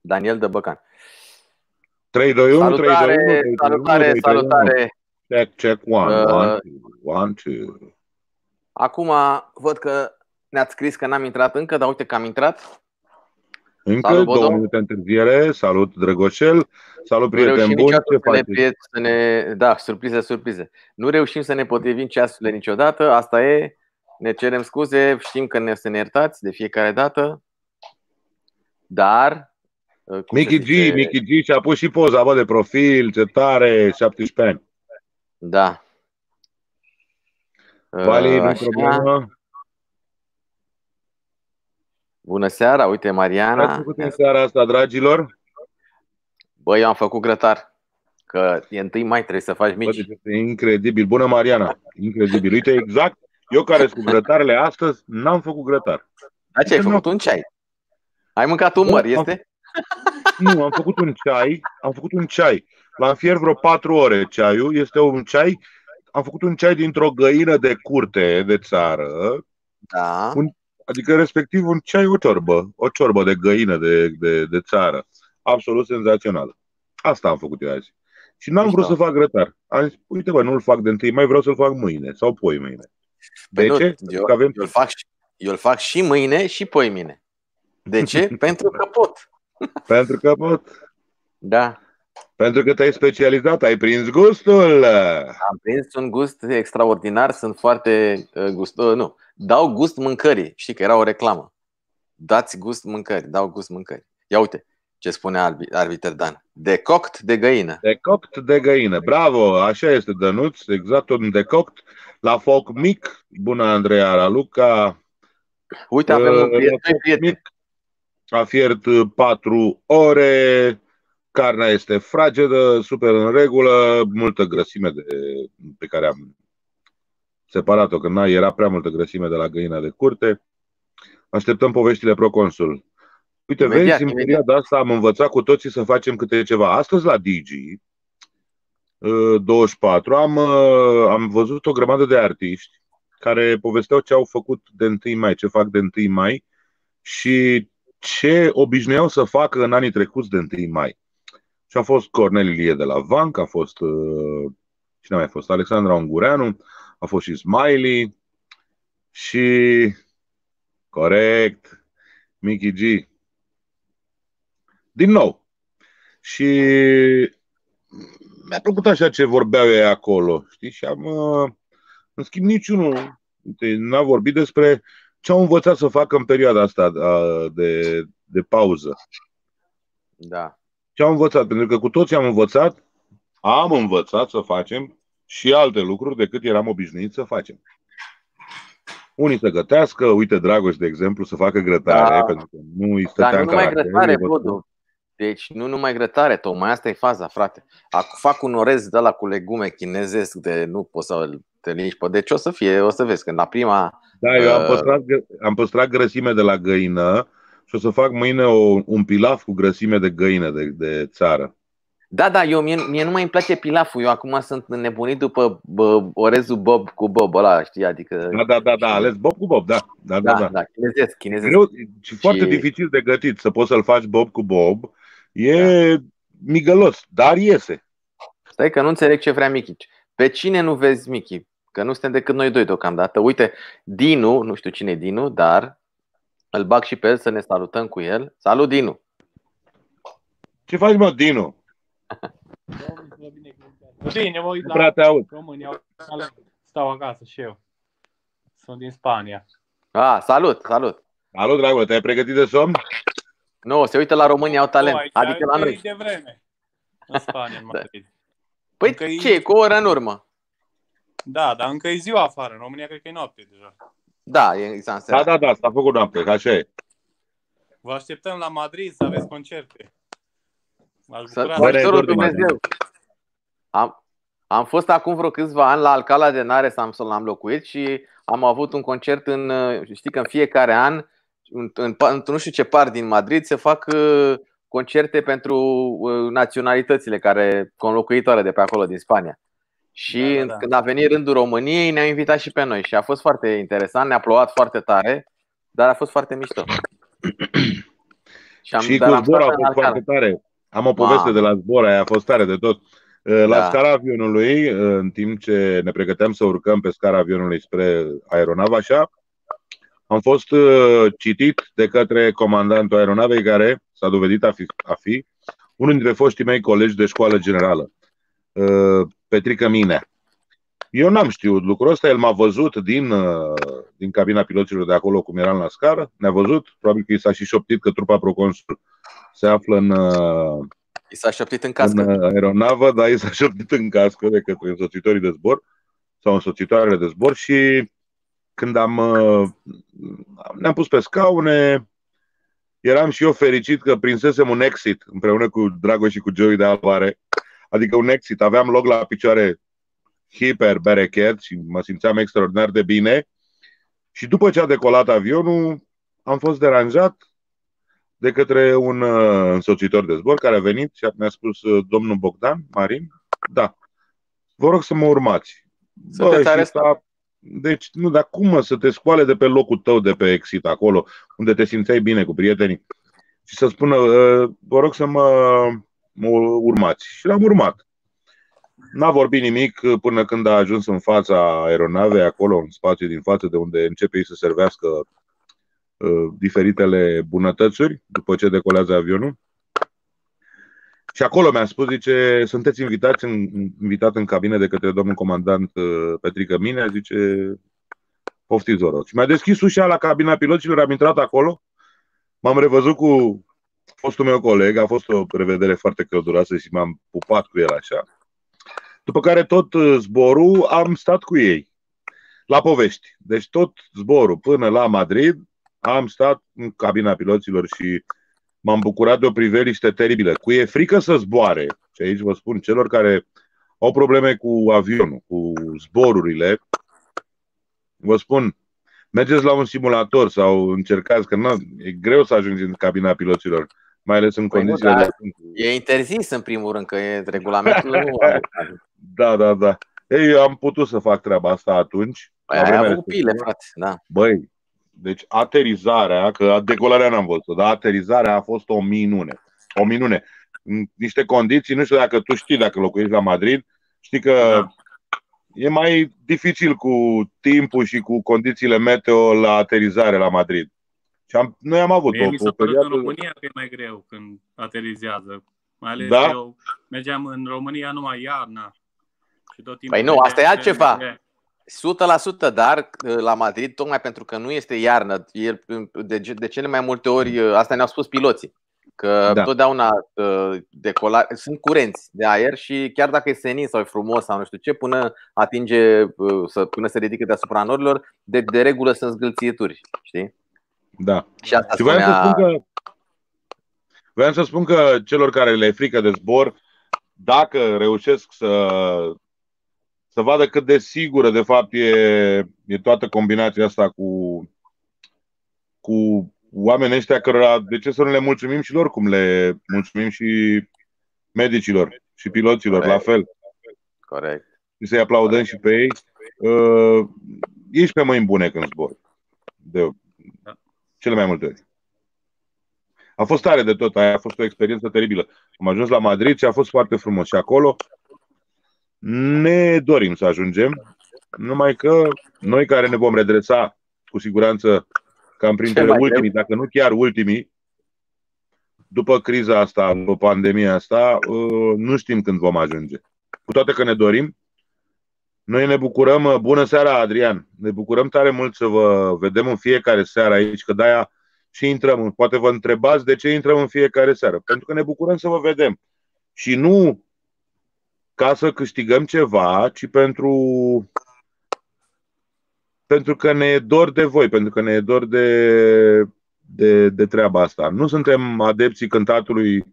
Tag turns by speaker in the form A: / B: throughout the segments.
A: Daniel Dăbăcan.
B: 3, 2, 1, 3, 2, 1,
A: Salutare,
B: 3, 2, 1,
A: salutare,
B: 3, 2, 1.
A: salutare.
B: Check, check, one,
A: Uh,
B: one, two, one, two.
A: Acum văd că ne-ați scris că n-am intrat încă, dar uite că am intrat.
B: Încă
A: Salut,
B: două
A: Bodo.
B: minute întârziere. Salut, Drăgoșel. Salut,
A: Nu reușim
B: prieten bun.
A: niciodată
B: Ce
A: să ne,
B: faceți?
A: priet- să ne... Da, surprize, surprize. Nu reușim să ne potrivim ceasurile niciodată, asta e. Ne cerem scuze, știm că ne să ne iertați de fiecare dată. Dar... cum se
B: Mickey G,
A: zice,
B: Mickey G și-a pus și poza, bă, de profil, ce tare, 17 ani.
A: Da.
B: Vali,
A: Uh,
B: nu
A: așa.
B: problemă.
A: Bună seara, uite
B: Ce ați
A: Mariana.
B: făcut în seara asta, dragilor?
A: Bă, eu am făcut grătar. Că e întâi mai trebuie să faci
B: Bă,
A: mici.
B: deci este incredibil. Bună, Mariana. Incredibil. Uite, exact, eu care sunt cu grătarele astăzi, n-am făcut grătar.
A: Dar ce, ai
B: Uite,
A: făcut
B: n-am
A: un ceai? Ai mâncat un
B: Bă,
A: măr,
B: am-
A: este?
B: Nu, am făcut un ceai, am făcut un ceai. L-am fiert vreo patru ore ceaiul. Este un ceai, am făcut un ceai dintr-o găină de curte de țară,
A: Da.
B: Un- adică respectiv un ceai, o ciorbă, o ciorbă de găină de, de, de țară. Absolut senzațională. Asta am făcut eu azi. Și n-am
A: Mișto.
B: vrut să fac grătar. Am zis, uite bă, nu-l fac de întâi, mai vreau să-l fac mâine sau poi mâine. De
A: Păi nu,
B: ce?
A: Eu,
B: Pentru că avem
A: eu, îl fac, și- eu îl fac și mâine și poi mine. De ce? Pentru că pot.
B: Pentru că pot.
A: Da.
B: Pentru că te-ai specializat, ai prins gustul.
A: Am prins un gust extraordinar, sunt foarte uh, gust. Uh, nu, dau gust mâncării. Știi că era o reclamă. Dați gust mâncării, dau gust mâncării. Ia uite ce spune arbi- arbiter Dan. Decoct de găină.
B: Decoct de găină. Bravo, așa este, Dănuț, exact un decoct la foc mic. Bună, Andreea Raluca.
A: Uite, avem un
B: Uh,
A: prieten,
B: la
A: doi
B: foc
A: prieteni.
B: mic. A fiert 4 ore. Carnea este fragedă, super în regulă, multă grăsime de, pe care am separat-o, că n era prea multă grăsime de la găina de curte. Așteptăm poveștile proconsul. Uite,
A: Imediat,
B: vezi, în
A: imediat.
B: perioada asta am învățat cu toții să facem câte ceva. Astăzi la Digi, uh, 24, am, uh, am văzut o grămadă de artiști care povesteau ce au făcut de 1 mai, ce fac de 1 mai și ce obișnuiau să facă în anii trecuți de 1 mai. Și a fost Cornel Ilie de la Vanc, a fost uh, cine a mai fost? Alexandra Ungureanu, a fost și Smiley și corect, Mickey G. Din nou. Și mi-a plăcut așa ce vorbeau ei acolo, știi? Și am, uh, în schimb, niciunul uite, n-a vorbit despre ce au învățat să facă în perioada asta uh, de, de pauză.
A: Da.
B: Ce am învățat? Pentru că cu toții am învățat, am învățat să facem și alte lucruri decât eram obișnuiți să facem. Unii să gătească, uite Dragoș, de exemplu, să facă grătare,
A: Da.
B: pentru că nu îi
A: Dar
B: stătea
A: nu
B: în
A: numai
B: caracter.
A: grătare,
B: Eu văd
A: Bodu. Deci nu numai grătare, tocmai asta e faza, frate. Ac- Fac un orez de la cu legume chinezesc de nu poți să te lingi pe deci o să fie, o să vezi, când la prima
B: Da, eu am
A: Uh,
B: păstrat, gă- am păstrat grăsime de la găină și o să fac mâine o, un pilaf cu grăsime de găină de, de țară.
A: Da, da, eu, mie, mie nu mai îmi place pilaful. Eu acum sunt nebunit după bă, orezul Bob cu Bob ăla, știi? Adică,
B: Da, da, da, da, ales bob cu bob, da. Da, da,
A: da,
B: da.
A: da, chinezesc, chinezesc.
B: Greu și foarte
A: Și-
B: dificil de gătit să poți să-l faci bob cu bob. E migălos, dar iese.
A: Stai că nu înțeleg ce vrea Michi. Pe cine nu vezi, Michi? Că nu suntem decât noi doi deocamdată. Uite, Dinu, nu știu cine e Dinu, dar îl bag și pe el să ne salutăm cu el. Salut, Dinu!
B: Ce faci, mă, Dinu?
C: Bine, mă uit
B: Nu prea
C: la
B: te aud.
C: România. Stau acasă și eu. Sunt din Spania.
A: Ah, salut, salut!
B: Alo, dragule, te-ai pregătit de somn?
A: Nu, se uită la România, au talent.
C: Nu, aici
A: Adică la
C: e
A: noi.
C: de vreme. În Spania, în Madrid.
A: Păi
C: încă e-
A: ce, e cu o oră în urmă?
C: Da, dar încă e ziua afară. În România cred că e noapte deja.
A: Da, e exact în
B: Da,
A: seara.
B: da, da, s-a făcut noapte, că așa e.
C: Vă așteptăm la Madrid să aveți concerte. M-aș
A: Să
C: bucura
A: cu
B: Bine,
A: ajutorul
B: Eduard,
A: Dumnezeu. Am, am fost acum vreo câțiva ani la Alcala de Nare, am să l-am locuit și am avut un concert în, uh, știi că în fiecare an, în, în, în nu știu ce par din Madrid, se fac uh, concerte pentru uh, naționalitățile care conlocuitoare de pe acolo din Spania. Și
C: Da, da, da.
A: când a venit rândul României, ne-au invitat și pe noi și a fost foarte interesant, ne-a plouat foarte tare, dar a fost foarte mișto. Și, am,
B: Și
A: dar
B: cu
A: am
B: zbor a
A: stat în
B: fost
A: Alcala.
B: foarte tare. Am o poveste
A: Mamă.
B: de la zbor, aia a fost tare de tot. La
A: Da.
B: scara avionului, în timp ce ne pregăteam să urcăm pe scara avionului spre aeronavă, așa, am fost uh, citit de către comandantul aeronavei care s-a dovedit a fi, a fi unul dintre foștii mei colegi de școală generală, uh, Petrică Minea. Eu n-am știut lucrul ăsta, el m-a văzut din, uh, din cabina piloților de acolo, cum eram la scară, ne-a văzut, probabil că i s-a și șoptit că trupa proconsul se află în, uh,
A: I s-a șoptit în
B: în
A: cască.
B: uh, aeronavă, dar i s-a șoptit în cască de către însoțitorii de zbor sau însoțitoarele de zbor și când am uh, ne-am pus pe scaune, eram și eu fericit că prinsesem un exit împreună cu Dragoș și cu Joey de Alvare. Adică un exit. Aveam loc la picioare hiper berechet și mă simțeam extraordinar de bine. Și după ce a decolat avionul, am fost deranjat de către un uh, însoțitor de zbor care a venit și mi-a spus uh, domnul Bogdan Marin, da, vă rog să mă urmați.
A: Sunteți
B: și
A: arestat.
B: s-a- Deci, nu, dar cum mă, să te scoale de pe locul tău de pe exit acolo, unde te simțeai bine cu prietenii și să spună, "Uh, vă rog să mă, mă urmați. Și l-am urmat. N-a vorbit nimic până când a ajuns în fața aeronavei, acolo, în spațiu din față, de unde începe ei să servească uh, diferitele bunătățuri după ce decolează avionul. Și acolo mi-a spus, zice, sunteți invitați în, invitat în cabine de către domnul comandant uh, Petrică Mine, zice, poftiți, vă rog. Și mi-a deschis ușa la cabina piloților, am intrat acolo, m-am revăzut cu fostul meu coleg, a fost o revedere foarte călduroasă și m-am pupat cu el așa. După care tot uh, zborul am stat cu ei, la povești. Deci tot zborul până la Madrid am stat în cabina piloților și m-am bucurat de o priveliște teribilă. Cu e frică să zboare, și aici vă spun celor care au probleme cu avionul, cu zborurile, vă spun, mergeți la un simulator sau încercați, că nu, e greu să ajungi în cabina piloților, mai ales în
A: Păi nu,
B: condițiile
A: dar-
B: de
A: E interzis în primul rând, că e regulamentul nu
B: Da, da, da. Ei, eu am putut să fac treaba asta atunci.
A: Păi
B: la
A: ai
B: vremea
A: avut pile,
B: respectivă.
A: frate, da.
B: Băi, deci aterizarea, că decolarea n-am văzut dar aterizarea a fost o minune. O minune. În niște condiții, nu știu dacă tu știi, dacă locuiești la Madrid, știi că
C: Da.
B: E mai dificil cu timpul și cu condițiile meteo la aterizare la Madrid. Și am, noi am avut
C: Mie
B: o,
C: mi
B: o
C: s-a părut în
B: perioadă...
C: România că e mai greu când aterizează. Mai ales
B: Da?
C: eu mergeam în România numai iarna. Și tot timpul
A: Păi nu,
C: vedeam
A: asta e
C: că
A: altceva.
C: merge-
A: 100%, dar uh, la Madrid, tocmai pentru că nu este iarnă, el, de, de cele mai multe ori, uh, asta ne-au spus piloții, că
B: Da.
A: da. totdeauna uh, decola, sunt curenți de aer și chiar dacă e senin sau e frumos sau nu știu ce, până atinge, uh, să, până se ridică deasupra norilor, de, de regulă sunt zgâlțieturi, știi?
B: Da.
A: Și asta
B: Și voiam să
A: spunea,
B: spun că voiam să spun că celor care le e frică de zbor, dacă reușesc să să vadă cât de sigură de fapt e, e toată combinația asta cu cu oamenii ăștia cărora, de ce să nu le mulțumim și lor cum le mulțumim și medicilor și piloților,
A: Corect.
B: la fel.
A: corect.
B: Și să-i aplaudăm și pe ei. Uh, ești pe mâini bune când zbori. De
C: Da.
B: cele mai multe ori. A fost tare de tot, aia a fost o experiență teribilă. Am ajuns la Madrid și a fost foarte frumos. Și acolo ne dorim să ajungem, numai că noi care ne vom redresa cu siguranță cam printre
A: Cel mai
B: ultimii, dacă nu chiar ultimii, după criza asta, după pandemia asta, uh, nu știm când vom ajunge. Cu toate că ne dorim, noi ne bucurăm, uh, bună seara Adrian, ne bucurăm tare mult să vă vedem în fiecare seară aici, că de-aia și intrăm. Poate vă întrebați de ce intrăm în fiecare seară. Pentru că ne bucurăm să vă vedem. Și nu ca să câștigăm ceva, ci pentru pentru că ne e dor de voi, pentru că ne e dor de, de, de treaba asta. Nu suntem adepții cântatului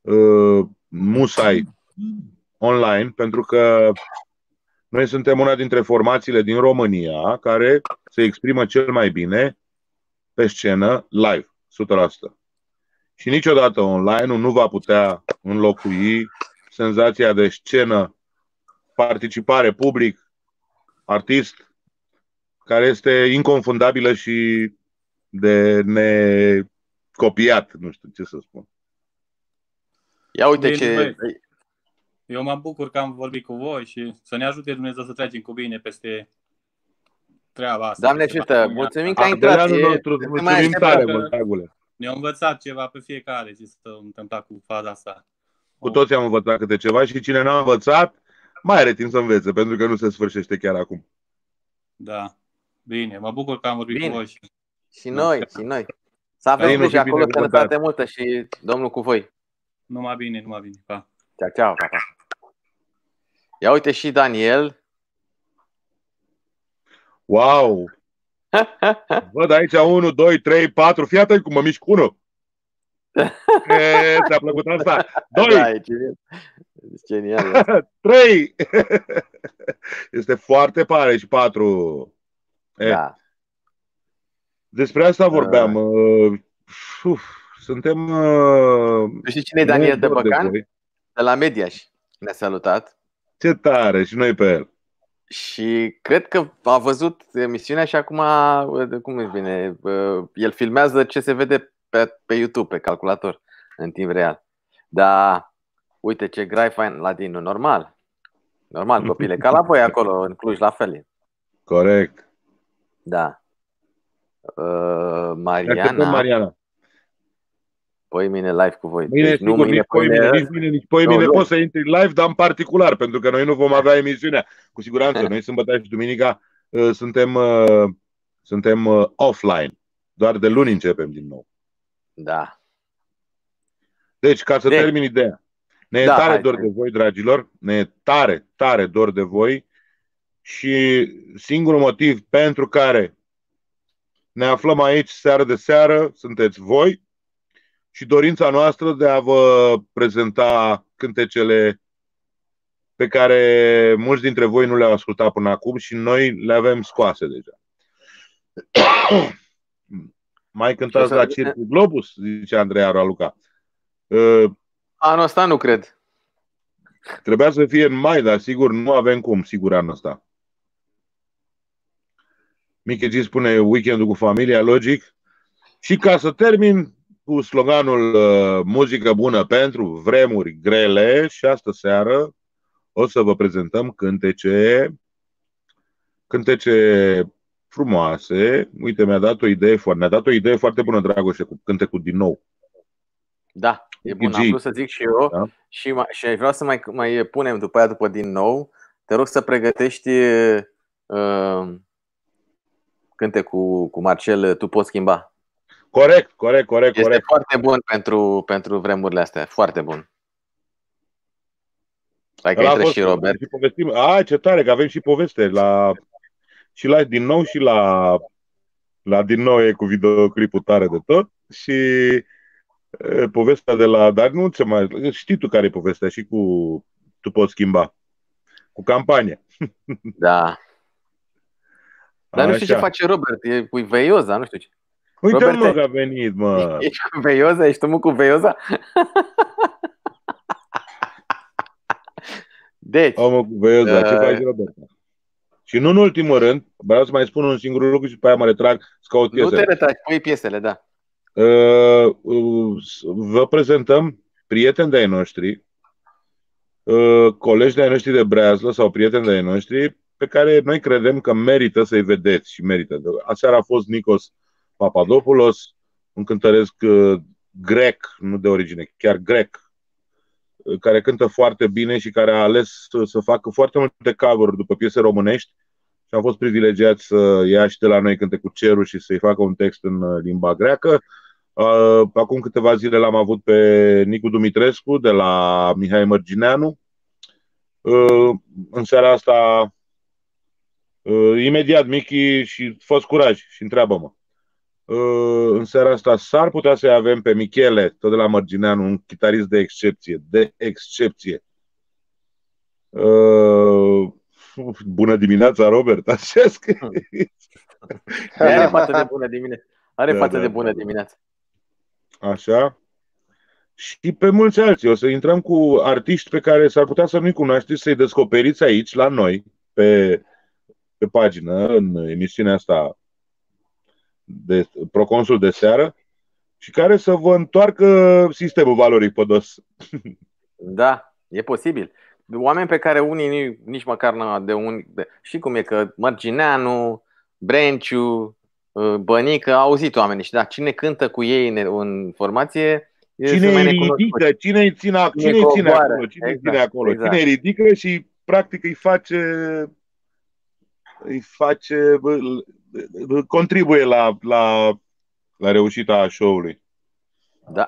B: uh, musai online, pentru că noi suntem una dintre formațiile din România care se exprimă cel mai bine pe scenă live, 100%. Și niciodată online nu va putea înlocui senzația de scenă, participare, public, artist, care este inconfundabilă și de copiat, nu știu ce să spun.
A: Ia uite
C: Bine,
A: ce...
C: băi. Eu mă bucur că am vorbit cu voi și să ne ajute Dumnezeu să trecem cu bine peste treaba asta.
A: Doamne
C: Ceva
A: ajută,
C: bine.
A: mulțumim că ai intrat.
B: Adrianul
A: e-
B: nostru,
A: te mai
B: mulțumim
A: așteptăm.
B: tare, mă, dragule.
C: Ne-au învățat ceva pe fiecare ce s-a întâmplat cu faza asta.
B: Cu toți am învățat câte ceva și cine n-a învățat, mai are timp să învețe, pentru că nu se sfârșește chiar acum.
C: Da. Bine, mă bucur că am vorbit
A: Bine.
C: cu voi. și-
A: Și noi, și noi. Să aveți
B: Bine,
A: grijă
B: bine,
A: acolo,
B: bine,
A: sănătate multă și Domnul cu voi.
C: Numai bine, numai bine. Pa.
A: Ceau, ceau, pa, pa. Ia uite și Daniel.
B: Wow! Văd aici 1, 2, 3, 4. Fii atent cum mă mișc. 1. E, ți-a plăcut asta? 2,
A: Da, e genial. E genial.
B: 3. Este foarte pare și 4. E,
A: Da.
B: Despre asta vorbeam. Uh, șuf, Suntem uh,
A: Tu știi cine e Daniel
B: mult dor de
A: Dăbăcan?
B: voi.
A: De la Mediaș. Ne-a salutat.
B: Ce tare și noi pe el.
A: Și cred că a văzut emisiunea și acum, uh, cum își vine, uh, el filmează ce se vede pe, pe YouTube, pe calculator, în timp real. Dar, uite ce grai fain la Dinu, normal. Normal, copile, ca la voi acolo, în Cluj, la fel. e.
B: Corect.
A: Da. Uh,
B: Ne așteptăm,
A: Mariana,
B: Mariana.
A: păi mine live cu voi.
B: Mâine,
A: Deci
B: sigur, nici poi mine, nici mâine, nici poi
A: Nu,
B: mine
A: nu.
B: poți să intri live, dar în particular, pentru că noi nu vom avea emisiunea. Cu siguranță, noi sâmbătă și duminica uh, suntem, uh, suntem uh, offline. Doar de luni începem din nou.
A: Da.
B: Deci, ca să
A: De-
B: termin ideea. Ne e
A: Da,
B: tare
A: hai,
B: dor
A: hai.
B: de voi, dragilor. Ne e tare, tare dor de voi. Și singurul motiv pentru care ne aflăm aici seară de seară sunteți voi și dorința noastră de a vă prezenta cântecele pe care mulți dintre voi nu le-au ascultat până acum și noi le avem scoase deja. Mai cântați
A: să-
B: la Circul Globus, zice Andreea Raluca. Uh,
A: Anul ăsta nu cred.
B: Trebuia să fie în mai, dar sigur nu avem cum, sigur anul ăsta. Miche G spune weekendul cu familia, logic. Și ca să termin cu sloganul uh, Muzică bună pentru vremuri grele și astă seară o să vă prezentăm cântece cântece frumoase. Uite, mi-a dat o idee foarte, mi-a dat o idee foarte bună, Dragoșe, cu cântecul din nou.
A: Da, e bun. Am
B: G.
A: vrut să zic și eu
B: Da.
A: și, mai, și vreau să mai, mai punem după aia, după din nou. Te rog să pregătești uh, cânte cu, cu Marcel, tu poți schimba.
B: Corect, corect, corect,
A: Este
B: corect.
A: foarte bun pentru, pentru vremurile astea. Foarte bun. Hai că
B: Ăla a
A: intră
B: fost-
A: și Robert.
B: Și povestim. A, ce tare, că avem și poveste la și la din nou și la la din nou e cu videoclipul tare de tot și e, povestea de la dar nu ce mai știi tu care e povestea și cu tu poți schimba cu campanie.
A: Da. Dar nu știu ce
B: Așa.
A: face Robert. E cu Veioza, nu știu ce.
B: Uite
A: Robert,
B: mă că a venit, mă.
A: Ești cu Veioza? Ești tu mă cu Veioza? Deci,
B: Omul cu Veioza, ce
A: Uh,
B: faci, Robert? Și nu în ultimul rând, vreau să mai spun un singur lucru și pe aia mă retrag să caut
A: nu te
B: piesele.
A: retragi, pui piesele, da.
B: Uh, uh, vă prezentăm prieteni de-ai noștri, uh, colegi de-ai noștri de breazlă sau prieteni de-ai noștri pe care noi credem că merită să-i vedeți și merită. Aseară a fost Nikos Papadopoulos, un cântăresc uh, grec, nu de origine, chiar grec, uh, care cântă foarte bine și care a ales să, să facă foarte multe cover după piese românești și am fost privilegiat să ia și de la noi cânte cu cerul și să-i facă un text în uh, limba greacă. Uh, Acum câteva zile l-am avut pe Nicu Dumitrescu de la Mihai Mărgineanu. Uh, În seara asta, uh, imediat, Michi, și fă curaj și întreabă-mă. Uh, În seara asta s-ar putea să-i avem pe Michele, tot de la Mărgineanu, un chitarist de excepție, de excepție. Uh, Bună dimineața, Robert! Așa scrie.
A: Are față de bună dimineața. Are
B: Da,
A: față
B: da,
A: de bună
B: da.
A: dimineața.
B: Așa. Și pe mulți alții. O să intrăm cu artiști pe care s-ar putea să nu-i cunoașteți, să-i descoperiți aici, la noi, pe, pe pagină, în emisiunea asta de Proconsul de seară. și care să vă întoarcă sistemul valoric pe dos.
A: Da, e posibil. Oameni pe care unii nici măcar nu de un. De, și cum e că Mărgineanu, Brenciu, uh, Bănică, au auzit oamenii și da, cine cântă cu ei în, în formație
B: Cine îi ridică, cine îi ține, cine îi ține acolo, cine exact, ține acolo, exact. cine îi ridică și practic îi face îi face contribuie la, la, la reușita show-ului.
A: Da.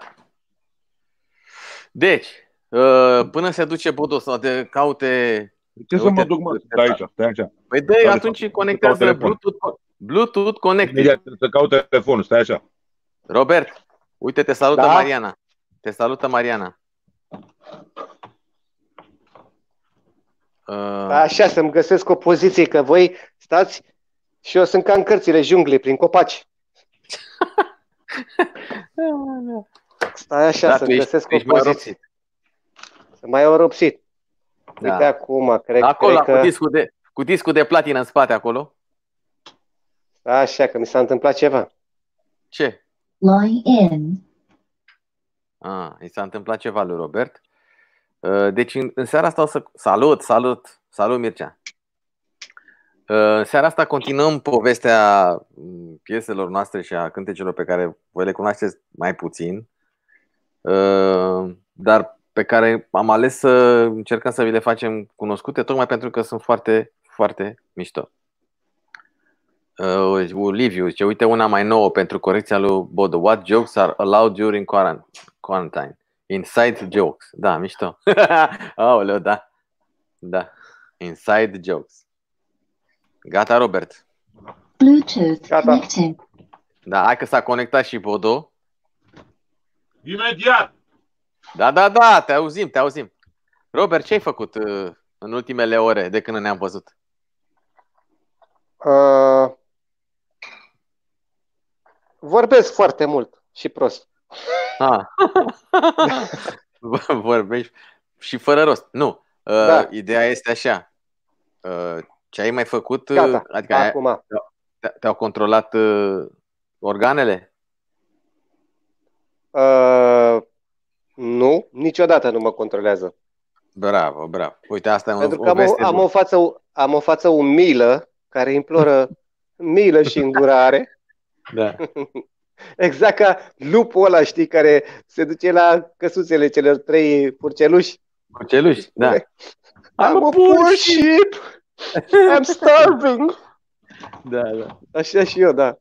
A: Deci, uh, până se duce Bodo să te caute...
B: Ce să mă duc, mă? Stai aici, stai aici.
A: Păi dă atunci conectează Bluetooth, Bluetooth Connect.
B: Imediat să caute telefonul, stai așa.
A: Robert, uite, te salută da? Mariana. Te salută Mariana.
D: Uh... Așa, să-mi găsesc o poziție, că voi stați și eu sunt ca în cărțile jungle, prin copaci. Stai așa, da, să-mi găsesc o poziție. Să mai oropsit. Da. Uite acum, cred,
A: acolo,
D: cred că...
A: cu, discul de, cu discul de platină în spate acolo.
D: Așa, că mi s-a întâmplat ceva.
A: Ce?
E: Line in.
A: Ah, i s-a întâmplat ceva lui Robert. Uh, deci în, în seara asta o să... Salut, salut, salut Mircea. Uh, în seara asta continuăm povestea mm, pieselor noastre și a cântecelor pe care voi le cunoașteți mai puțin, uh, dar pe care am ales să încercăm să vi le facem cunoscute, tocmai pentru că sunt foarte, foarte mișto. Uh, Liviu zice, uite una mai nouă pentru corecția lui Bodo. What jokes are allowed during quarantine? Inside jokes. Da, mișto. Aoleu, da. Da. Inside jokes. Gata, Robert.
E: Bluetooth Gata. connected.
A: Da, hai că s-a conectat și Bodo.
B: Imediat!
A: Da, da, da, te auzim, te auzim. Robert, ce ai făcut uh, în ultimele ore de când ne-am văzut?
D: Uh, vorbesc foarte mult și prost.
A: Ah. Vorbești și fără rost. Nu. Uh, da. Ideea este așa. Uh, ce ai mai făcut? Uh,
D: Gata.
A: Adică
D: Acum.
A: Te-au controlat uh, organele?
D: Uh, nu, niciodată nu mă controlează.
A: Bravo, bravo. Uite, asta
D: Pentru că am o, am, o față, am o față umilă care imploră milă și îndurare.
A: Da.
D: Exact ca lupul ăla, știi, care se duce la căsuțele celor trei purceluși.
A: Purceluși, da.
D: I'm a poor sheep. I'm starving.
A: Da, da.
D: Așa și eu, da.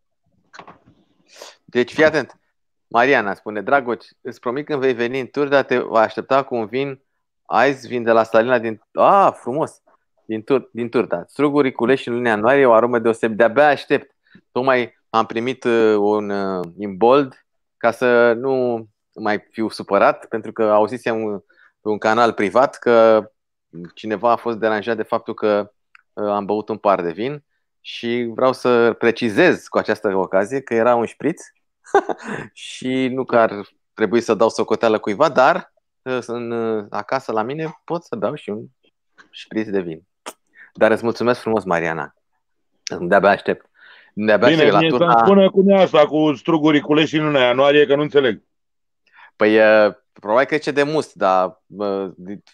A: Deci, fii atent. Mariana spune, Dragoci, îți promit când vei veni în Turda, te va aștepta cu un vin Ice, vin de la Stalina din... Ah, frumos! Din, tur, din Turda. Struguri culeși în luna ianuarie, o aromă deosebit. De-abia aștept. Tocmai am primit uh, un uh, imbold ca să nu mai fiu supărat, pentru că auzisem pe un canal privat că cineva a fost deranjat de faptul că uh, am băut un par de vin și vreau să precizez cu această ocazie că era un șpriț și nu că ar trebui să dau socoteală cuiva, dar în, acasă la mine pot să dau și un șpriț de vin. Dar îți mulțumesc frumos, Mariana. De-abia aștept.
B: De-abia Bine, la turna... să spune cum e asta cu strugurii culeși în luna ianuarie, că nu înțeleg.
A: Păi, probabil că e de must, dar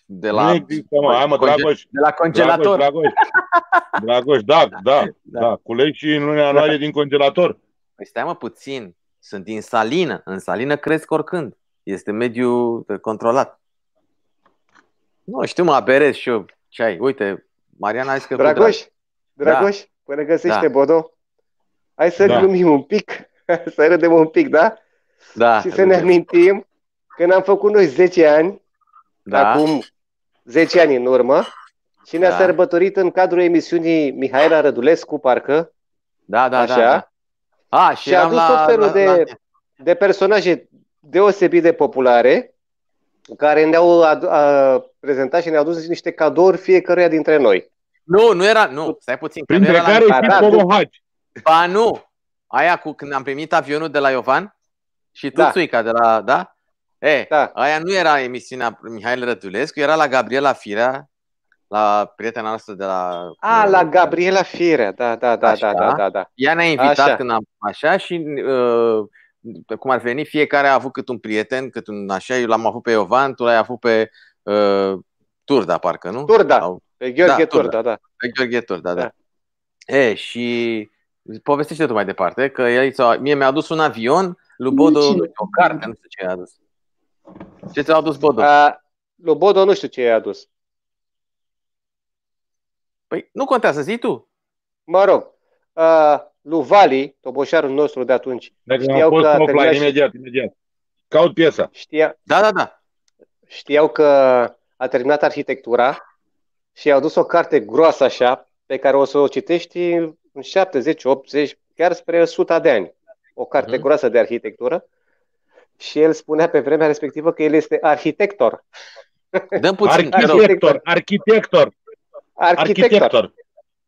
A: de la...
B: Nu există, mă, hai mă, Dragoș.
A: De la congelator.
B: Dragoș, Dragoș, Dragoș da, da, da, da. Culeși în luna ianuarie din congelator.
A: Păi stai mă puțin, sunt din salină. În salină cresc oricând. Este mediu controlat. Nu, știu, mă aberez și eu ce ai. Uite, Mariana a zis că...
D: Dragoș, Dragoș, da. până găsește da. Bodo, Hai să da. glumim un pic, să râdem un pic, da?
A: Da.
D: Și să ne amintim când am făcut noi 10 ani, da. acum 10 ani în urmă, și ne-a da. sărbătorit în cadrul emisiunii Mihaela Rădulescu, parcă.
A: Da, da,
D: așa,
A: da. da. A, și,
D: și a adus la, tot felul la, de, la... de personaje deosebit de populare, care ne-au ad- a, prezentat și ne-au adus niște cadouri fiecăruia dintre noi.
A: Nu, nu era, nu, stai puțin.
B: Printre
A: nu
B: era care
A: la...
B: și da, Polohagi.
A: Ba nu, aia cu când am primit avionul de la Iovan și tu, da. Țuica, de la, da? E, da. aia nu era emisiunea Mihail Rădulescu, era la Gabriela Firea, la prietena noastră de la...
D: A, la Gabriela Firea, da, da, da, da, da, da, da.
A: Ea ne-a invitat așa. când am așa și uh, cum ar veni, fiecare a avut cât un prieten, cât un așa, eu l-am avut pe Iovan, tu l-ai avut pe uh, Turda, parcă, nu?
D: Turda,
A: Sau-
D: pe Gheorghe
A: Da,
D: Turda,
A: Turda.
D: da.
A: Pe Gheorghe Turda, da.
D: Da.
A: E, și povestește tu mai departe, că el, ți-a- mie mi-a adus un avion, lui Bodo,
E: Nici-
A: nu știu, o carte, nu știu ce i-a adus. Ce ți-a adus Bodo?
D: A, lui Bodo nu știu ce i-a adus.
A: Păi nu contează, zi tu.
D: Mă rog, a, lui Vali, toboșarul nostru de atunci,
B: Dacă
D: Știau
B: am fost
D: că a
B: offline,
D: terminat și-
B: imediat, imediat. Caut piesa.
D: știa,
A: Da, da, da.
D: știau că a terminat arhitectura și i-au dus o carte groasă așa, pe care o să o citești în 70, 80, chiar spre 100 de ani. O carte
A: Mhm.
D: groasă de arhitectură. Și el spunea pe vremea respectivă că el este arhitector.
A: Dăm puțin, te rog.
B: Arhitector, arhitector,
D: Arhitector.
B: arhitector.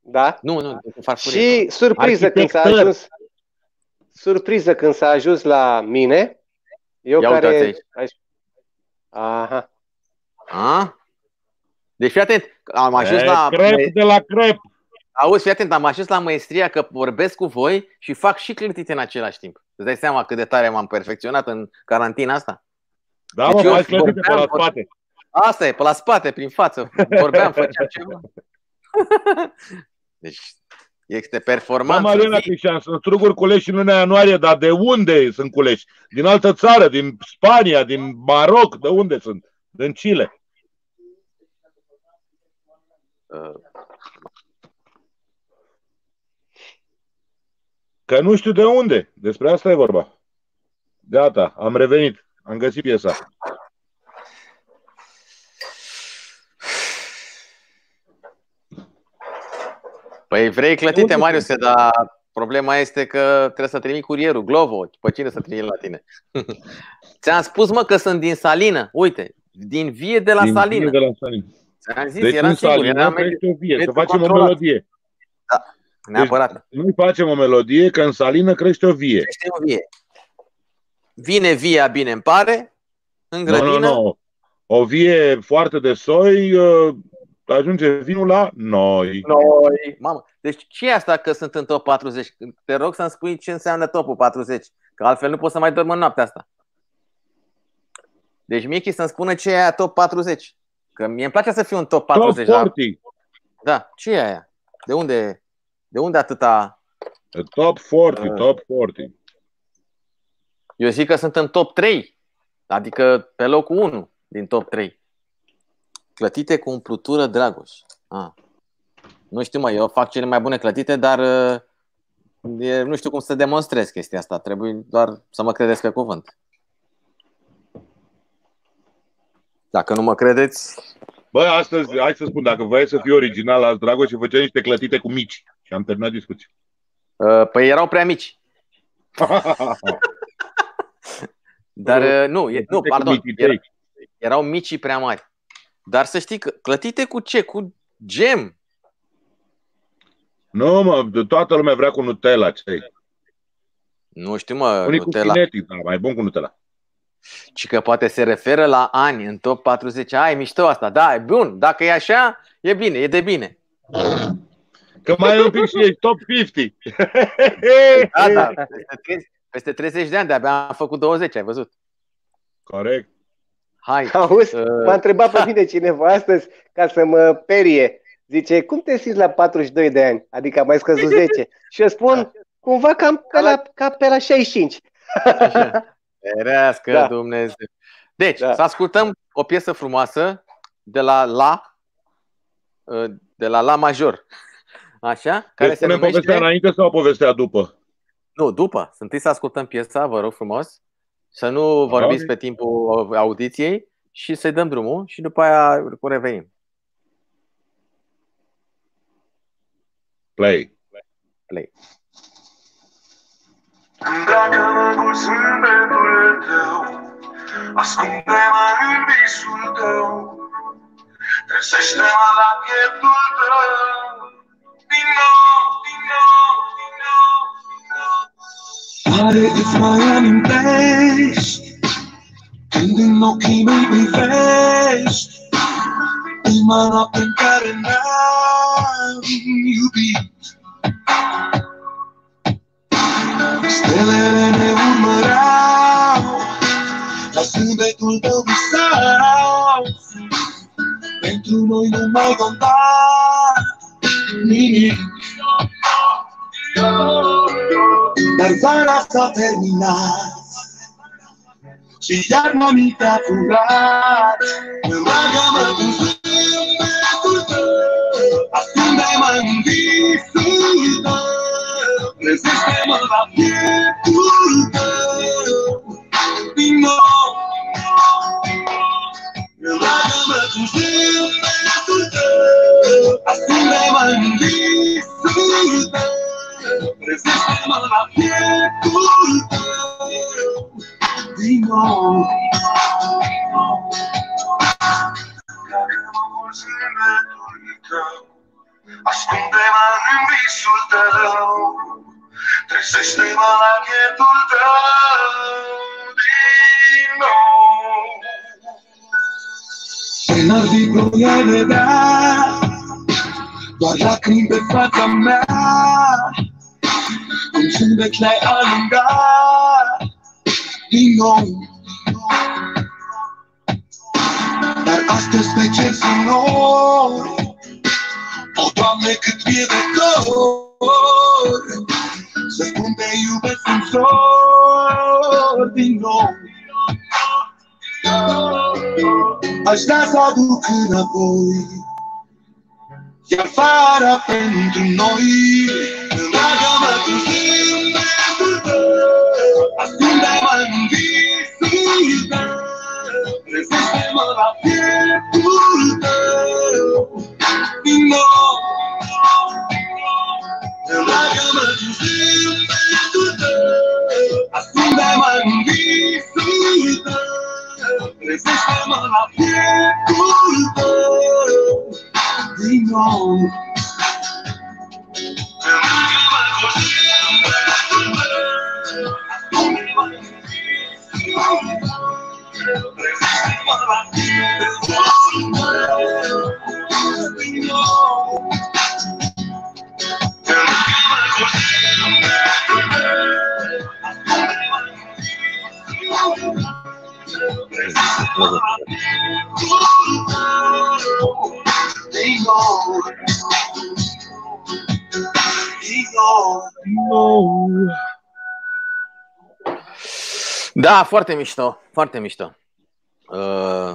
D: Da?
A: Nu, nu, nu farfurie.
D: Și surpriză când s-a
B: Arhitector.
D: ajuns surpriză când s-a ajuns la mine. Eu
A: Ia uitați
D: care
A: aici.
D: Aici. Aha.
A: A? Deci fii atent, am ajuns
B: E,
A: la...
B: Crep de la crep.
A: Auzi, fii atent, am ajuns la maestria că vorbesc cu voi și fac și clătite în același timp. Îți dai seama cât de tare m-am perfecționat în carantina asta?
B: Da,
A: Deci
B: mă,
A: eu
B: faci clătite pe la
A: vorbeam,
B: spate.
A: Asta e, pe la spate, prin față. Vorbeam, făceam ceva. Deci, este
B: Da,
A: performanță.
B: Mariana
A: zi.
B: Cristian, sunt struguri culeși în luna ianuarie, dar de unde sunt culeși? Din altă țară, din Spania, din Maroc, de unde sunt? Din Chile.
A: Uh,
B: Că nu știu de unde. Despre asta e vorba. Gata, am revenit. Am găsit piesa.
A: Păi vrei clătite,
B: Unde
A: Marius, dar problema este că trebuie să trimit curierul, Glovo. Pe cine să trimit la tine? Ți-am spus, mă, că sunt din Salină. Uite, din vie de la
B: Din
A: Salină.
B: De la Salină.
A: Ți-am zis,
B: Deci
A: eram
B: în
A: sigur,
B: Salină
A: eram
B: crește o vie. Să
A: mediu
B: facem o
A: controlat.
B: melodie.
A: Neapărat.
B: Noi facem o melodie că în Salină crește o vie.
A: Crește o vie. Vine via, bine îmi pare, în
B: Nu,
A: grădină.
B: nu, nu. O vie foarte de soi, uh, ajunge vinul la noi.
A: Noi. Mamă, deci ce e asta că sunt în top 40? Te rog să-mi spui ce înseamnă topul 40, că altfel nu pot să mai dorm în noaptea asta. Deci Michi să-mi spună ce e aia top 40. Că mie îmi place să fiu în top 40.
B: Top
A: da?
B: 40.
A: Da, ce e aia? De unde, de unde atâta?
B: Top 40,
A: Ah.
B: top 40.
A: Eu zic că sunt în top 3, adică pe locul 1 din top 3. Clătite cu umplutură Dragoș. Ah. Nu știu, mă, eu fac cele mai bune clătite, dar uh, e, nu știu cum să demonstrez chestia asta. Trebuie doar să mă credeți pe cuvânt. Dacă nu mă credeți,
B: Bă, astăzi, hai să spun, dacă vrei să fii original azi, Dragoș, și făceai niște clătite cu mici. Și am terminat discuția.
A: uh, păi erau prea mici. Dar uh, nu, e, nu,
B: Clătite cu
A: pardon,
B: mititei.
A: era, erau mici și prea mari. Dar să știi că clătite cu ce? Cu gem.
B: Nu, mă, de toată lumea vrea cu Nutella. Ce
A: Nu știu, mă,
B: Unii cu
A: Nutella.
B: kinetic, da, mai bun cu Nutella.
A: Și că poate se referă la ani în top 40. Ai, mișto asta. Da, e bun. Dacă e așa, e bine, e de bine.
B: Că mai e un pic și ești top 50.
A: Da, da. Peste 30, peste 30 de ani de-abia am făcut 20, ai văzut.
B: Corect.
A: Hai.
D: Auzi,
A: Uh,
D: m-a întrebat pe mine cineva astăzi ca să mă perie. Zice, cum te simți la 42 de ani? Adică am mai scăzut 10. Și eu spun, cumva cam pe la, ca pe la 65.
A: Așa. Ferească
D: Da.
A: Dumnezeu. Deci,
D: Da.
A: să ascultăm o piesă frumoasă de la La, uh, de la La major. Așa? Care
B: Deci
A: se
B: punem povestea
A: numește...
B: înainte sau povestea după?
A: Nu, după. Să întâi să ascultăm piesa, vă rog frumos. Să nu vorbiți
B: Ok.
A: pe timpul audiției și să-i dăm drumul și după aia revenim.
B: Play.
A: Play.
F: Îmbracă-mă cu zâmbetul tău Ascunde-mă în visul tău Trezește-mă la pieptul tău Din nou, din nou, din nou, din nou Oare îți mai amintești Când în ochii mei privești Prima noapte în care ne-am iubit Stelele ne urmăreau Ca zâmbetul tău visat Pentru noi nu mai conta nimic Dar vara s-a terminat Și iarna mi te-a furat Îmbragă-mă cu zâmbetul tău Ascunde-mă în visul tău Trezește-mă la pieptul tău Din nou Îmbragă-mă cu zâmbetul tău Ascunde-mă în visul tău Trezește-mă la pieptul tău Din nou Îmbragă-mă cu zâmbetul tău Ascunde-mă în visul tău Trezește-mă la pieptul tău Din nou Și n-ar fi ploaia vedea Doar lacrimi pe fața mea Un zâmbet le-ai alungat. Din nou. Dar astăzi pe cer sunt nori O, Doamne, cât mi-e de dor Să spun te iubesc în zor. Din nou Aș să aduc înapoi Iar vara pentru noi Îmbragă-mă cu zâmbetul tău Ascunde-mă în visul tău Trezește-mă la pieptul tău Din nou Îmbragă-mă cu zâmbetul tău Ascunde-mă în Trezește-mă la pieptul tău Din nou Îmbragă-mă cu
A: Da, foarte mișto, foarte mișto. Uh,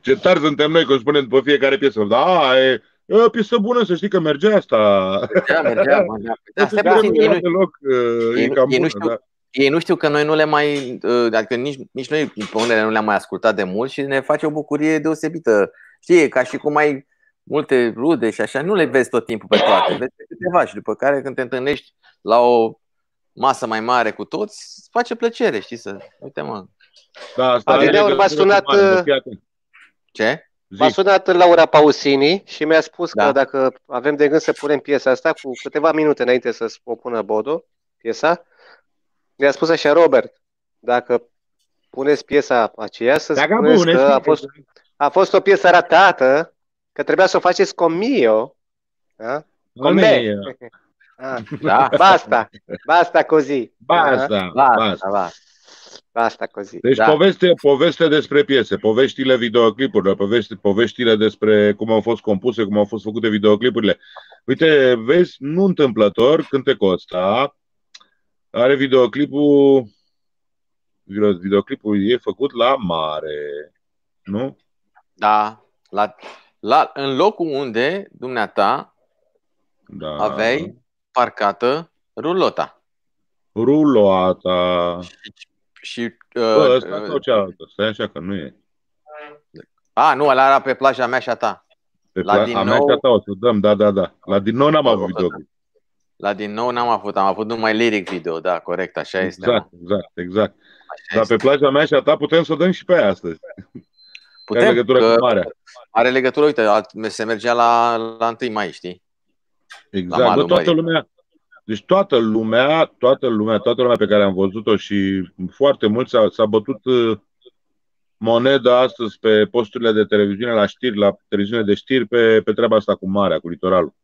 B: Ce tari suntem noi când spunem după fiecare piesă. Da, e, e o piesă bună, să știi că merge asta.
A: mergea, mergea, mergea. Dar stai
B: Da,
A: puțin, ei nu,
B: deloc, e,
A: ei
B: e
A: nu-
B: cam
A: ei nu
B: bună,
A: știu-
B: da.
A: ei nu știu că noi nu le mai, uh, adică nici, nici noi pe unele nu le-am mai ascultat de mult și ne face o bucurie deosebită. Știi, e ca și cum ai multe rude și așa, nu le vezi tot timpul pe toate, vezi pe câteva și după care când te întâlnești la o masă mai mare cu toți, îți face plăcere, știi, să, uite mă,
B: Da, asta
D: Adineauri
B: are
D: m-a
B: legătură
D: sunat,
B: cu mare,
D: uh,
B: fii atent.
A: ce?
B: Zi.
D: M-a sunat Laura Pausini și mi-a spus
A: Da.
D: că dacă avem de gând să punem piesa asta cu câteva minute înainte să o pună Bodo, piesa, mi-a spus așa, Robert, dacă puneți piesa aceea, să
B: Dacă
D: spuneți
B: puneți,
D: că a
B: știi,
D: fost, a fost o piesă ratată, că trebuia să o faceți con mio. Da? Con me.
B: Almeia.
D: Ah,
A: Da,
D: basta, basta così.
B: Basta,
A: da,
B: basta.
A: da,
D: Basta così.
B: Deci
A: Da.
B: poveste, poveste despre piese, poveștile videoclipurilor, povești, poveștile despre cum au fost compuse, cum au fost făcute videoclipurile. Uite, vezi, nu întâmplător, cântecul ăsta are videoclipul, video- videoclipul e făcut la mare, nu?
A: da. La, la, în locul unde dumneata
B: Da.
A: aveai parcată rulota.
B: Ruloata.
A: Și,
B: Bă,
A: uh,
B: ăsta sau cealaltă? Stai așa că nu e.
A: a, nu, ăla era pe plaja mea și a ta.
B: Pe
A: La
B: pla-
A: din
B: a mea
A: nou-
B: și a ta o să dăm, da, da, da. La din nou n-am
A: Mă
B: avut
A: rog,
B: videoclip.
A: La din nou n-am avut, am avut numai lyric video, da, corect, așa este.
B: Exact,
A: mă,
B: exact, exact.
A: Așa
B: Dar
A: este.
B: pe plaja mea și a ta putem să o dăm și pe aia astăzi. Are
A: Putem,
B: legătură
A: că
B: cu marea.
A: are legătură, uite, alt- se mergea la, la 1 mai, știi?
B: Exact.
A: malul
B: Bă, toată
A: mării.
B: lumea, deci toată lumea, toată lumea, toată lumea pe care am văzut-o și foarte mult s-a, s-a bătut uh, moneda astăzi pe posturile de televiziune, la știri, la televiziune de știri, pe, pe treaba asta cu marea, cu litoralul.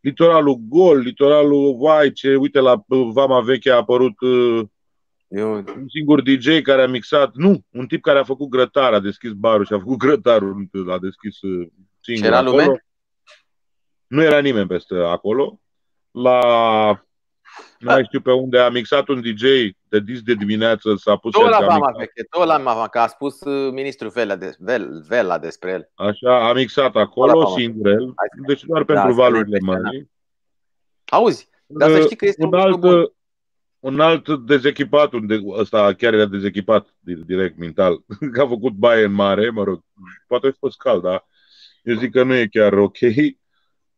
B: Litoralul gol, litoralul, vai, ce, uite, la uh, Vama Veche a apărut uh,
A: Eu,
B: Un singur DJ care a mixat, nu, un tip care a făcut grătar, a deschis barul și a făcut grătarul, a deschis uh, singur
A: Și era
B: acolo.
A: Lume?
B: Nu era nimeni peste acolo. La nu mai știu pe unde a mixat un DJ de dis de dimineață, s-a pus
A: tot
B: el
A: la
B: că a
A: mama
B: mixat.
A: veche, tot la mama, că a spus uh, ministrul Vela, de, Vel, Vela despre el.
B: Așa, a mixat
A: Tot la
B: acolo
A: mama.
B: singur el,
A: Hai să-
B: deci doar
A: Da,
B: pentru
A: asta
B: valurile
A: e impresionant.
B: mării.
A: Auzi, dar să știi că este un,
B: un
A: lucru
B: alt,
A: bun.
B: un alt dezechipat, un de, ăsta chiar era dezechipat di- direct mental, că a făcut baie în mare, mă rog, poate a fost cald, dar eu zic că nu e chiar ok.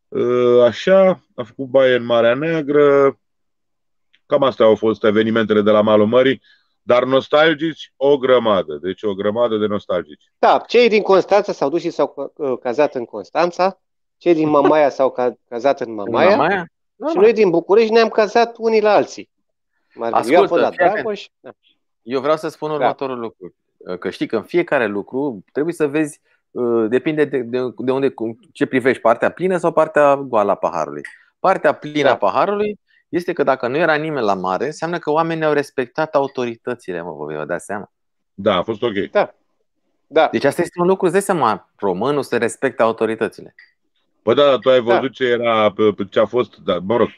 B: Uh, Așa, a făcut baie în Marea Neagră, cam astea au fost evenimentele de la malul mării, dar nostalgici o grămadă, deci o grămadă de nostalgici.
D: Da, cei din Constanța s-au dus și s-au uh, cazat în Constanța, cei din Mamaia s-au ca- cazat în Mamaia,
A: Mamaia?
D: și noi din București ne-am cazat unii la alții. Mai- Eu am
A: Ascultă,
D: fost la
A: fii atent.
D: Dragoș. Da.
A: Eu vreau să spun
D: Da.
A: următorul lucru. Că știi că în fiecare lucru trebuie să vezi, uh, depinde de, de, de unde, cum- ce privești, partea plină sau partea goală a paharului. Partea plină
D: Da.
A: a paharului este că dacă nu era nimeni la mare, înseamnă că oamenii au respectat autoritățile, mă, vă dați seama.
B: Da, a fost ok.
D: Da.
A: Deci asta este un lucru, îți dai seama, românul să respecte autoritățile.
B: Păi da, dar tu ai
D: Da.
B: văzut ce era, pe- pe ce a fost, dar, mă rog,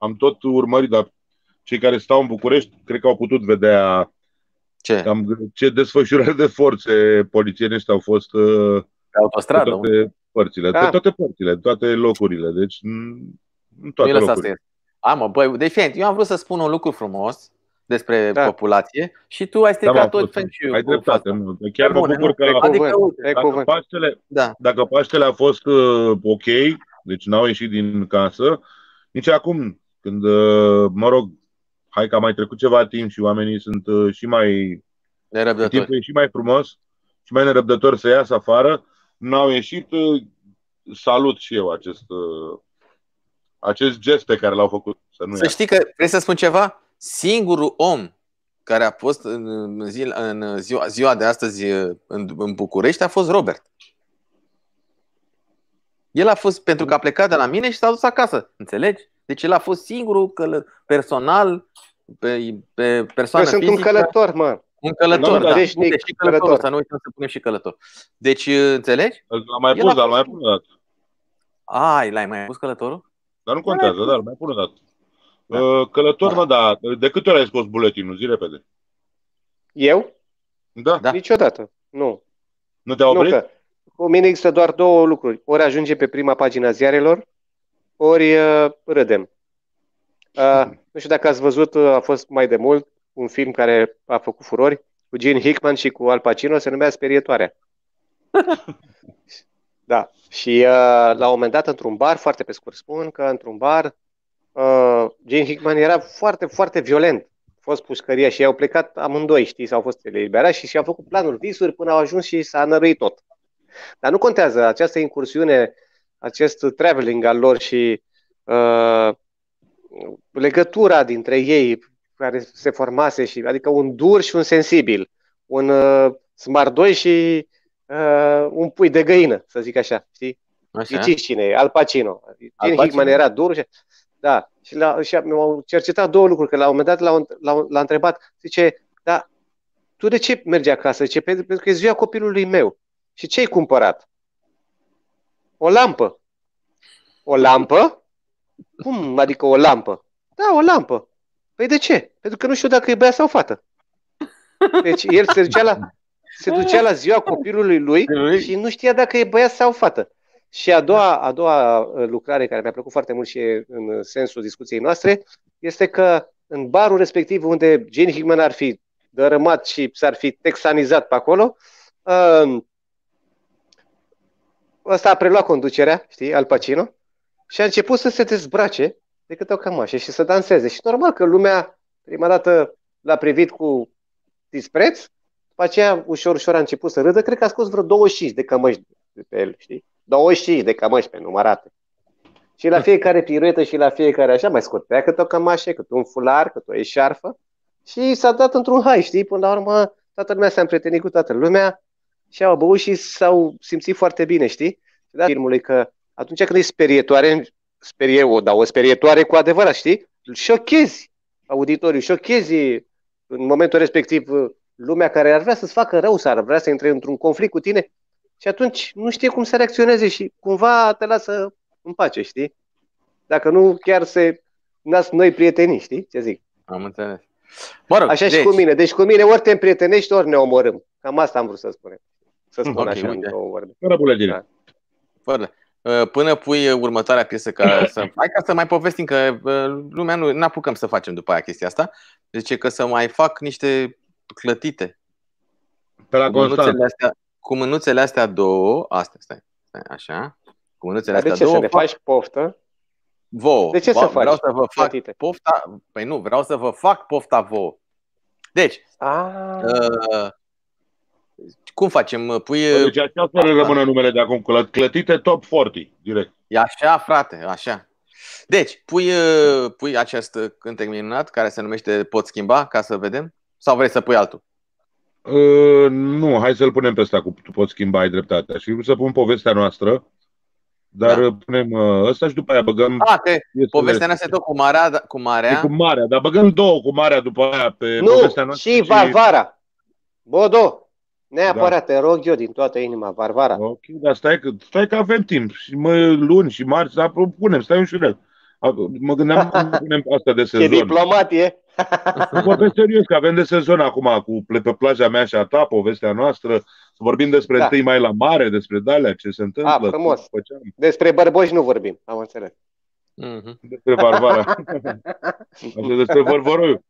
B: am tot urmărit, dar cei care stau în București, cred că au putut vedea
A: Ce?
B: cam ce desfășurări de forțe polițienești au fost uh,
A: Pe
B: pe
A: autostradă? unde?
B: toate părțile,
D: Da.
B: pe toate părțile, în toate locurile, deci în în toate
A: Nu-i lăsa să
B: locurile.
A: ies. A, mă, băi, deci fie, eu am vrut să spun un lucru frumos despre
D: Da.
A: populație și tu ai
B: Da,
A: stricat
B: mă,
A: tot
B: fost-
A: feng
B: ai dreptate, nu. Chiar
A: Pe
B: mă
A: bune,
B: bucur
A: nu,
B: că
D: pe
A: Adică,
D: cuvânt,
A: uite,
D: pe
B: dacă
D: cuvânt.
B: Paștele,
A: Da.
B: dacă Paștele a fost uh, ok, deci n-au ieșit din casă, nici acum, când, uh, mă rog, hai că a mai trecut ceva timp și oamenii sunt uh, și mai,
A: Nerăbdători.
B: timpul e și mai frumos și mai nerăbdători să iasă afară, n-au ieșit, uh, salut și eu acest, uh, acest gest pe care l-au făcut. Să nu
A: Să știi că, vrei să spun ceva? Singurul om care a fost în, în, zi, în ziua, ziua de astăzi în, în București a fost Robert. El a fost pentru că a plecat de la mine și s-a dus acasă. Înțelegi? Deci el a fost singurul călă, personal, pe, pe
D: Eu
A: persoană
D: sunt un
A: fizică,
D: călător, mă.
A: un călător.
B: Da,
A: Da,
D: veșnic
A: Uite, și călător,
D: călător.
A: să nu uităm să punem și călător. Deci, înțelegi?
B: L-am mai
A: El
B: pus,
A: a
B: dar
A: fost-
B: mai pun o dată.
A: Ai, l-ai mai pus călătorul?
B: Dar nu contează, dar mai pun o dată.
A: Da.
B: Uh, Călător, mă, da. De câte ori ai scos buletinul? Zi repede.
D: Eu?
B: Da?
A: Da.
D: Niciodată. Nu.
B: Nu te-a
D: Nu,
B: oprit?
D: că cu mine există doar două lucruri. Ori ajunge pe prima pagina ziarelor, ori uh, râdem. Uh, nu știu dacă ați văzut, uh, a fost mai de mult un film care a făcut furori cu Gene Hickman și cu Al Pacino, se numea Sperietoarea. da. Și uh, la un moment dat, într-un bar, foarte pe scurt spun că într-un bar, uh, Gene Hickman era foarte, foarte violent. A fost pușcăria și au plecat amândoi, știi, s-au fost eliberați și și-au făcut planuri, visuri până au ajuns și s-a năruit tot. Dar nu contează, această incursiune, acest traveling al lor și uh, legătura dintre ei care se formase, și, adică un dur și un sensibil, un uh, smardoi și uh, un pui de găină, să zic așa, știi?
A: Așa.
D: Știți cine e? Al Pacino. Gene
A: Pacino.
D: Hickman era dur și, da, și, la, și mi-au cercetat două lucruri, că la un moment dat l-au, l-au, l-a întrebat, zice, da, tu de ce mergi acasă? Zice, pentru, pentru că e ziua copilului meu. Și ce ai cumpărat? O lampă. O lampă? Cum adică o lampă? Da, o lampă. Păi de ce? Pentru că nu știu dacă e băiat sau fată. Deci el se ducea la, se ducea la ziua copilului lui și nu știa dacă e băiat sau fată. Și a doua, a doua uh, lucrare care mi-a plăcut foarte mult și e în sensul discuției noastre este că în barul respectiv unde Gene Hickman ar fi dărâmat și s-ar fi texanizat pe acolo, uh, ăsta a preluat conducerea, știi, Al Pacino, și a început să se dezbrace de câte o cămașă și să danseze. Și normal că lumea prima dată l-a privit cu dispreț, după aceea ușor, ușor a început să râdă, cred că a scos vreo 25 de cămăși de pe el, știi? 25 de cămăși pe numărate. Și la fiecare piruetă și la fiecare așa mai scotea câte o cămașă, câte un fular, câte o eșarfă și s-a dat într-un hai, știi? Până la urmă toată lumea s-a împrietenit cu toată lumea și au băut și s-au simțit foarte bine, știi? Și da, filmului că atunci când e sperietoare, sperie o, da, o sperietoare cu adevărat, știi? Îl șochezi auditoriu, șochezi în momentul respectiv lumea care ar vrea să-ți facă rău, s-ar vrea să intre într-un conflict cu tine și atunci nu știe cum să reacționeze și cumva te lasă în pace, știi? Dacă nu, chiar se nasc noi prietenii, știi ce zic?
A: Am înțeles. Mă rog,
D: Așa
A: deci,
D: și cu mine. Deci cu mine ori te împrietenești, ori ne omorâm. Cam asta am vrut să spun. Să spun
A: Ok,
D: așa în
A: uite.
D: două vorbe.
B: Fără bulegire.
D: Da.
A: Fără. Uh, Până pui următoarea piesă ca să... Hai ca să mai povestim că uh, lumea nu ne apucăm să facem după aia chestia asta. Zice că să mai fac niște clătite.
B: Pe la
A: Cu mânuțele
B: Constant.
A: astea, cu mânuțele astea două, astea, stai, stai așa. Cu mânuțele
D: Dar de
A: astea
D: ce să
A: două,
D: ne faci poftă?
A: vouă.
D: De ce să
A: Vă-
D: faci
A: Vreau să vă fac
D: clătite?
A: pofta, păi nu, vreau să vă fac pofta vouă. Deci,
D: Ah,
A: uh, cum facem? Pui,
B: Deci așa să rămână numele de acum. clă- Clătite top 40, direct.
A: E așa, frate, așa. Deci, pui, uh, pui acest cântec minunat care se numește Pot schimba, ca să vedem? Sau vrei să pui altul?
B: Uh, nu, hai să-l punem pe ăsta cu tu poți schimba, ai dreptate. Și să pun povestea noastră, dar
A: Da.
B: da. punem uh, ăsta și după aia băgăm
A: Ah, că
B: piesele-
A: povestea noastră tot cu marea, da- cu
B: E
A: marea.
B: cu marea, dar băgăm două cu marea după aia pe
D: nu,
B: povestea noastră.
D: și Varvara. Bodo, neapărat, te rog eu din toată inima, Varvara.
B: Ok, dar stai că, stai că avem timp. Și mă, luni și marți, dar punem, stai un șurel. A- Mă gândeam că punem asta de
D: Ce
B: sezon.
D: diplomat e.
B: Nu vorbesc serios, că avem de sezon acum cu ple- pe plaja mea și a ta, povestea noastră. Să vorbim despre
D: Da.
B: întâi mai la mare, despre dalea, ce se întâmplă.
D: Ah, frumos.
B: cum făceam,
D: Despre bărboși nu vorbim, am înțeles.
A: Mhm.
B: Despre Varvara. Așa, despre Vărvăroiu.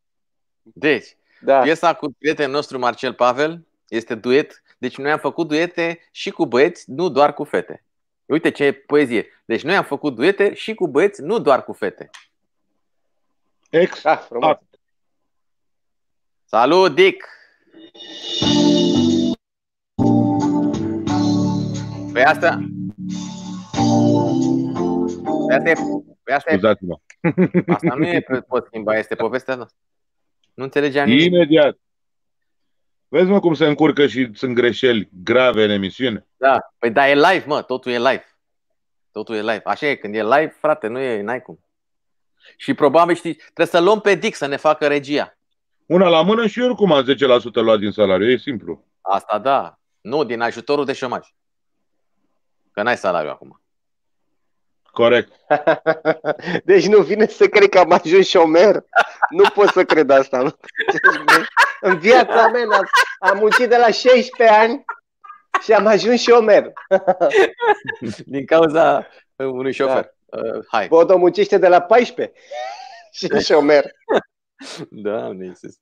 A: Deci,
D: Da.
A: piesa cu prietenul nostru Marcel Pavel este duet. Deci noi am făcut duete și cu băieți, nu doar cu fete. Uite ce poezie. Deci noi am făcut duete și cu băieți, nu doar cu fete.
B: Ex.
D: Ah, frumos.
B: Ah.
A: Salut, Dick! Păi asta... Păi asta e, păi asta, e,
B: Scuzați-mă.
A: asta nu e pe pot schimba, este povestea noastră. Nu înțelegeam nimic.
B: Imediat. Vezi, mă, cum se încurcă și sunt greșeli grave în emisiune?
A: Da. Păi da, e live, mă, totul e live. Totul e live. Așa e, când e live, frate, nu e, n-ai cum. Și probabil știi, trebuie să luăm pe Dick să ne facă regia.
B: Una la mână și oricum am 10% luat din salariu. E simplu.
A: Asta da. Nu, din ajutorul de șomaj. Că n-ai salariu acum.
B: Corect.
D: Deci nu vine să cred că am ajuns șomer. Nu pot să cred asta. nu. În viața mea am, am muncit de la 16 ani și am ajuns șomer.
A: Din cauza unui șofer. Uh, hai.
D: Bodo muncește de la 14 și e șomer.
A: Da, Iisus.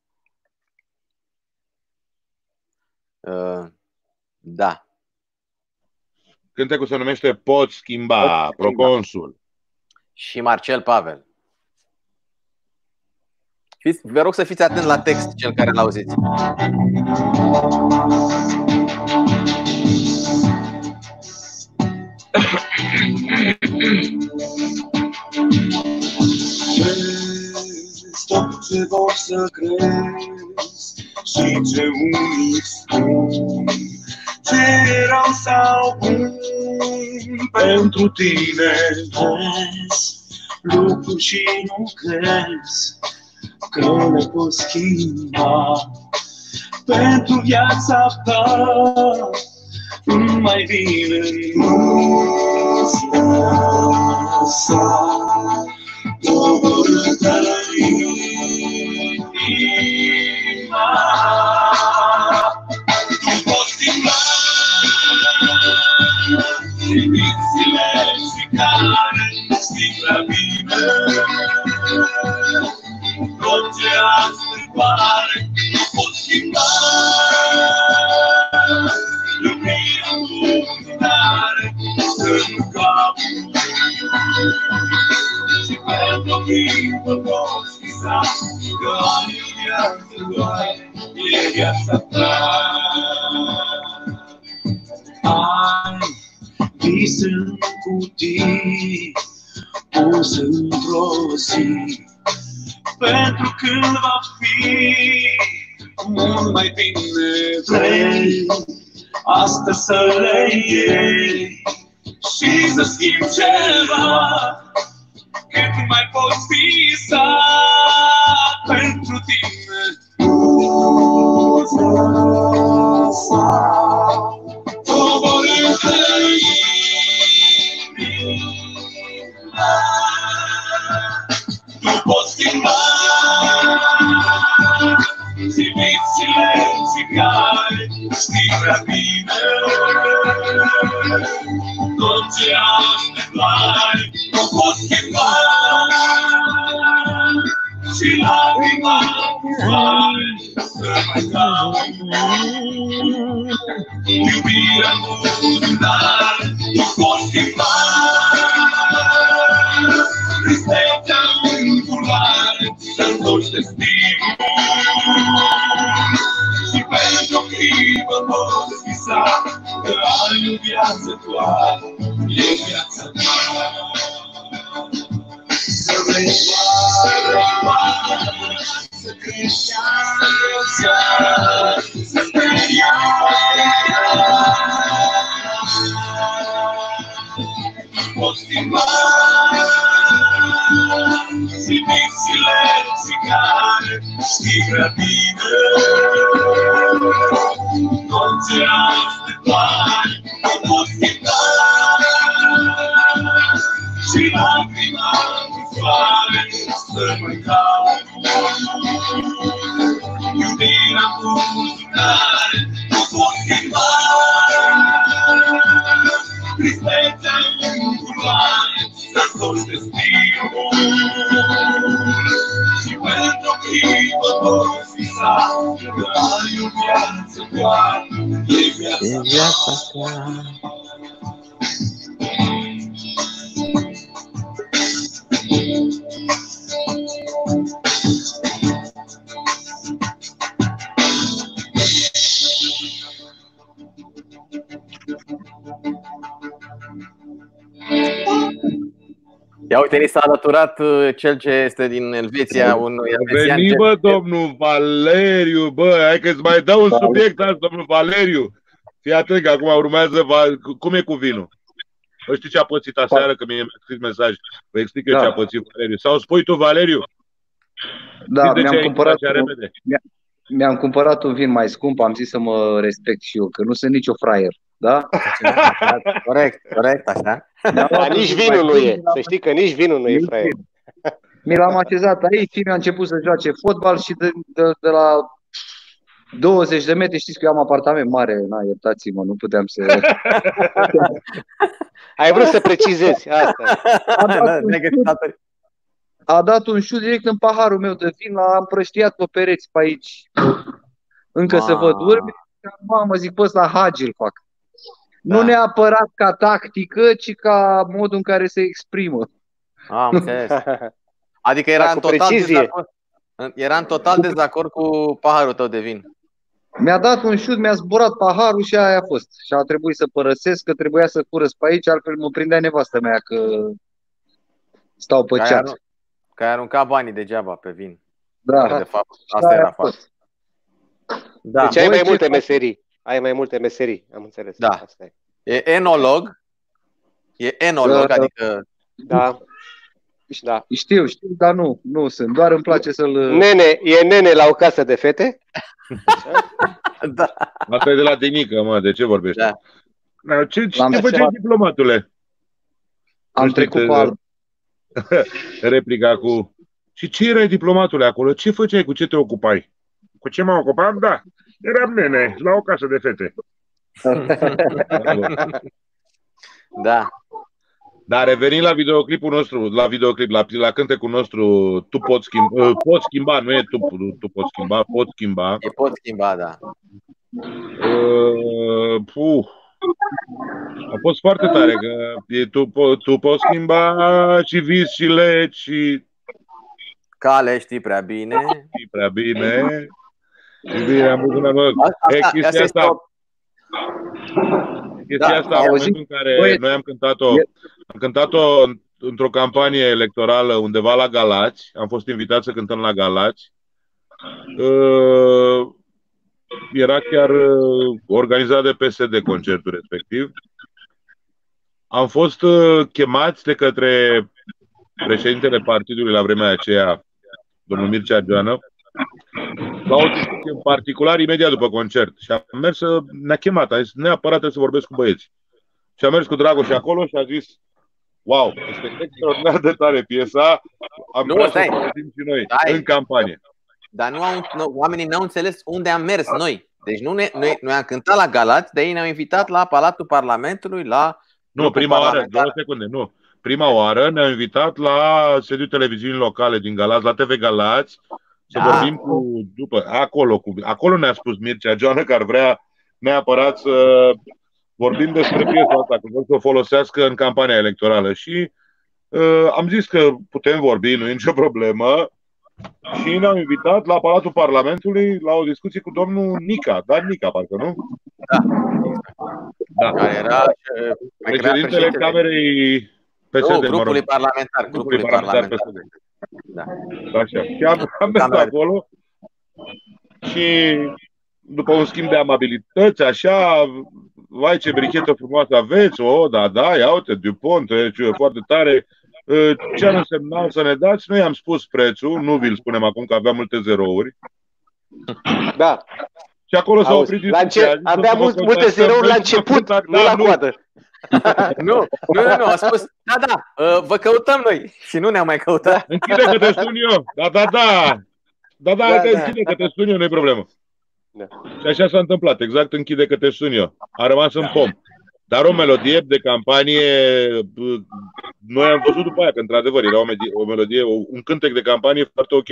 A: Uh, da.
B: Cântecul se numește Pot schimba,
A: Pot schimba.
B: proconsul.
A: Și Marcel Pavel. Fiți, vă rog să fiți atent la text, cel care l-auziți.
F: Vezi tot ce vor să crezi și ce unii spun Ce rău sau bun pentru tine vezi Lucruri și nu crezi că le poți schimba Pentru viața ta mai bine nu lăsa Doborâtă inima Tu poți schimba Mințile și care știi prea bine Tot ce astăzi pare Tu poți schimba Lumina luminare în capul și pentru clipă poți visa că ai o viață doar e viața ta. Pentru când va fi mult mai bine vrei asta să le iei și să schimbi ceva lacrima soare Să mai caut Iubirea murdar Nu pot schimba Tristețea în culoare Să-ntorci destinul Și pentru o clipă poți visa
A: s-a alăturat uh, cel ce este din Elveția, un elvețian.
B: Veni,
A: gen-
B: bă, domnul Valeriu, bă, hai că-ți mai dau un subiect azi, domnul Valeriu. Fii atent că acum urmează, va- cum e cu vinul? Nu știu ce a pățit aseară, că mie mi-a scris mesaj. Vă explic eu
G: Da.
B: ce a pățit Valeriu. Sau spui tu, Valeriu?
G: Da,
B: Știi de ce
G: mi-am
B: ai
G: cumpărat,
B: așa repede?
G: mi-am cumpărat un vin mai scump, am zis să mă respect și eu, că nu sunt nicio fraier. Da?
A: Corect, corect, așa.
G: Mi-am
D: Dar
G: luat un
D: nici
G: vin
D: vinul
G: mai
D: nu
G: scump,
D: e.
G: mi l-am-
D: Să știi că nici vinul nu e
G: Nici
D: fraier.
G: Mi l-am așezat aici, mi-a început să joace fotbal și de, de, de la 20 de metri, știți că eu am apartament mare, na, iertați-mă, nu puteam să...
D: Ai vrut să precizezi asta. e.
G: A dat, un șut,
A: Negociatori.
G: a dat un șut direct în paharul meu de vin, l-am împrăștiat pe pereți pe aici. Încă să văd urme. Mamă, zic, pe ăsta hagi îl fac. Nu
A: Da.
G: neapărat ca tactică, ci ca modul în care se exprimă.
A: Am înțeles. Adică era
D: Da,
A: în
D: cu
A: total
D: precizie.
A: dezacord. Era în total dezacord cu paharul tău de vin.
G: Mi-a dat un șut, mi-a zburat paharul și aia a fost. Și a trebuit să părăsesc, că trebuia să curăț pe aici, altfel mă prindea nevastă mea că stau pe
A: Că ai,
G: chat.
A: arun- că ai aruncat banii degeaba pe vin.
G: Da,
A: Că de fapt,
G: și
A: asta
G: aia
A: era
G: a fost.
A: fapt. Da.
D: Deci ai
G: Voi
D: mai
G: ce
D: multe
G: faceți?
D: meserii. Ai mai multe meserii, am înțeles.
A: Da.
D: Asta e.
A: E enolog. E enolog,
G: Da.
A: adică
D: Da. Da.
G: Știu, știu, dar nu, nu sunt. Doar îmi place să-l...
D: Nene, e nene la o casă de fete?
A: da.
B: Asta e de la Denică, mă, de ce vorbești?
A: Da.
B: Da. Ce, ce
G: L-am
B: te făceai
G: chemat.
B: diplomatule?
G: Am
B: nu știu
G: trecut
B: câte-
G: pe alb.
B: Replica cu... Și ce erai diplomatule acolo? Ce făceai? Cu ce te ocupai? Cu ce mă ocupam? Da. Eram nene, la o casă de fete.
A: Da.
B: Dar revenind la videoclipul nostru, la videoclip, la, la cântecul nostru, tu poți schimba, uh, poți schimba, nu e tu, tu poți schimba, poți schimba.
A: E pot schimba, da.
B: Uh, puh. A fost foarte tare că e, tu, po, tu poți schimba și vis și legi și
A: Cale știi prea bine.
B: și prea bine. Iubirea în buzunar, mă.
A: Asta,
B: E,
A: asta,
B: chestia
A: asta este
B: asta,
A: o...
B: chestia
A: Da,
B: asta în
G: auzi?
B: momentul în care
G: Băi,
B: noi am cântat-o,
G: e-
B: am cântat-o într-o campanie electorală undeva la Galați, am fost invitat să cântăm la Galați. Uh, era chiar uh, organizat de PSD concertul respectiv. Am fost uh, chemați de către președintele partidului la vremea aceea, domnul Mircea Joană, la o discuție în particular imediat după concert. Și am mers să ne-a chemat, a zis neapărat trebuie să vorbesc cu băieți. Și am mers cu Dragoș acolo și a zis Wow, este extraordinar de tare piesa. Am
A: Nu,
B: vrea să
A: stai.
B: o folosim și noi
A: Stai.
B: în campanie.
A: Dar nu au, nu, oamenii n-au înțeles unde am mers noi. Deci nu ne, noi, noi am cântat la Galați, dar ei ne-au invitat la Palatul Parlamentului, la
B: Nu,
A: grupul
B: prima oară,
A: parlamentar.
B: două secunde, nu. Prima oară ne-au invitat la sediul televiziunii locale din Galați, la TV Galați, să
A: Da.
B: vorbim cu, după, acolo, cu, acolo ne-a spus Mircea Joană că ar vrea neapărat să vorbim despre piesa asta, că vor să o folosească în campania electorală și uh, am zis că putem vorbi, nu e nicio problemă și ne-au invitat la Palatul Parlamentului la o discuție cu domnul Nica, Dan Nica, parcă, nu? Da.
A: care era uh, mai era
B: Președintele
A: președintele
B: Camerei
A: nu,
B: PSD, mă rog.
A: grupului parlamentar, grupului
B: Grupului parlamentar
A: parlamentar. Da.
B: Așa. Și am, am mers
A: Cameră.
B: acolo și după un schimb de amabilități, așa, vai ce brichetă frumoasă aveți, o, da, da, ia uite, Dupont, e foarte tare. E, Ce ar însemna să ne dați? Noi am spus prețul, nu vi-l spunem acum că aveam multe zerouri.
D: Da.
B: Și acolo s-a
D: Auzi,
B: oprit
D: la
B: discuția.
D: înce-
B: A zis,
D: avea
B: "O să vă
D: mult, multe
B: contactăm,
D: zerouri la
B: noi să vă
D: început, nu
B: contactăm,
D: la
B: nu."
D: coadă.
A: Nu, nu, nu, nu, a spus, da, da, uh, vă căutăm noi și nu ne-am mai căutat.
B: Închide că te sun eu. Da, da, da. Da, da,
D: Da,
B: că
D: da.
B: închide că te sun eu, nu-i problemă.
D: Da.
B: Și așa s-a întâmplat, exact închide că te sun eu. A rămas în pom. Dar o melodie de campanie, bă, noi am văzut după aia că într-adevăr era o, medie, o melodie, o- un cântec de campanie foarte ok,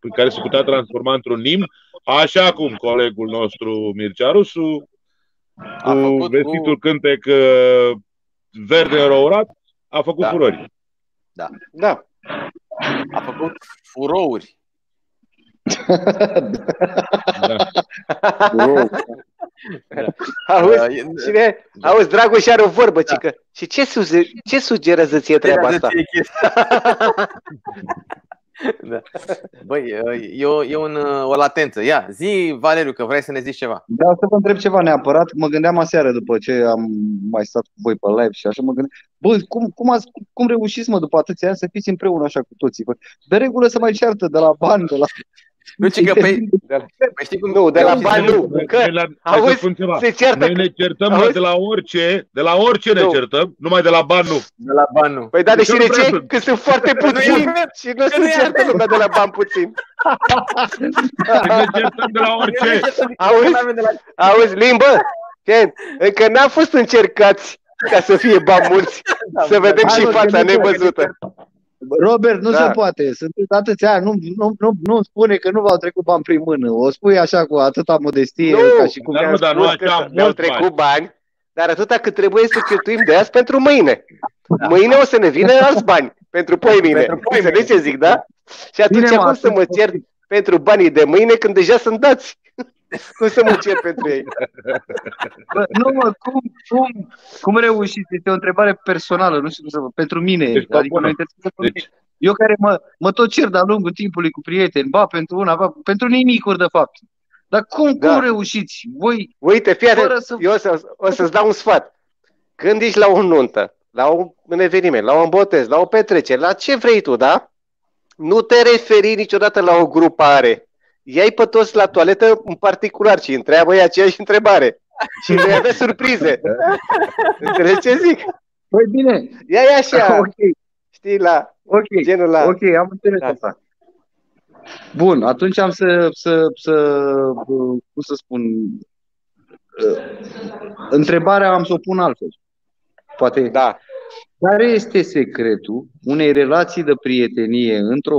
B: pe care se putea transforma într-un nim, așa cum colegul nostru Mircea Rusu,
A: A
B: cu
A: făcut
B: vestitul
A: cu...
B: cântec uh, verde înrourat, a făcut
A: Da.
B: furori.
D: Da.
A: a făcut furouri.
B: Da.
D: Auzi,
A: Uh, e-
D: cine, auzi, Dragoș are o vorbă, cică. Și ce, suze, ce sugerează ție treaba asta?
A: ție chestia. da. Băi, e, o, e un, o latență. Ia, zi, Valeriu, că vrei să ne zici ceva.
G: Vreau să vă întreb ceva neapărat. Mă gândeam aseară după ce am mai stat cu voi pe live și așa mă gândeam. Bă, cum, cum, ați, cum reușiți, mă, după atâția ani să fiți împreună așa cu toții? Bă? De regulă să mai ceartă de la bani, de la...
A: Nu, ci că pe,
D: De la-
A: păi știi cum,
D: Nu, de la
A: eu-
D: bani nu.
B: Noi-
D: Că,
B: noi la- hai să
D: auzi,
B: spun ceva.
D: se ceartă.
B: Noi ne certăm
D: Auzi?
B: mai de la orice, de la orice ne
D: Nu.
B: certăm, numai de la bani nu.
A: De la bani nu.
D: Păi da, de
B: Deci eu
D: știi
B: nu
D: de
B: vreau
D: ce?
B: să-
D: Că sunt foarte
A: nu e
D: puțini
A: adevărat.
D: și nu
A: Că nu
D: se
A: e
D: ceartă lumea de la bani puțin.
B: Deci ne certăm de la orice.
D: Auzi?
A: Nu avem de la-
D: Auzi, limbă? Ken, încă n-a fost încercați ca să fie bani mulți. Să vedem
G: Hai,
D: și
G: mă, că
D: fața
G: nu pot.
D: nevăzută.
G: Robert, nu
D: Da.
G: se poate. Sunt atâția ani. Nu, nu, nu, nu spune că nu v-au trecut bani prin mână. O spui așa cu atâta modestie
D: Nu,
G: ca și cum...
B: Dar nu, dar nu
D: Spus că
B: așa
D: ne-au
B: mult
D: trecut
B: bani.
D: bani, dar atâta cât trebuie să cheltuim de azi pentru mâine. Mâine o să ne vină alți bani pentru poi mine.
A: Pentru poimine.
D: Înțelegi ce zic, da? Și atunci
G: Bine, mă,
D: cum să mă
G: atunci-
D: cer pentru banii de mâine când deja sunt dați? Cum să mă cer pentru ei?
G: Bă, nu, mă, cum, cum, cum reușiți? Este o întrebare personală, nu știu cum să vă... Pentru mine.
B: Deci,
G: adică
B: bună.
G: mă interesează pe mine.
B: Deci,
G: Eu care mă, mă tot cer de-a lungul timpului cu prieteni, ba pentru una, ba pentru nimicuri de fapt. Dar cum,
D: Da.
G: cum reușiți? Voi,
D: Uite, fii atent,
G: Fără să-
D: eu o, să, o să-ți dau un sfat. Când ești la o nuntă, la un, un eveniment, la un botez, la o petrecere, la ce vrei tu, da? Nu te referi niciodată la o grupare. Ia-i pe toți la toaletă în particular și întreabă ei aceeași întrebare. Și vei avea surprize. Înțelegi ce zic?
G: păi bine,
D: Ia-i așa,
G: ok,
D: știi, la
G: ok,
D: genul la...
G: ok, am înțeles
D: Da.
G: asta. Bun, atunci am să, să, să, uh, cum să spun, uh, întrebarea am să o pun altfel. Poate,
D: Da.
G: Care este secretul unei relații de prietenie într-o,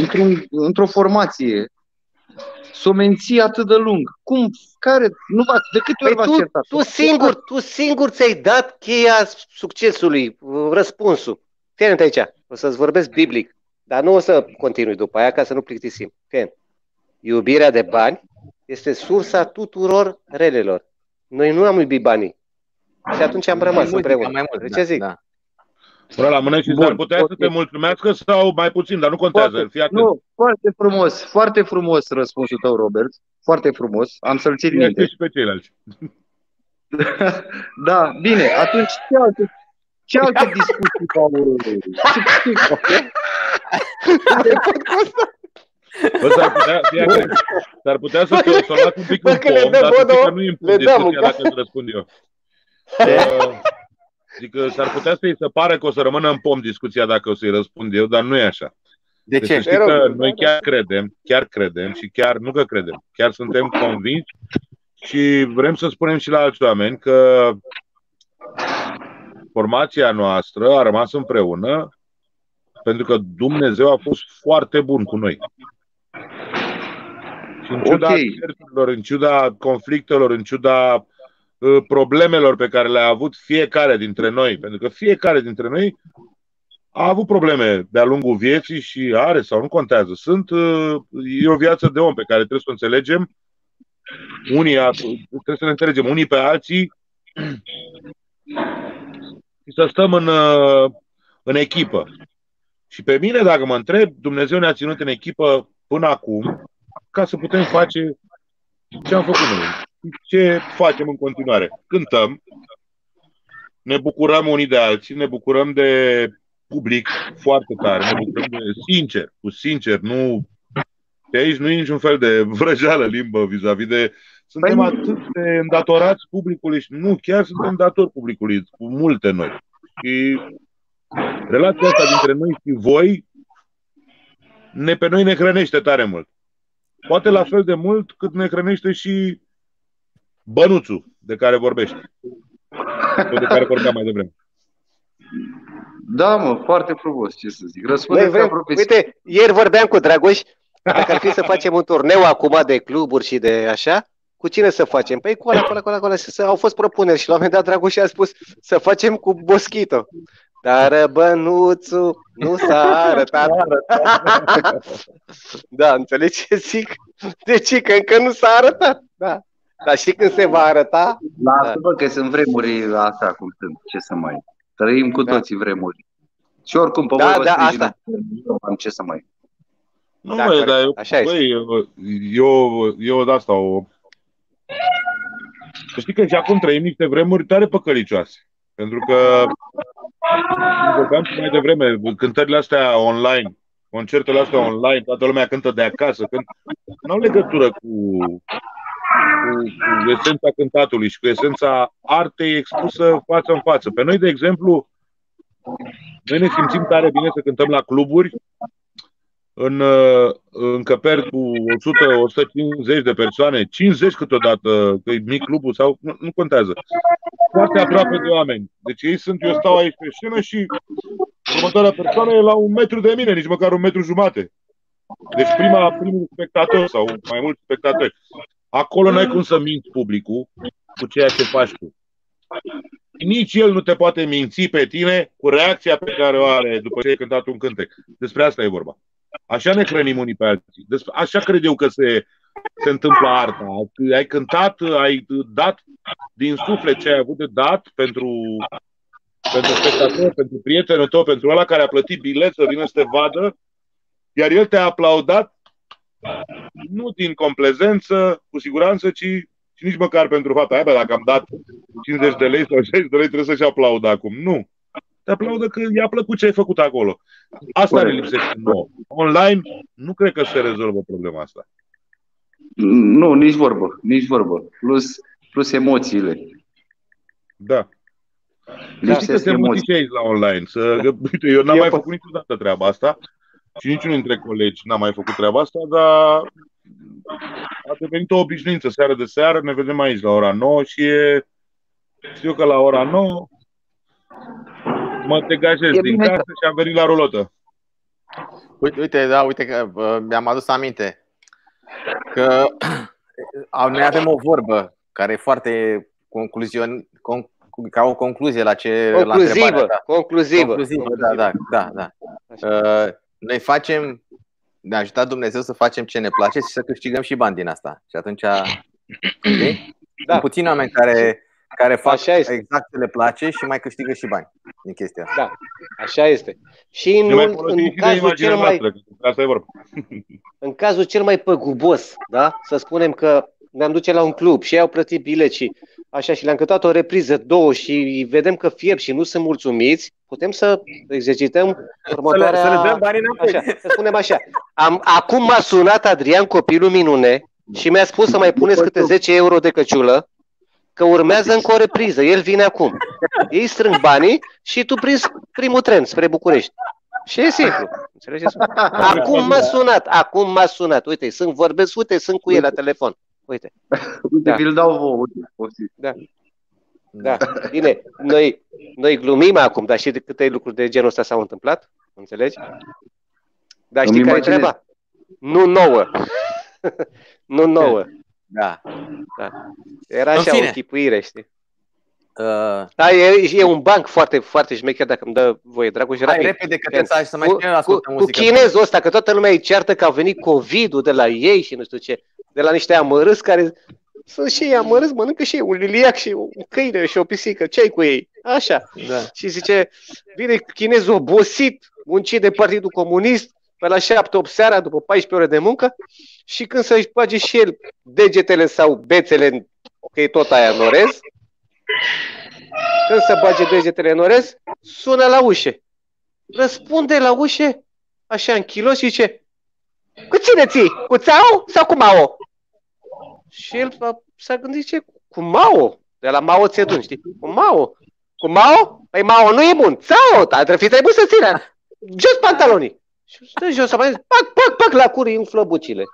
G: într-un, într-o formație să o menții atât de lung? Cum? Care? Nu va, de câte ori
D: Păi
G: v-ați
D: tu,
G: certat?
D: tu singur, tu singur ți-ai dat cheia succesului, răspunsul. Fii atent aici, o să-ți vorbesc biblic, dar nu o să continui după aia ca să nu plictisim. Fii atent. Iubirea de bani este sursa tuturor relelor. Noi nu am iubit banii. Și atunci am rămas
A: Mai mult,
D: împreună.
A: mai mult,
D: Ce zic?
A: Da.
B: Până la mână și
G: Bun,
B: s-ar putea
G: ok.
B: să te mulțumească sau mai puțin, dar nu contează.
G: Foarte,
B: Fii atent.
G: nu, foarte frumos, foarte frumos răspunsul tău, Robert. Foarte frumos. Am să-l țin
B: Fii
G: minte.
B: atent și pe ceilalți.
G: Da, bine. Atunci ce alte, ce alte discuții au? Ce- ce-
B: Bă, s-ar putea, fii atent. S-ar putea să te să o luați un pic
D: Bă,
B: în
D: că le
B: pom,
D: dă
B: dar să știi
D: Bono,
B: că nu îi impun
D: le dă
B: discuția
D: mâncare.
B: dacă îți răspund eu. Uh, Zic că s-ar putea să-i se pare că o să rămână în pom discuția dacă o să-i răspund eu, dar nu e așa.
A: De
B: Deci
A: ce?
B: să știi
D: Te rog,
B: că
D: da,
B: noi
D: da.
B: chiar credem, chiar credem și chiar nu că credem, chiar suntem convinși și vrem să spunem și la alți oameni că formația noastră a rămas împreună pentru că Dumnezeu a fost foarte bun cu noi. Și în ciuda
G: Ok.
B: certurilor, în ciuda conflictelor, în ciuda uh, problemelor pe care le-a avut fiecare dintre noi, pentru că fiecare dintre noi a avut probleme de-a lungul vieții și are sau nu contează. Sunt, uh, e o viață de om pe care trebuie să o înțelegem. Unii a- trebuie să ne înțelegem unii pe alții și să stăm în, uh, în echipă. Și pe mine, dacă mă întreb, Dumnezeu ne-a ținut în echipă până acum ca să putem face ce am făcut noi. Și Ce facem în continuare? Cântăm, ne bucurăm unii de alții, ne bucurăm de public foarte tare, ne bucurăm de sincer, cu sincer, nu de aici nu e niciun fel de vrăjeală limbă vis-a-vis de suntem
G: Păi-
B: atât de îndatorați publicului și nu, chiar suntem datori publicului cu multe noi. Și relația asta dintre noi și voi ne, pe noi ne hrănește tare mult. Poate la fel de mult cât ne hrănește și bănuțul de care vorbești. Sau de care vorbeam mai devreme.
G: Da, mă, foarte frumos, ce să zic.
D: Noi
G: Răspundeți ca
D: vrem,
G: profesionist.
D: uite, ieri vorbeam cu Dragoș, dacă ar fi să facem un turneu acum de cluburi și de așa, cu cine să facem? Păi cu ăla, cu ăla, cu ăla, cu ăla. Și să- au fost propuneri și la un moment dat Dragoș a spus să facem cu Boschito. Dar bănuțul nu s-a arătat. da, înțelegi ce zic? De ce? Că încă nu s-a arătat. Da. Dar și când se va arăta,
G: Lasă-mă că sunt vremuri așa cum sunt. Ce să mai... Trăim cu
D: Da.
G: toții vremuri. Și oricum pe
D: Da,
G: voi vă
D: da,
G: sprijin.
D: asta.
G: Eu am ce să mai...
B: Nu,
D: Da,
B: da,
D: corect.
B: dar eu,
D: Așa este.
B: băi, eu, eu, eu de asta o... Să știi că și acum trăim niște vremuri tare păcălicioase. Pentru că cum vorbeam și mai devreme, cântările astea online, concertele astea online, toată lumea cântă de acasă, cânt, nu au legătură cu, cu, cu esența cântatului și cu esența artei expusă față în față. Pe noi, de exemplu, noi ne simțim tare bine să cântăm la cluburi, în uh, încăperi cu 100-150 de persoane, 50 câteodată, că e mic clubul sau nu, nu contează. Foarte aproape de oameni. Deci ei sunt, eu stau aici pe scenă și următoarea persoană e la un metru de mine, nici măcar un metru jumate. Deci prima, primul spectator sau mai mulți spectatori. Acolo n-ai cum să minți publicul cu ceea ce faci tu. Nici el nu te poate minți pe tine cu reacția pe care o are după ce ai cântat un cântec. Despre asta e vorba. Așa ne hrănim unii pe alții. Despre, așa cred eu că se, se întâmplă arta. Ai cântat, ai dat din suflet ce ai avut de dat pentru, pentru spectator, pentru prietenul tău, pentru ăla care a plătit bilet să vină să te vadă, iar el te-a aplaudat nu din complezență, cu siguranță, ci și nici măcar pentru faptul aia, bă, dacă am dat 50 de lei sau 60 de lei, trebuie să-și aplaudă acum. Nu. Te aplaudă că i-a plăcut ce ai făcut acolo. Asta ne lipsește nouă. Online nu cred că se rezolvă problema asta.
G: Nu, nici vorbă, nici vorbă. Plus, plus emoțiile.
B: Da. Deci
G: Lipsesc
B: să se emoții
G: emoții.
B: și aici la online. Să, că, uite, eu n-am
D: Eu
B: mai
D: pot-
B: făcut niciodată treaba asta și niciunul dintre colegi n-a mai făcut treaba asta, dar a devenit o obișnuință. Seară de seară ne vedem aici la ora 9 și e... Știu că la ora 9 mă degajez
G: E
B: din
G: bine
B: casă și am venit la rulotă.
A: Uite, uite, da, uite că uh, mi-am adus aminte că au- noi avem o vorbă care e foarte concluzion, con, ca o concluzie la ce la
D: concluzivă,
A: întrebarea ta.
D: concluzivă.
A: Concluzivă, da, da, da, da. Uh, noi facem, ne-a ajutat Dumnezeu să facem ce ne place și să câștigăm și bani din asta. Și atunci, știi?
D: Da.
A: Sunt puțini oameni care, care fac
D: Așa este.
A: exact ce le place și mai câștigă și bani din chestia asta.
D: Da, așa este. Și în,
B: Ne mai
D: în,
B: folosim și de
D: cazul
B: imaginea
D: cel mai,
B: noastră, că despre asta e vorba.
D: în cazul cel mai păgubos, da? să spunem că ne-am duce la un club și ei au plătit bilet și așa și le-am cântat o repriză, două și îi vedem că fierb și nu sunt mulțumiți, putem să exercităm
A: Să le,
D: următoarea...
A: să le dăm banii înapoi.
D: Așa, să spunem așa. Am, acum m-a sunat Adrian, copilul minune, și mi-a spus să mai puneți câte 10 euro de căciulă, că urmează încă o repriză. El vine acum. Ei strâng banii și tu prinzi primul tren spre București. Și e simplu. Înțelegeți? Acum m-a sunat, acum m-a sunat. Uite, sunt vorbesc, uite, sunt cu el la telefon. Uite.
G: Uite,
D: Da.
G: vi-l dau vouă. uite, poftiți.
D: Da, bine, noi, noi glumim acum, dar știi de câte lucruri de genul ăsta s-au întâmplat? Înțelegi? Dar
G: Îmi
D: știi care e
G: imaginez.
D: treaba? Nu nouă. nu nouă.
A: Da.
D: Era
A: În
D: așa o
A: fine.
D: închipuire, știi?
A: Uh,
D: Da, e, e un banc foarte, foarte șmecher, dacă îmi dă voie, Dragoș,
A: hai
D: rapid.
A: repede că trebuie să, să mai
D: cu,
A: și noi
D: cu,
A: ascultăm
D: cu
A: muzică.
D: chinezul ăsta, că toată lumea îi ceartă că a venit COVID-ul de la ei și nu știu ce, de la niște amărâți care sunt și ei amărâți, mănâncă și ei un liliac și un câine și o pisică, ce ai cu ei? Așa.
A: Da.
D: Și zice, vine chinezul obosit, muncit de Partidul Comunist, pe la 7-8 seara, după 14 ore de muncă, și când să-și bage și el degetele sau bețele, în- că e tot aia în orez, când să bage degetele în orez, sună la ușă. Răspunde la ușă, așa în kilos și zice, cu cine ții? Cu țeau sau cu Mao? Și el a- s-a gândit, zice, cu Mao? De la Mao Țedun, știi? Cu Mao? Cu Mao? Păi Mao nu e bun. Țeau, ar fi trebuit să țină. Jos pantalonii. Și stă jos, să mai pac, pac, pac, la cur îi umflă bucile.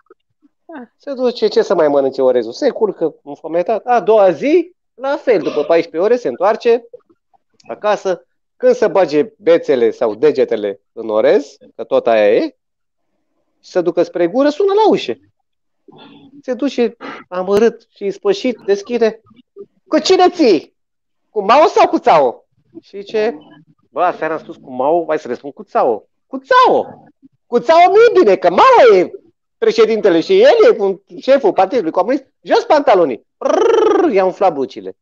D: Se duce, ce să mai mănânce orezul? Se culcă înfometat. A doua zi, la fel, după 14 ore, se întoarce acasă. Când se bage bețele sau degetele în orez, că tot aia e, și se ducă spre gură, sună la ușă. Se duce amărât și spășit, deschide. Cu cine ții? Cu Mao sau cu Țao? Și zice, bă, aseară am spus cu Mao, hai să răspund cu Țao. Cu Țao! Cu Țao nu e bine, că Mao e președintele și el e un șeful Partidului Comunist. Jos pantalonii. Rrrr, i-a umflat bucile.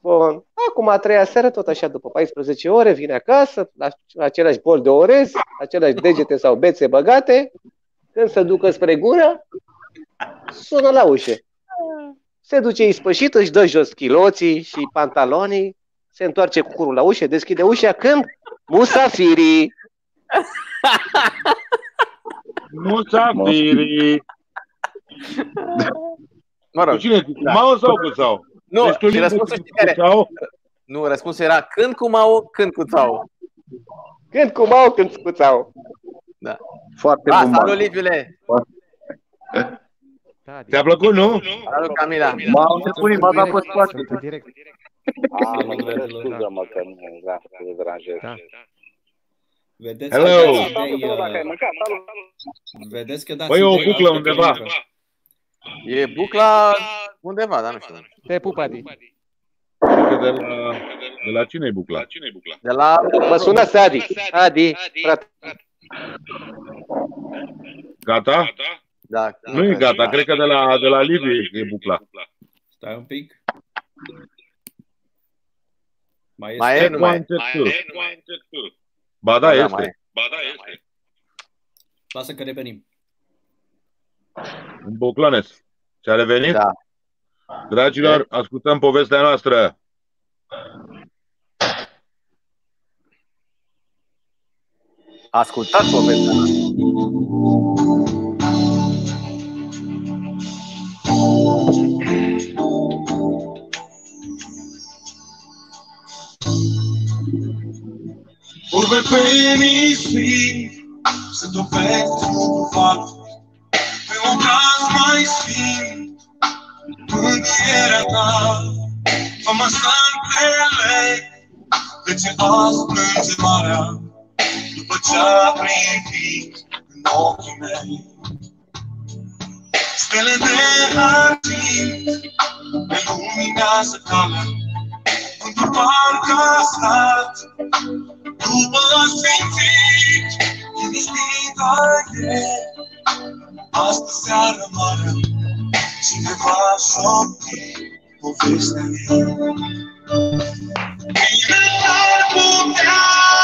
D: Bun. Acum a treia seară, tot așa, după 14 ore, vine acasă, la la același bol de orez, aceleași degete sau bețe băgate, când se ducă spre gură, sună la ușă. Se duce ispășit, își dă jos chiloții și pantalonii, se întoarce cu curul la ușă, deschide ușa când? Musafirii!
B: Musafiri.
A: Mă
B: Cu
A: rog,
B: cine? Cu
A: Da.
B: Mao sau cu sau?
A: nu,
B: Deci tu
A: și
B: limbi
A: răspunsul
B: cu
A: știi care?
B: sau?
A: Nu, răspunsul era când cu Mao, când cu Țau.
D: Când cu Mao, când cu Țao.
G: Foarte
A: Da,
G: bun.
A: salut,
G: Marco.
A: Liviule!
D: Da,
B: Ți-a plăcut, nu?
A: Salut, Camila!
G: M-am spune, m-a dat pe spate.
H: direct.
I: A, mă gândesc, scuză-mă că nu vreau să te deranjez.
H: Da. Vedeți
B: Hello.
H: că dați
I: Salut,
H: idei,
I: salut, dacă ai
H: uh,
I: mâncat, salut, salut.
H: vedeți că dați
B: Băi, e o
H: idei
B: buclă
H: alte
B: undeva.
H: că-
A: E bucla undeva, dar nu știu.
D: Te pup, Adi.
B: Cred că de la, de la cine e bucla?
A: De la...
D: Mă sună Adi. Adi, frate.
B: Gata?
A: Da,
B: Nu e gata, cred că de la, de la Livi e bucla.
H: Stai un pic. Mai
A: Mai
H: este?
A: e, nu mai e.
B: Ba da,
A: mai
B: este.
A: e.
H: Lasă că revenim.
B: Un buclones. Și-a revenit?
A: Da.
B: Dragilor, ascultăm povestea noastră.
A: Ascultați povestea.
F: Vorbe pe nisip Se topesc cu fapte Pe obraz mai sfânt Mângâierea ta. Fă-mă să înțeleg De ce azi plânge marea După ce-a privit în ochii mei Stele de argint Ne luminează calea Vântul parcă a stat după a simțit liniștită e Astă seară mare Cineva șopti povestea ei Cine ar putea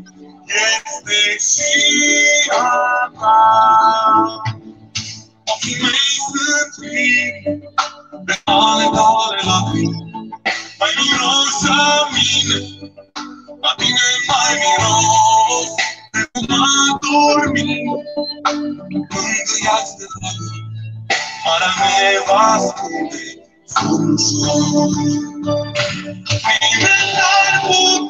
F: és de te amar. fim meio da de dole, dole, la tribo, vai mirosa mine, a mine mai miros, de uma dormir, quando ias de lá, para me vasculhar. Função, me dar o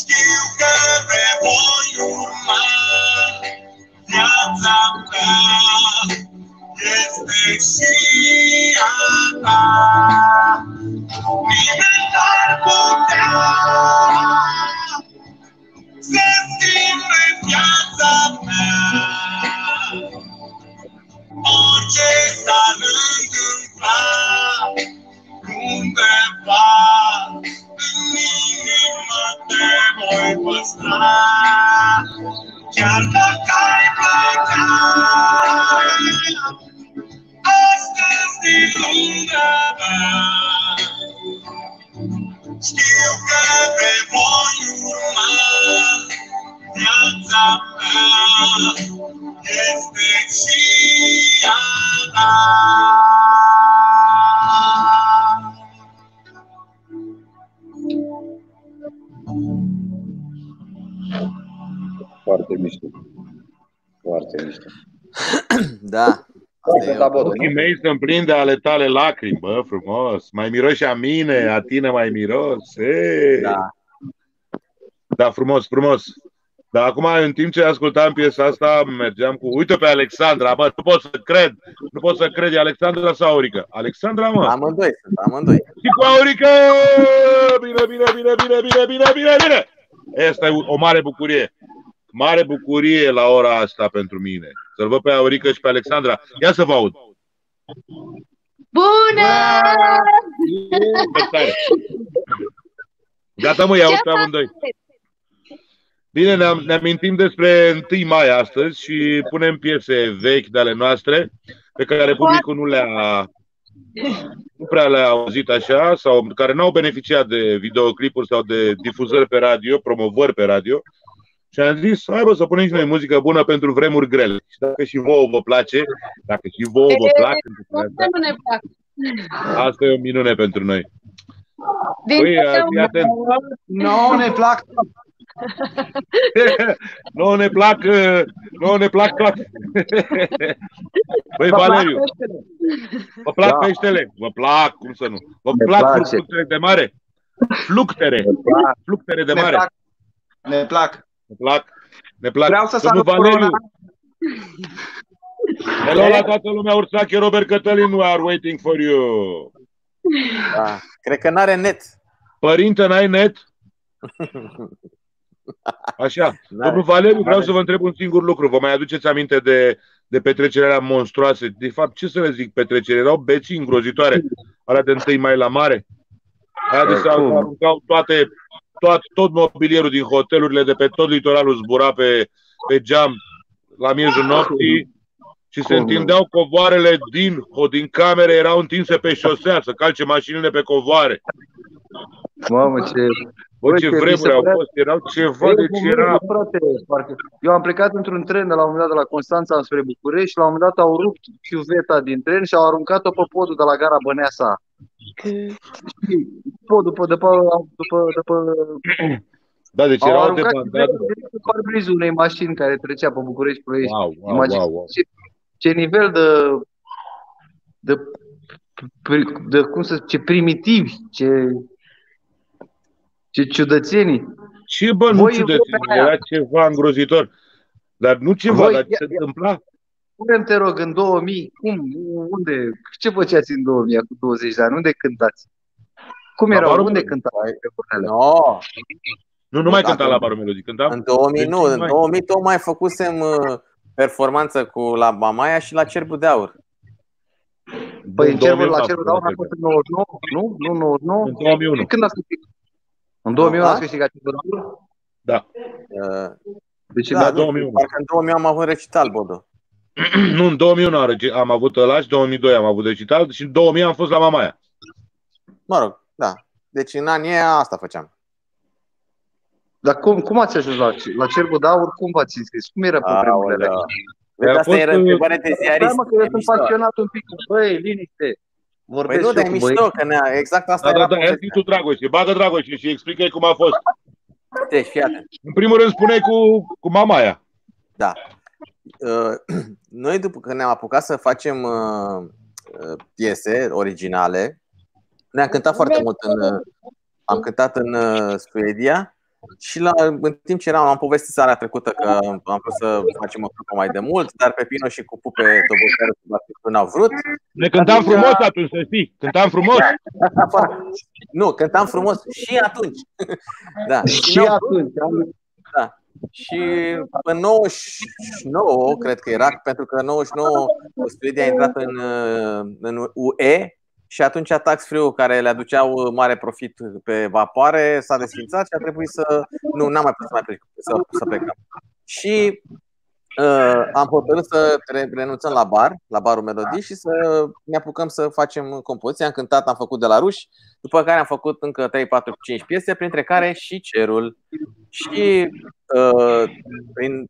F: Știu că te voi urma Viața mea este și a ta. Nimeni n-ar putea să schimbe viața mea. Orice s-ar întâmpla undeva în inimă te voi păstra. Chiar dacă ai pleca astăzi din lumea mea, știu că te voi urma. Viața mea este și
G: Foarte mișto. Foarte mișto.
A: Da.
G: Foarte da, bă,
B: Ochii mei sunt plini de ale tale lacrimi, bă, frumos. Mai miroși a mine, a tine mai miros. Ei.
A: Da.
B: Da, frumos, frumos. Dar acum, în timp ce ascultam piesa asta, mergeam cu... Uite pe Alexandra, bă, nu pot să cred. Nu pot să cred, e Alexandra sau Aurica? Alexandra, mă.
A: Amândoi sunt, amândoi.
B: Și cu Aurica! Bine, bine, bine, bine, bine, bine, bine, bine! Asta e o mare bucurie. Mare bucurie la ora asta pentru mine. Să-l văd pe Aurica și pe Alexandra. Ia să vă aud.
J: Bună!
B: Gata, mă, iau pe amândoi. Bine, ne, ne amintim despre 1 mai astăzi și punem piese vechi de ale noastre pe care publicul nu le-a nu prea le-a auzit așa sau care n-au beneficiat de videoclipuri sau de difuzări pe radio, promovări pe radio. Și am zis, hai bă, să punem și noi muzică bună pentru vremuri grele. Și dacă și vouă vă place, dacă și vouă vă plac,
J: Asta nu ne plac.
B: asta e o minune pentru noi.
J: Din
B: Păi,
J: câte
B: fii atent.
K: Nu ne plac.
B: Nu ne plac, nu ne plac toate. Băi,
K: Vă plac
B: Valeriu,
K: peștele?
B: vă plac
K: Da.
B: peștele? Vă plac, cum să nu? Vă
G: Ne
B: plac
G: place.
B: fructele de mare? Fluctere, fluctere de
K: Ne
B: mare.
K: plac. Ne plac.
B: Ne plac, ne plac.
K: Vreau să
B: Domnul
K: salut
B: Valeriu,
K: corona.
B: hello la toată lumea, Ursache, Robert Cătălin, we are waiting for you.
A: Da. Cred că n-are net.
B: Părinte, n-ai net? Așa.
A: N-are.
B: Domnul Valeriu, vreau
A: N-are.
B: să vă întreb un singur lucru. Vă mai aduceți aminte de, de petrecerea monstruoase? De fapt, ce să le zic petrecere? Erau beții îngrozitoare. Alea de întâi mai la mare. Aia de se
G: Cum?
B: aruncau toate, tot, tot mobilierul din hotelurile de pe tot litoralul zbura pe, pe geam la miezul nopții și se
G: Cum?
B: întindeau covoarele din, din camere, erau întinse pe șosea să calce mașinile pe covoare.
G: Mamă, ce...
B: Bă,
G: Bă,
B: ce
G: ce mi se
B: vremuri au
G: părea-
B: fost, erau ceva,
G: Ei,
B: deci
G: momentul,
B: era...
G: frate, parcă. Eu am plecat într-un tren de la un moment dat de la Constanța spre București și la un moment dat au rupt chiuveta din tren și au aruncat-o pe podul de la gara Băneasa. Și podul pe, după, după, după,
B: Da, deci
G: au
B: erau
G: aruncat
B: debandat.
G: chiuveta direct pe parbrizul unei mașini care trecea pe București Ploiești.
B: Wow, wow,
G: Imagine
B: wow, wow.
G: ce, ce nivel de, de, de, de cum să ce primitivi, ce, ce ciudățenii.
B: Ce bă, nu
G: Voi
B: ciudățenii,
G: vremea aia.
B: era ceva îngrozitor. Dar nu ceva,
G: Voi-
B: dar ce se
G: ia- ia-
B: întâmpla?
G: Spune-mi, te rog, în 2000, cum, unde, ce făceați în 2000, cu 20 de ani? Unde cântați? Cum
B: La
G: erau?
B: barul
G: Unde
B: Melodii.
G: cântați treburile?
A: No.
B: Nu, nu mai
A: Dacă-
B: cânta la Barul Melodii, cântam
A: În 2000 nu, în
B: mai.
A: 2000 tocmai făcusem uh, performanță cu la Mamaia și la Cerbul de Aur.
G: Păi
B: în
G: în cerul,
B: 2001
G: la
B: a
G: cerul
B: fost
G: daun a fost în 99, nu? Nu, 99?
B: În 2001.
G: Când ați câștigat? În 2001
A: Da?
G: ați câștigat cerul daun?
B: Da.
A: Uh,
G: Deci
A: da,
B: Da,
A: nu,
B: 2001.
A: Parcă în 2000 am avut recital, Bodo.
B: Nu, în 2001 am regi- am avut ăla și 2002 am avut recital și în 2000 am fost la Mamaia.
A: Mă rog, da. Deci în anii aia asta făceam.
G: Dar cum, cum ați ajuns la, la cerul de aur? Cum v-ați înscris? Cum era pe vremurile alea?
A: Aoleu. Vezi,
B: A
A: asta
B: fost,
A: era
B: uh,
A: întrebare de
G: Stai
A: ziarist.
G: mă că eu
A: E
G: sunt
A: mișto.
G: pasionat un pic. Băi, liniște.
A: Păi
G: Vorbesc
A: nu,
G: și
A: dar e
G: eu cu
A: mișto,
G: băieții.
A: că ne exact asta
B: Da, da,
A: era
B: da, ia zi
A: povestea.
B: tu, Dragoș, bagă Dragoș și explică cum a fost.
A: Deci, fii atent.
B: În primul rând spune cu, cu Mamaia.
A: Da. Uh, Noi, după când ne-am apucat să facem uh, uh, piese originale, ne-am cântat foarte mult în. uh, Am cântat în uh, Suedia și la, în timp ce eram, am povestit seara trecută că am vrut să facem o trupă mai de mult, dar Pepino și cu Pupe Tobocară și Batistu n-au vrut.
B: Ne cântam
A: Atunci-
B: frumos atunci, să știi. Cântam frumos.
A: Nu, cântam frumos și atunci. Da.
G: Și
A: n-au
G: atunci,
A: Da. Și în 99, cred că era, pentru că în 99 Suedia a intrat în, uh, în UE și atunci tax free care le aduceau mare profit pe vapoare s-a desfințat și a trebuit să. Nu, n-am mai putut să mai plec, să, să plecăm. Și uh, am hotărât să tre- renunțăm la bar, la barul Melodii și să ne apucăm să facem compoziție. Am cântat, am făcut de la ruși, după care am făcut încă 3, 4, 5 piese, printre care și Cerul. Și uh, prin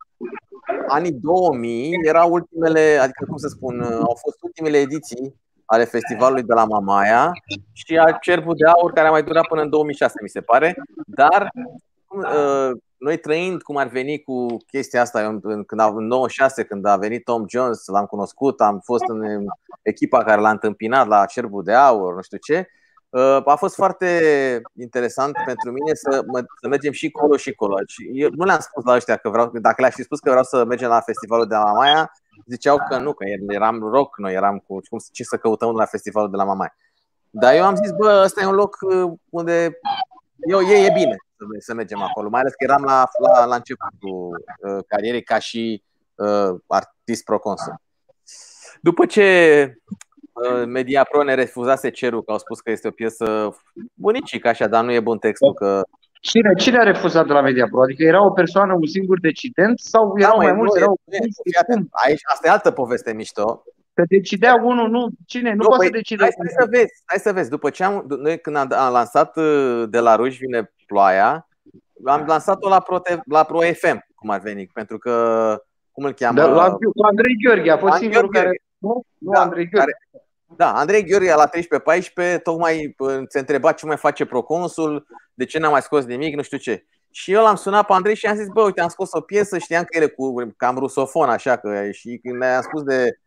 A: anii 2000 erau ultimele, adică cum să spun, uh, au fost ultimele ediții ale festivalului de la Mamaia și al Cerbul de Aur care a mai durat până în 2006, mi se pare, dar cum, uh, noi trăind cum ar veni cu chestia asta, eu în, în, când a, în 96, când a venit Tom Jones, l-am cunoscut, am fost în în echipa care l-a întâmpinat la Cerbul de Aur, nu știu ce, uh, a fost foarte interesant pentru mine să, mă, să mergem și colo și colo. Și eu nu le-am spus la ăștia că vreau, dacă le-aș fi spus că vreau să mergem la festivalul de la Mamaia, ziceau că nu, că eram rock, noi eram cu cum, ce să căutăm la festivalul de la Mamaia. Dar eu am zis, bă, ăsta e un loc uh, unde eu, e, e bine să, să mergem acolo, mai ales că eram la, la, la începutul uh, carierei ca și uh, artist proconsul. După ce uh, Media Pro ne refuzase cerul, că au spus că este o piesă bunicică așa, dar nu e bun textul, că
G: Cine, cine a refuzat de la Media Pro? Adică era o persoană, un singur decident sau erau
A: măi,
G: mai mulți?
A: nu e-
G: Erau...
A: nu e- fii atent, aici, asta e altă poveste mișto.
G: Că decidea unul, nu, cine? Nu,
A: Nu,
G: poate
A: păi,
G: să decide.
A: Hai, hai să vezi, hai să vezi. După ce am, noi când am, am lansat uh, de la Ruși vine ploaia, am lansat-o la Pro, TV la Pro FM, cum ar veni, pentru că cum îl cheamă?
G: Dar la, cu Andrei Gheorghe a fost
A: Andrei
G: singurul
A: Gheorghe.
G: care... Nu, nu
A: Da,
G: Andrei Gheorghe.
A: Da, Andrei Gheorghe la 13-14 tocmai uh, se întreba ce mai face proconsul, de ce n-a mai scos nimic, nu știu ce. Și eu l-am sunat pe Andrei și am zis, bă, uite, am scos o piesă, știam că ele cu cam rusofon, așa, că și când ne-am spus de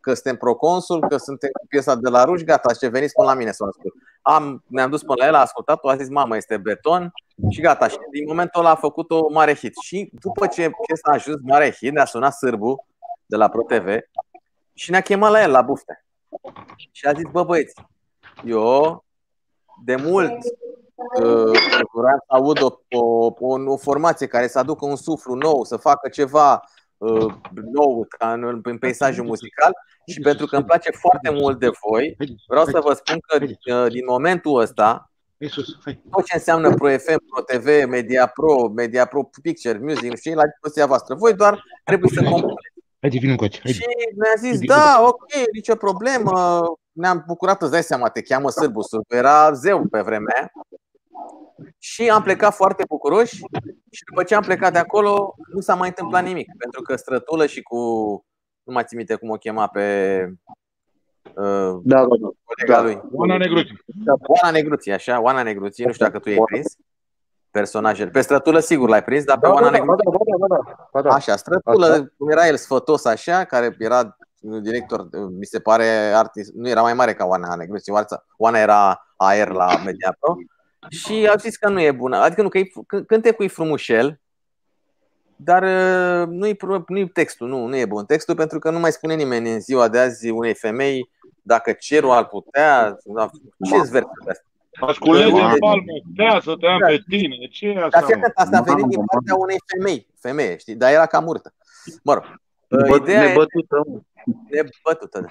A: că suntem proconsul, că suntem cu piesa de la ruși, gata, ce veniți până la mine să o ascult. Am, ne-am dus până la el, a ascultat-o, a zis, mamă, este beton și gata. Și din momentul ăla a făcut o mare hit. Și după ce piesa a ajuns mare hit, ne-a sunat Sârbu de la ProTV și ne-a chemat la el, la bufte. Și a zis, bă băieți, eu de mult uh, vreau să aud o, o, o, o formație care să aducă un suflu nou, să facă ceva uh, nou ca în, în peisajul muzical și pentru că îmi place foarte mult de voi, vreau să vă spun că uh, din momentul ăsta tot ce înseamnă Pro FM, Pro TV, Media Pro, Media Pro Picture, Music, nu știu, e la dispoziția voastră. Voi doar trebuie să compuneți.
B: Haide, vin încoace. Haide.
A: Și mi-a zis, da, ok, nicio problemă. Ne-am bucurat, îți dai seama, te cheamă Sârbu. Sârbu era zeu pe vremea aia. Și am plecat foarte bucuroși și după ce am plecat de acolo nu s-a mai întâmplat nimic. Pentru că Strătulă și cu, nu mai țin minte cum o chema pe uh,
G: Da, da, da.
A: colega
G: Da.
A: lui.
B: Oana Negruți.
A: Oana Negruții, așa, Oana Negruții, nu știu dacă tu i-ai prins personajele. Pe Strătulă sigur l-ai prins, dar pe
G: Da,
A: Oana
G: da, da,
A: Negruții
G: da, da, da, da, da, da.
A: Așa, Strătulă, cum era el sfătos așa, care era director, mi se pare artist, nu era mai mare ca Oana Negruții, Oana era aer la Media Pro și au zis că nu e bună, adică nu, că e, c- cântecul e frumușel, dar uh, nu-i, pro- nu-i textul, nu, nu e bun textul pentru că nu mai spune nimeni în ziua de azi unei femei dacă cerul ar putea, ce-ți versul astea?
B: Aș culege
A: Mamă.
B: în palmă, stea să te am pe tine. Ce e
A: Dar
B: asta?
A: fii
B: mă?
A: atent, asta a venit din partea unei femei, femeie, știi, dar era cam urâtă. Mă rog,
G: Nebă-
A: ideea e
G: Nebătută, mă.
A: nebătută. da.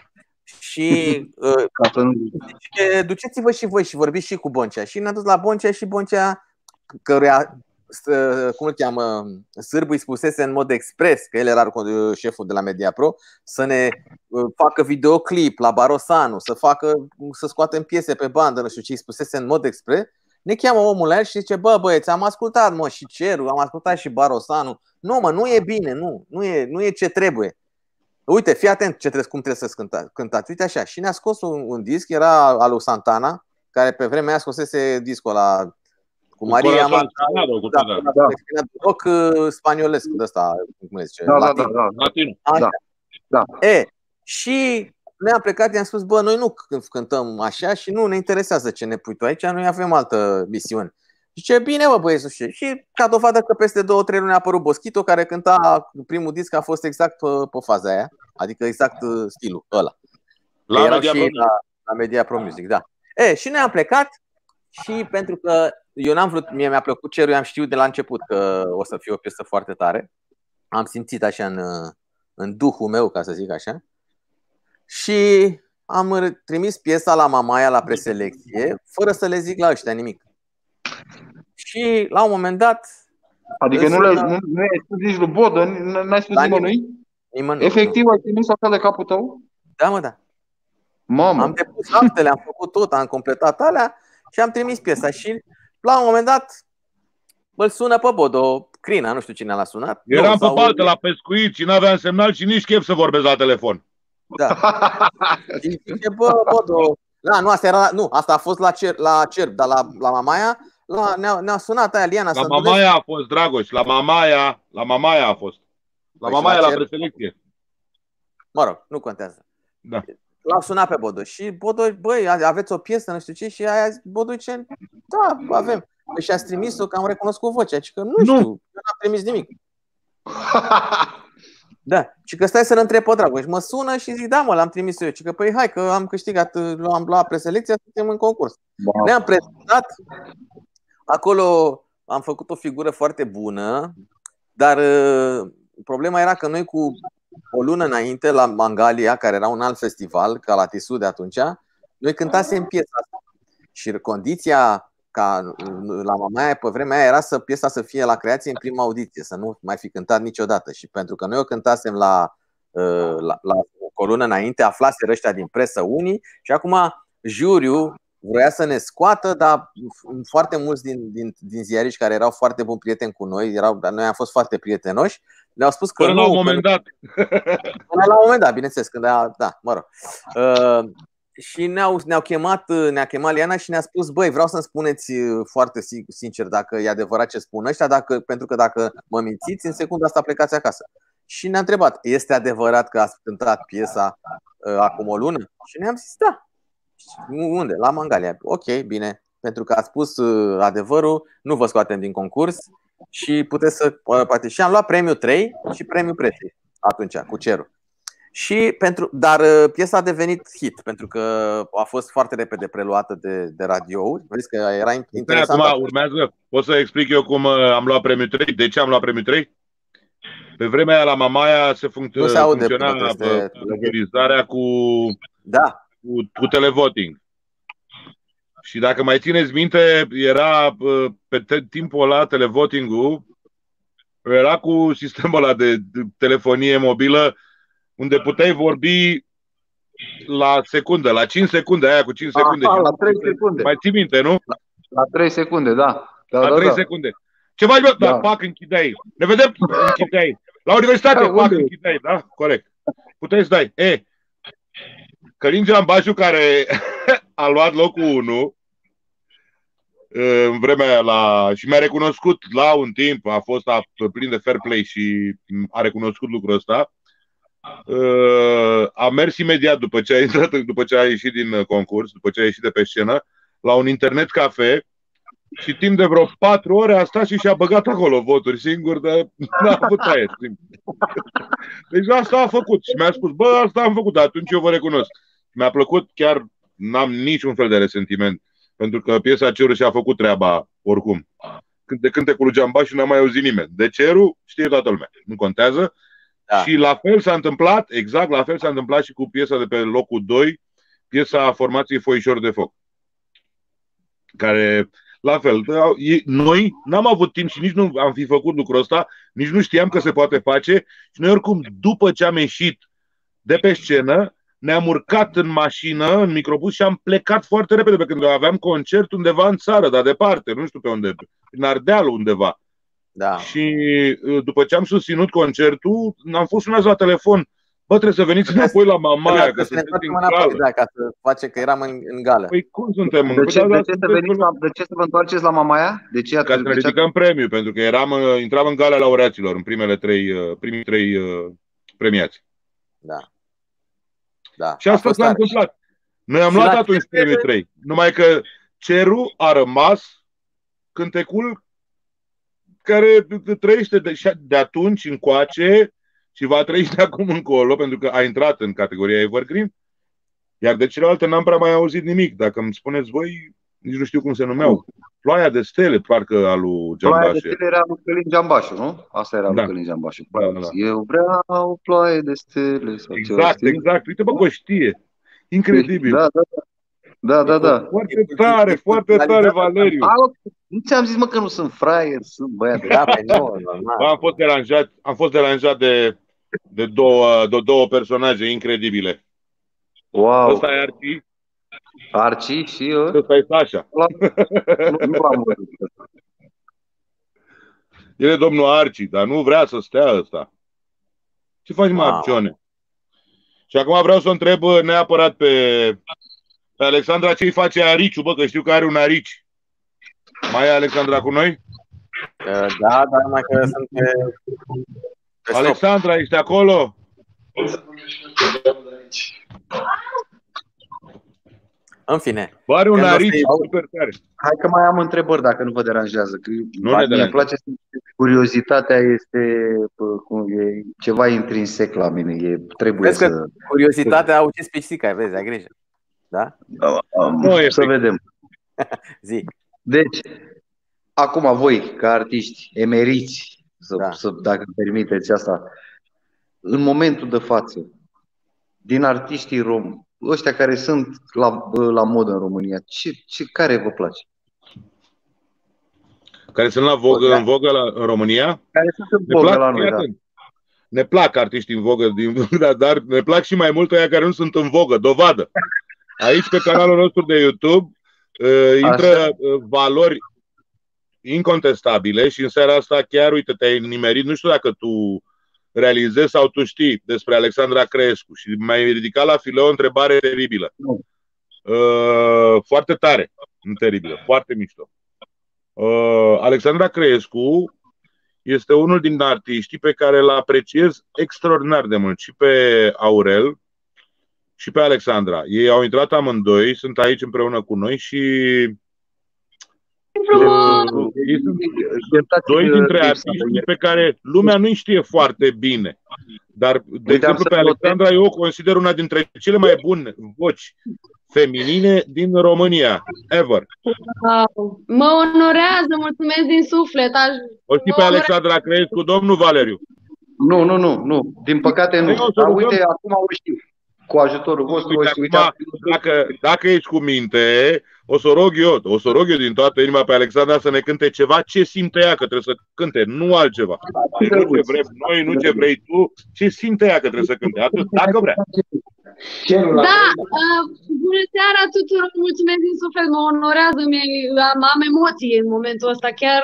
A: Și uh,
G: Ca să nu...
A: zice, duceți-vă și voi și vorbiți și cu Boncea. Și ne-a dus la Boncea și Boncea, căruia, să- cum îl cheamă, Sârbu îi spusese în mod expres, că el era uh, șeful de la Mediapro, să ne uh, facă videoclip la Barosanu, să facă, să scoatem piese pe bandă, nu știu ce îi spusese în mod expres, ne cheamă omul la el și zice, bă băieți, am ascultat mă și Ceru, am ascultat și Barosanu. Nu mă, nu e bine, nu, nu e, nu e ce trebuie. Uite, fii atent ce trebuie, cum trebuie să cântați. cântați. Uite așa. Și ne-a scos un, un disc, era al lui Santana, care pe vremea aia scosese discul la cu Maria
B: Corazon
A: Marta,
B: Sagrado, cu
A: da,
B: tot, da.
A: da. rock uh, spaniolesc de ăsta, cum se zice,
G: Da, da,
A: latin.
G: da, da.
B: Latinu.
A: Așa.
G: Da.
A: E, și ne-am plecat, i-am spus, bă, noi nu c- cântăm așa și nu ne interesează ce ne pui tu aici, noi avem altă misiune. Zice, bine mă băieți, nu știu ce. Și ca dovadă că peste două, trei luni a apărut Boschito, care cânta primul disc, a fost exact pe, pe faza aia, adică exact uh, stilul ăla.
B: La
A: Erau
B: Media
A: și
B: Pro
A: la, la Media Pro Music, da. E, și noi am plecat și pentru că eu n-am vrut, mie mi-a plăcut cerul, am știut de la început că o să fie o piesă foarte tare. Am simțit așa în, în duhul meu, ca să zic așa. Și am r- trimis piesa la Mamaia la preselecție, fără să le zic la ăștia nimic. Și la un moment dat,
G: Adică
A: Îți
G: nu, le,
A: sună-
G: nu, nu ai spus nici lui Bodă, n- n-ai spus
A: La
G: nimănui?
A: nimănui.
G: Efectiv ai trimis așa de capul tău?
A: Da, mă, da.
G: Mamă,
A: Am depus actele, am făcut tot, am completat alea și am trimis piesa. Și la un moment dat îl sună pe Bodo, Crina, nu știu cine l-a sunat.
B: Eram
A: Nu,
B: pe
A: sau-
B: baltă la pescuit și n-aveam semnal și nici chef să vorbesc la telefon.
A: Da. Și zice, bă, Bodo, da, nu, asta era, nu, asta a fost la cer, la cer dar la, la Mamaia, la, ne-a, ne-a sunat aia Liana
B: La
A: Sândulescu.
B: Mamaia a fost, Dragoș, la Mamaia, la Mamaia a fost. La
A: Păi și
B: Mamaia
A: la
B: la
A: cer?
B: preselecție.
A: Mă rog, nu contează.
B: Da.
A: L-au sunat pe Bodoș și Bodoș, băi, aveți o piesă, nu știu ce, și aia zis, Bodoș zice, da, avem. Păi și ați trimis-o că am recunoscut vocea, ci că nu,
B: Nu.
A: știu, eu n-am trimis nimic. Da, și că stai să-l întreb pe Dragoș. Mă sună și zic, da mă, l-am trimis eu. Și că, păi hai, că am câștigat, am luat preselecția, suntem în concurs.
G: Wow.
A: Ne-am prezentat, acolo am făcut o figură foarte bună, dar uh, problema era că noi cu o lună înainte la Mangalia, care era un alt festival, ca la Tisu de atunci, noi cântasem piesa asta. Și condiția ca la Mamaia pe vremea aia era să piesa să fie la creație în prima audiție, să nu mai fi cântat niciodată. Și pentru că noi o cântasem la, uh, la, la o lună înainte, aflaseră ăștia din presă unii și acum juriul vroia să ne scoată, dar foarte mulți din, din, din ziariști care erau foarte buni prieteni cu noi, erau, dar noi am fost foarte prietenoși, ne-au spus că
B: Până
A: nu,
B: la un
A: că
B: moment dat.
A: Până la un moment dat, bineînțeles, când a, da, mă rog. Uh, și ne-au, ne-au chemat, uh, ne-a chemat Liana și ne-a spus, băi, vreau să-mi spuneți uh, foarte si- sincer dacă e adevărat ce spun ăștia, dacă, pentru că dacă mă mințiți, în secunda asta plecați acasă. Și ne-a întrebat, este adevărat că ați cântat piesa uh, acum o lună? Și ne-am zis, da. Și, Unde? La Mangalia. Ok, bine. Pentru că ați spus uh, adevărul, nu vă scoatem din concurs și puteți să uh, poate. Și am luat premiul 3 și premiul presei atunci, cu cerul. Și pentru, dar uh, piesa a devenit hit pentru că a fost foarte repede preluată de, de radiouri. Vezi că era
B: Stai,
A: interesant.
B: acum urmează, pot să explic eu cum uh, am luat premiul 3? De ce am luat premiul 3? Pe vremea aia la Mamaia se funcț-
A: Nu se aude,
B: funcționa
A: Păi, este-
B: uh, monitorizarea cu,
A: Da,
B: cu, cu televoting. Și dacă mai țineți minte, era uh, pe te- timpul ăla televoting-ul era cu sistemul ăla de, de telefonie mobilă unde puteai vorbi la secundă, la 5 secunde, aia cu 5 secunde.
G: Aha,
B: Și
G: la
B: nu
G: 3
B: puteai-
G: secunde.
B: Mai ții minte, nu?
G: La 3 secunde, da. da
B: La
G: da,
B: 3
G: da.
B: secunde. Ce faci, bă? Da,
G: Da.
B: pac, închideai. Ne vedem, închideai. La universitate,
G: Da,
B: pac,
G: unde?
B: închideai, da? Corect. Puteai să dai. E, Călin Geambașu, care a luat locul 1 în vremea aia la... și mi-a recunoscut la un timp, a fost a, plin de fair play și a recunoscut lucrul ăsta. Uh, a mers imediat după ce a intrat, după ce a ieșit din uh, concurs, după ce a ieșit de pe scenă, la un internet cafe și timp de vreo patru ore a stat și și-a băgat acolo voturi singur, dar n-a avut aia. Deci asta a făcut și mi-a spus, bă, asta am făcut, dar atunci eu vă recunosc. Mi-a plăcut, chiar n-am niciun fel de resentiment, pentru că piesa Cerul și-a făcut treaba oricum. Când de cântecul lui Geambașu n-a mai auzit nimeni. De Cerul știe toată lumea, nu contează.
A: Da.
B: Și la fel s-a întâmplat, exact la fel s-a întâmplat și cu piesa de pe locul 2, piesa formației Foișor de Foc. Care, la fel, e- noi n-am avut timp și nici nu am fi făcut lucrul ăsta, nici nu știam că se poate face și noi oricum, după ce am ieșit de pe scenă, ne-am urcat în mașină, în microbus și am plecat foarte repede, pentru că aveam concert undeva în țară, dar departe, nu știu pe unde, în Ardeal undeva.
A: Da.
B: Și uh, după ce am susținut concertul, am fost sunați la telefon. Bă, trebuie să veniți înapoi la Mamaia, că
A: să ne
B: sunteți în
A: întoarcem înapoi,
B: gală.
A: da, ca să face că eram în, în gală.
B: Păi cum suntem?
G: De
B: Păi
G: ce,
B: da, da,
G: de, ce să
B: sunteți
G: veniți la, de ce să vă întoarceți la Mamaia? De ce
B: ca să ne
G: de ce
B: ridicăm premiu, pentru că eram, uh, intram în gala laureaților, în primele trei, uh, primii trei uh, premiați.
A: Da. Da.
B: Și
A: a
B: asta
A: fost
B: s-a
A: tare.
B: întâmplat. Noi am
A: Și
B: luat
A: la
B: atunci
A: ce-
B: premiul 3. Numai că cerul a rămas cântecul care trăiește de, de atunci încoace și va trăi de acum încolo, pentru că a intrat în categoria Evergreen. Iar de celelalte n-am prea mai auzit nimic. Dacă îmi spuneți voi, nici nu știu cum se numeau. Ploaia de stele, parcă al lui
G: Ploaia de
B: Giambașe.
G: stele era lui Călin Jambașu, nu? Asta era lui
B: Da.
G: Călin Jambașu.
B: Da, da, da.
G: Eu vreau o ploaie de stele sau ceva,
B: Exact,
G: știi?
B: exact. Uite, bă, că o știe. Incredibil.
G: Da, da, da. Da, da, da.
B: Foarte tare, foarte tare, Valeriu.
G: Alo, nu ți-am zis, mă, că nu sunt fraier, sunt băiat.
A: Da, pe nu, normal.
B: Bă, am fost deranjat, am fost deranjat de, de, două, de două personaje incredibile.
G: Wow.
B: Ăsta e Archie,
G: Arci și eu.
B: ăsta e Sasha.
G: Nu, nu am văzut.
B: El e domnul Archie, dar nu vrea să stea ăsta. Ce faci, mă,
A: Ah.
B: Arcione? Și acum vreau să o întreb bă, neapărat pe, pe Alexandra ce îi face Ariciu, bă, că știu că are un Arici. Mai e Alexandra cu noi?
A: Uh, Da, dar numai că sunt pe, pe stop.
B: Alexandra, ești acolo?
A: În fine.
B: Bă, are un
A: Când o să
B: Arici
A: iei-
B: super tare.
G: Hai că mai am întrebări dacă nu vă deranjează. Că
B: Nu ne
G: mie
B: deranjează.
G: îmi place să curiozitatea este pă, cum e ceva intrinsec la mine. E, trebuie
A: Vezi că
G: să
A: curiozitatea a ucis pisica, vezi, ai grijă. Da?
B: Nu e
G: să
B: frică.
G: vedem.
A: Zi.
G: Deci, acum voi, ca artiști emeriți, să,
A: Da.
G: să, dacă îmi permiteți asta, în momentul de față, din artiștii rom, ăștia care sunt la, la modă în România, ce, ce, care vă place?
B: Care sunt la vogă, în vogă la, în România?
G: Care sunt în
B: Ne
G: vogă
B: plac,
G: la noi,
B: fii
G: da.
B: atent. ne plac artiștii în vogă, din, dar, dar ne plac și mai mult aia care nu sunt în vogă. Dovadă. Aici, pe canalul nostru de YouTube, uh, intră
G: Așa.
B: uh, valori incontestabile și în seara asta chiar, uite, te-ai nimerit, nu știu dacă tu realizezi sau tu știi despre Alexandra Crescu și mi-ai ridicat la fileu o întrebare teribilă.
G: Nu.
B: Uh, foarte tare, nu teribilă, foarte mișto. Uh, Alexandra Crescu este unul din artiștii pe care îl apreciez extraordinar de mult. Și pe Aurel și pe Alexandra. Ei au intrat amândoi, sunt aici împreună cu noi și uh, ei sunt doi dintre artiștii pe care lumea nu știe foarte bine. Dar, de
G: Uite, am
B: exemplu,
G: să
B: pe
G: notez.
B: Alexandra eu o consider una dintre cele mai bune voci feminine din România, ever.
J: Wow. Mă onorează, mulțumesc din suflet. Aș...
B: O știi pe Alexandra Crescu, domnul Valeriu?
G: Nu, nu, nu, nu. Din păcate nu.
B: Păi o să
G: Dar
B: rugăm-
G: uite, acum o știu. Cu ajutorul vostru, o
B: Uite,
G: știu. Uite,
B: acum, dacă, dacă ești cu minte, o să rog eu, o să rog eu din toată inima pe Alexandra să ne cânte ceva ce simte ea că trebuie să cânte, nu altceva. Deci nu ce vrem noi, nu ce vrei tu, ce simte ea că trebuie să cânte, atât, dacă vrea.
J: Da, uh, bună seara tuturor, mulțumesc din suflet, mă onorează, mi- am, am emoții în momentul ăsta chiar.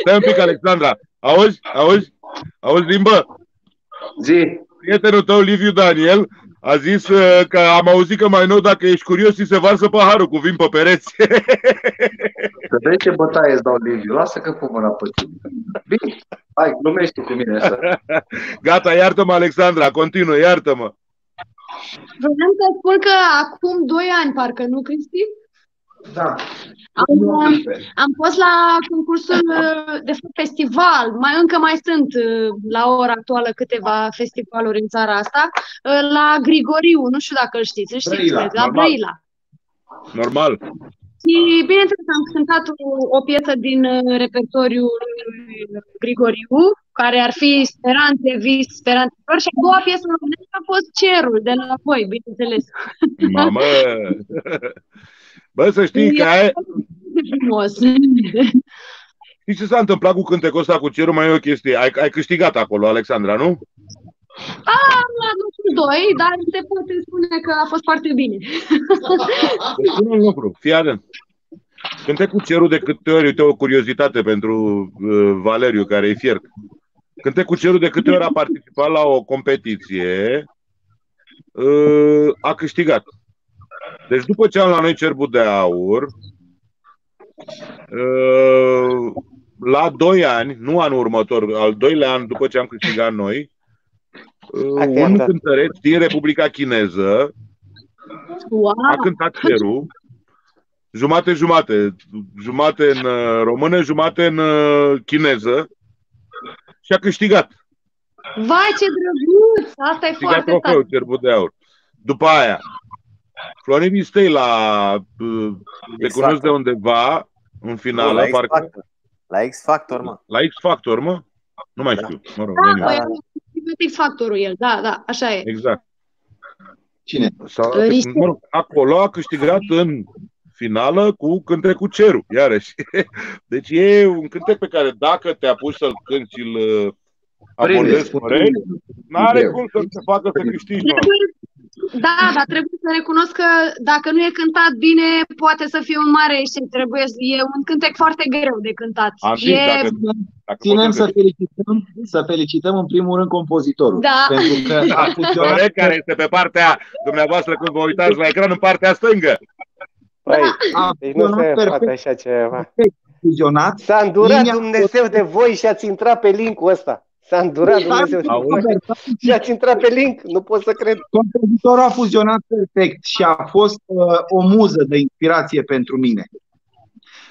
B: Stai un pic, Alexandra. Auzi? Auzi? Auzi, limbă?
G: Zi.
B: Prietenul tău, Liviu Daniel, a zis uh, că am auzit că mai nou, dacă ești curios, ți se varsă paharul cu vin pe pereți.
G: Să vezi ce bătaie îți dau, Liviu. Lasă că pun mâna pe tine. Bine, hai, glumești cu mine asta.
B: Gata, iartă-mă, Alexandra, continuă, iartă-mă.
J: Vreau să spun că acum 2 ani, parcă, nu, Cristi?
G: Da.
J: Am, am fost la concursul uh, de fapt, festival, mai încă mai sunt uh, la ora actuală câteva festivaluri în țara asta, uh, la Grigoriu, nu știu dacă îl știți, îl știți,
B: Brăila,
J: cred, la
B: normal.
J: Brăila.
B: Normal.
J: Și bineînțeles am cântat o, o piesă din uh, repertoriul lui Grigoriu, care ar fi speranțe, vis, speranțe. Și a doua piesă românească a fost Cerul, de la voi, bineînțeles.
B: Mamă! Bă, să știi că ai...
J: Frumos.
B: Știi ce s-a întâmplat cu cântecul ăsta cu cerul? Mai e o chestie. Ai, ai câștigat acolo, Alexandra, nu?
J: Am luat nu știu doi, dar se poate spune că a fost foarte bine.
B: Deci spune un lucru, fii atent. Cântecul cerul de câte ori, uite o curiozitate pentru uh, Valeriu, care e fier. Cântecul cerul de câte ori a participat la o competiție, uh, a câștigat. Deci după ce am la noi cerbul de aur, uh, la 2 ani, nu anul următor, al doilea an după ce am câștigat noi, uh, un cântăreț din Republica Chineză
J: Wow.
B: a cântat cerul, jumate-jumate, jumate în uh, română, jumate în uh, chineză și a câștigat.
J: Vai, ce drăguț! Asta e
B: câștigat
J: foarte
B: trofeu,
J: tare.
B: cerbul de aur. După aia, Florin Istei la uh, te
A: Exact.
B: cunosc de undeva în finală,
A: Nu, la X
B: parcă
A: Factor. La X Factor, mă.
B: la X Factor, mă? Nu mai știu. Mă rog,
J: Da,
B: anyway.
J: păi, a X factorul el, da, da, așa e.
B: Exact.
G: Cine?
B: Sau,
J: Riște.
B: mă rog, acolo a câștigat în finală cu cântecul cerul, iarăși. Deci e un cântec pe care dacă te apuci să-l cânti și îl uh, abordezi corect, n-are
G: Greu.
B: cum să te facă să câștigi. mă.
J: Trebuie, da, dar trebuie să recunosc că dacă nu e cântat bine, poate să fie un mare eșec. Trebuie, e un cântec foarte greu de cântat.
B: Am zis,
J: e...
B: dacă, dacă
G: Ținem
B: poți
G: să felicităm, să felicităm în primul rând compozitorul.
J: Da.
G: Pentru că a funcționat
B: Corect, care este pe partea dumneavoastră când vă uitați la ecran, în partea stângă.
D: Păi,
G: a
D: deci nu se
G: funcționat
D: poate
G: perfect
D: așa ceva.
G: fuzionat.
D: S-a îndurat
G: Linia-
D: Dumnezeu de voi și ați intrat pe linkul ăsta. S-a îndurat Dumnezeu de
B: Auzi?
D: voi și ați intrat pe link. Nu pot să cred.
G: Compozitorul a fuzionat perfect și a fost uh, o muză de inspirație pentru mine.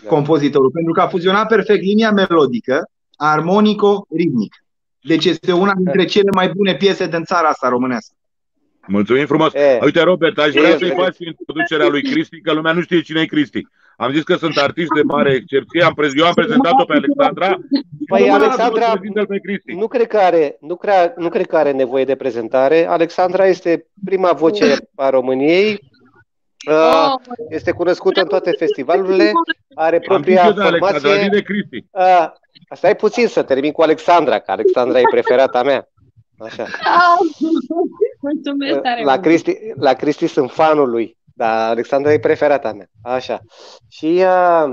D: Da.
G: Compozitorul, pentru că a fuzionat perfect linia melodică, armonico-ritmic. Deci este una dintre cele mai bune piese din țara asta românească.
B: Mulțumim frumos.
D: E,
B: Uite, Robert, aș vrea
D: E,
B: să-i
D: vede.
B: faci introducerea lui Cristi, că lumea nu știe cine e Cristi. Am zis că sunt artiști de mare excepție, am prez- eu am prezentat-o pe Alexandra.
D: Păi,
B: Lumea
D: Alexandra-
B: să prezintă pe Cristi.
D: nu cred că are, nu cred, nu cred că are nevoie de prezentare. Alexandra este prima voce a României. Uh,
J: Oh,
D: Este cunoscută în toate festivalurile, are
B: Am zis
D: propria
B: eu de Alexandra, zi
D: formație.
B: de Cristi.
D: Uh, Stai puțin să termin cu Alexandra, că Alexandra e preferata mea. Așa.
J: au. Mulțumesc tare
D: La
J: mult.
D: Cristi, la Cristi sunt fanul lui, dar Alexandra e preferata mea. Așa. Și uh,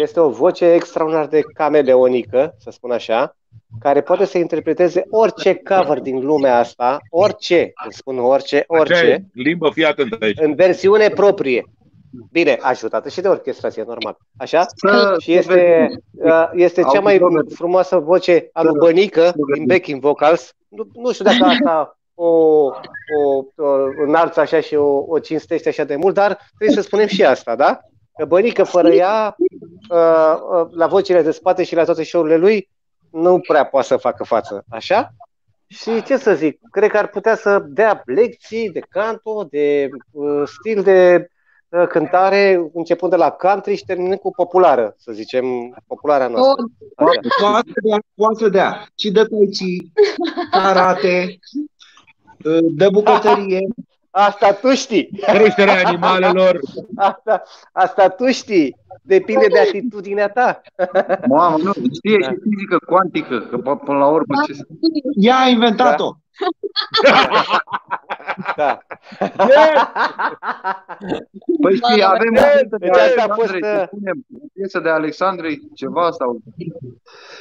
D: este o voce extraordinar de cameleonică, să spun așa, care poate să interpreteze orice cover din lumea asta, orice, îmi spun orice,
B: Așa
D: orice,
B: e, limbă, fii atent aici.
D: în versiune proprie. Bine, ajutată și de orchestrație, normal. Așa?
G: Să-
D: Și este, uh, este cea
G: Auzi,
D: mai
G: Robert.
D: frumoasă voce a lui Bănică din backing vocals. Nu, nu știu dacă asta o, o, o înalță așa și o, o cinstește așa de mult, dar trebuie să spunem și asta, da? Că Bănică fără ea, uh, uh, la vocile de spate și la toate show-urile lui, nu prea poate să facă față. Așa? Și ce să zic, cred că ar putea să dea lecții de canto, de uh, stil de uh, cântare, începând de la country și terminând cu populară, să zicem, populara noastră.
J: Oh,
D: Așa.
G: Poate să dea, poate să dea și de tai chi, karate, uh, de bucătărie.
D: Asta tu știi.
B: Creșterea animalelor.
D: Asta, asta tu știi. Depinde de atitudinea ta.
L: Mamă, nu, știe și fizică cuantică, că p- până la urmă ce se...
G: Ea a inventat-o.
D: Da.
L: Păi știi, avem o piesă de
D: Deci asta a fost,
L: Alexandrei,
D: uh,
L: să punem o piesă de Alexandrei, ceva sau...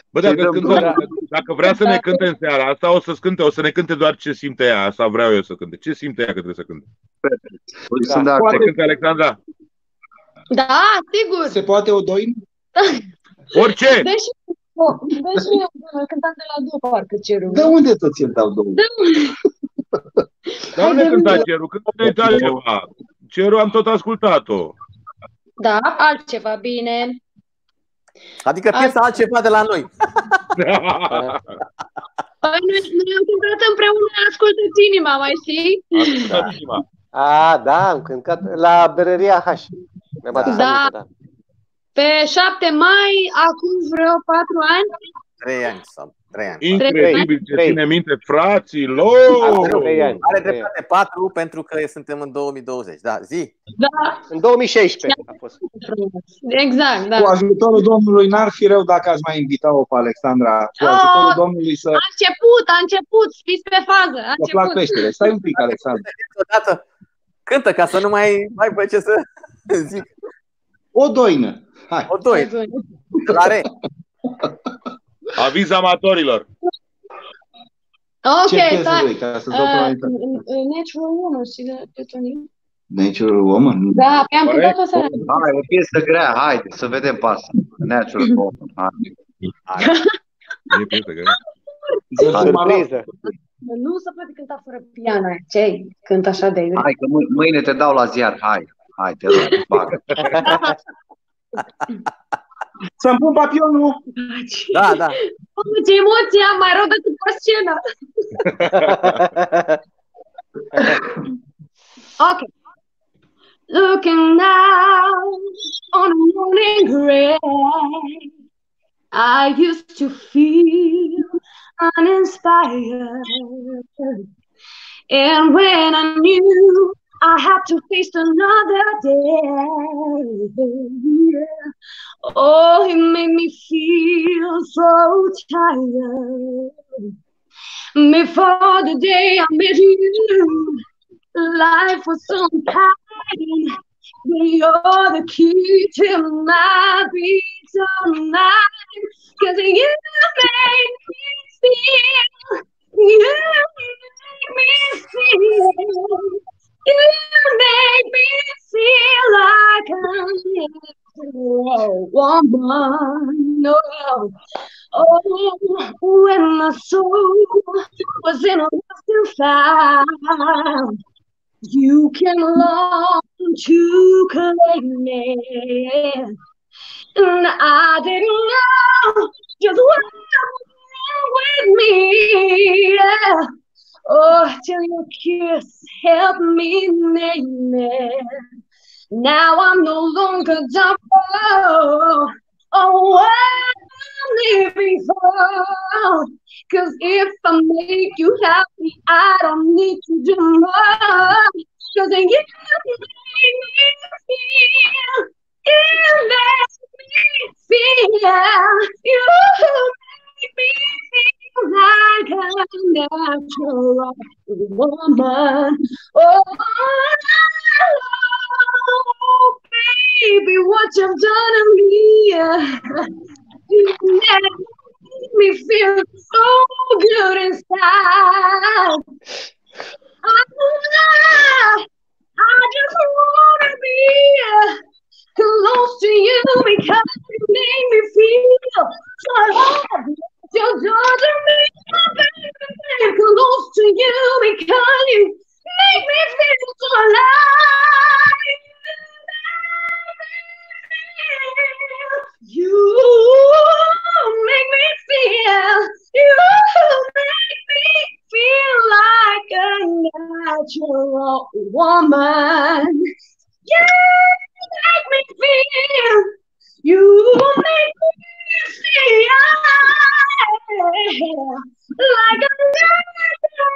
B: Bă, dacă,
L: Să-i dăm
B: cântă,
L: drumul.
B: dacă vrea să ne cânte în seara asta, o să cânte, o să ne cânte doar ce simte ea. Asta vreau eu să cânte. Ce simte ea că trebuie să cânte?
L: Păi sunt de
B: Poate
L: acord.
B: cânte Alexandra.
J: Da, sigur.
G: Se poate o doi?
B: Orice!
J: Deși, oh, deși eu cântam de la două parcă cerul.
G: De unde să ți-l dau două?
B: Dar unde cânta cerul? Cântă altceva. Cerul am tot ascultat-o.
J: Da, altceva, bine.
A: Adică piesa altceva de la noi.
J: Păi noi, noi am cântat împreună Ascultă-ți inima, mai știi?
D: A, da, am cântat la Berăria H. Mi-am adus
J: Da.
D: aminte, da.
J: Pe 7 mai, acum vreo 4 ani,
A: Trei ani sau trei ani.
B: Incredibil ce
J: Trei.
B: ține minte fraților!
D: Trei ani.
A: Are
D: Trei
A: dreptate patru pentru că suntem în 2020. Da, zi.
J: Da,
D: În 2016 a fost.
J: frumos. Exact, da.
K: Cu ajutorul Domnului n-ar fi rău dacă aș mai invita-o pe Alexandra. Cu
J: Ah!
K: ajutorul Domnului să,
J: A început, a început, fiți pe fază, a
K: să plac
J: început.
K: peștere. Stai un pic, Alexandra.
A: Odată cântă ca să nu mai mai pe ce să zic.
K: O doină. Hai.
A: O doi. La re.
B: Aviz amatorilor.
J: Ok,
K: Ce piesă
J: stai.
K: vrei, ca să-ți dau
J: Uh,
K: tonalitate?
J: Natural Woman, știi de, de Tony?
K: Natural Woman?
J: Da, pe am cântat-o seara.
G: Hai, o piesă grea, haide, să vedem pe asta. Natural Woman, hai.
B: E piesă grea.
D: Surpriză.
J: Nu se poate cânta fără pian aia. Ce Cânt așa de
G: Hai că mâ- mâine te dau la ziar, hai. Hai, te rog, bagă.
K: Să-mi pun papionul?
A: Da, da.
J: Mamă, ce emoție am, mai rău decât pe scenă. Ok. Looking down on a morning gray, I used to feel uninspired. And when I knew I have to face another day, oh, it made me feel so tired. Before the day I met you, life was so kind. But you're the key to my peace of. Cause you make me feel, you make me feel, you make me feel like I'm a woman. No. Oh, when my soul was in a lost fire, you came along to claim me. And I didn't know just what was with me. Yeah. Oh, till your kiss helped me name it. Now I'm no longer. Oh, oh, what I'm living for. Cause if I make you happy, I don't need to do much. Cause you make me feel, you make me feel, you make me feel like a natural woman. Oh, baby, what you've done to me. You make me feel so good inside. I, I just wanna be close to you because you make me feel so happy. You're to me, baby, close to you because you make me feel so alive. You make me feel, you make me feel like a natural woman. You make me feel, you make me like a natural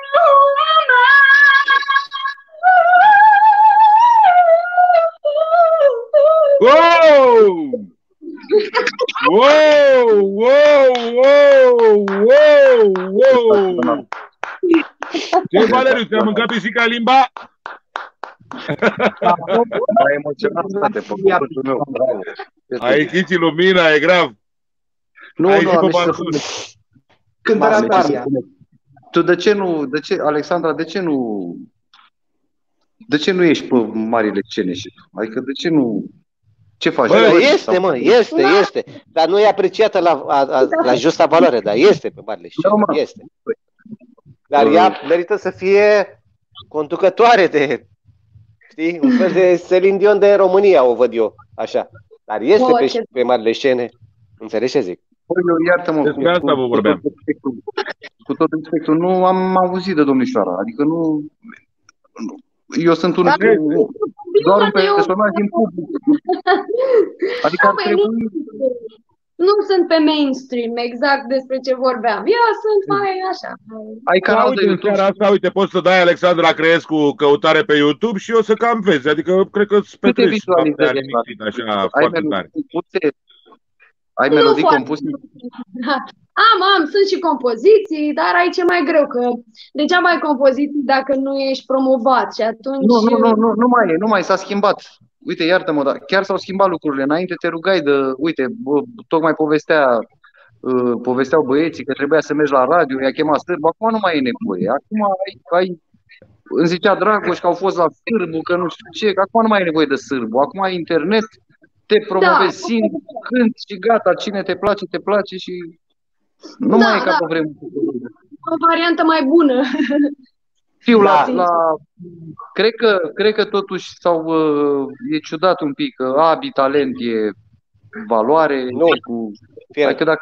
B: Wow! Wow! Wow! Wow! Wow! Wow! Ce, Valeriu, ți-a mâncat pisica limba?
G: M-a emoționat, frate, pe cuvântul meu. Bravo.
B: Ai
G: Nu,
B: Ai
G: nu,
B: și
G: am
B: pe
G: ieșit să
B: balcon.
G: fumez.
K: Cântarea
G: Mamă, ce
K: ta.
G: să fumez. Tu de ce nu, de ce, Alexandra, de ce nu, de ce nu ești pe marile scene și tu? Adică de ce nu, ce faci?
D: Bă,
G: Sau-
D: este, mă, este, este. Dar nu e apreciată la, a, a, la justa valoare, dar este pe marile scene, este. Dar ea merită să fie conducătoare de, știi, un fel de Celine Dion de România, o văd eu, așa. Dar este
J: Bă,
D: pe,
J: ce-
D: pe marile scene. Înțelegi ce zic?
G: Păi, eu, iartă-mă,
B: Despre asta vă vorbeam.
G: Cu tot, respectul, cu tot respectul, nu am auzit de domnișoara, adică nu, nu eu sunt un,
J: Dar-
G: un doar un
J: Bine, eu-
G: personaj din public. Adică ar
J: Da, păi,
G: trebui,
J: nu sunt pe mainstream, exact despre ce vorbeam. Eu sunt mai așa.
G: Ai
B: Da,
G: canal de
B: uite, în
G: YouTube.
B: seara asta, uite, poți să dai Alexandra Creescu căutare pe YouTube și o să cam vezi. Adică, cred că îți
G: Câte
B: petreci noaptea
G: vizualizări ai
B: liniștit, așa,
G: Ai
B: foarte
G: melodii
B: tare.
G: Compuse? Ai
J: Nu
G: melodii
J: foarte
G: compuse?
J: Am, am, sunt și compoziții, dar aici e mai greu, că degeaba ai compoziții dacă nu ești promovat și atunci...
G: Nu, nu, nu, nu, nu mai e, nu mai e, s-a schimbat. Uite, iartă-mă, dar chiar s-au schimbat lucrurile. Înainte te rugai de, uite, bă, tocmai povestea, uh, povesteau băieții că trebuia să mergi la radio, i-a chemat sârbu, acum nu mai e nevoie. Acum ai, ai îmi zicea Dragoș că au fost la sârbu, că nu știu ce, că acum nu mai e nevoie de sârbu. Acum ai internet, te promovezi
J: Da.
G: singur, cânti și gata, cine te place, te place și nu
J: Da,
G: mai e ca
J: da.
G: pe vremuri.
J: O variantă mai bună.
G: Știu, la,
J: Da.
G: la, cred, că, cred că totuși sau uh, e ciudat un pic că abi, talent e valoare.
D: Nu.
G: Cu,
D: Fie-
G: adică dacă,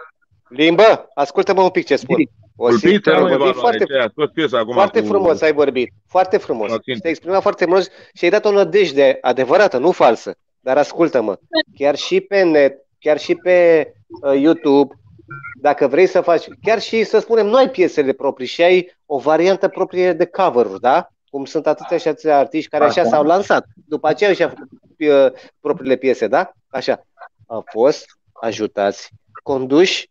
D: Limbă, ascultă-mă un pic ce spun. O
B: Culpit,
D: ai
B: am
D: vorbit
B: evaluare.
D: foarte,
B: Ce, a scos piesa acum
D: foarte
B: cu...
D: frumos ai vorbit. Foarte frumos.
B: Joaquin.
D: Și te-ai exprimat foarte frumos și ai dat o nădejde adevărată, nu falsă. Dar ascultă-mă, chiar și pe net, chiar și pe uh, YouTube, dacă vrei să faci, chiar și să spunem, nu ai piesele proprii și ai o variantă proprie de cover-uri, da? Cum sunt atâția și atâția artiști care așa
G: Așa.
D: s-au lansat. După aceea și-au făcut uh, propriile piese, da? Așa. Au fost ajutați, conduși,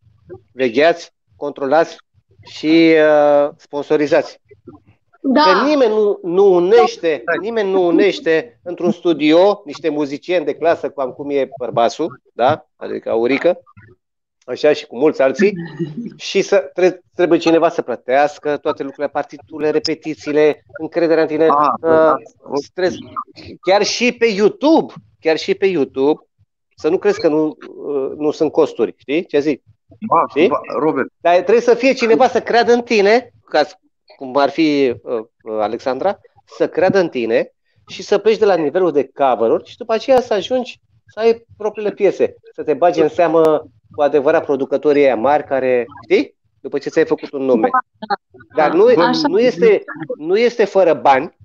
D: vegheați, controlați și uh, sponsorizați.
J: Da.
D: Că nimeni nu, nu unește, nimeni nu unește într-un studio niște muzicieni de clasă, cum, cum e bărbasul, da? Adică Aurică, așa și cu mulți alții, și să tre- trebuie cineva să plătească toate lucrurile, partiturile, repetițiile, încrederea în tine,
G: Ah,
D: uh, stres. Chiar și pe YouTube, chiar și pe YouTube, să nu crezi că nu, uh, nu sunt costuri, știi ce zic?
G: ba,
D: Știi?
G: ba, Robert,
D: Dar trebuie să fie cineva să creadă în tine, ca, să- cum ar fi uh, uh, Alexandra, să creadă în tine și să pleci de la nivelul de cover și după aceea să ajungi să ai propriile piese, să te bagi în seamă cu adevărat producătorii aia mari care, știi? După ce ți-ai făcut un nume. Dar nu,
J: Așa.
D: nu, este, nu este fără bani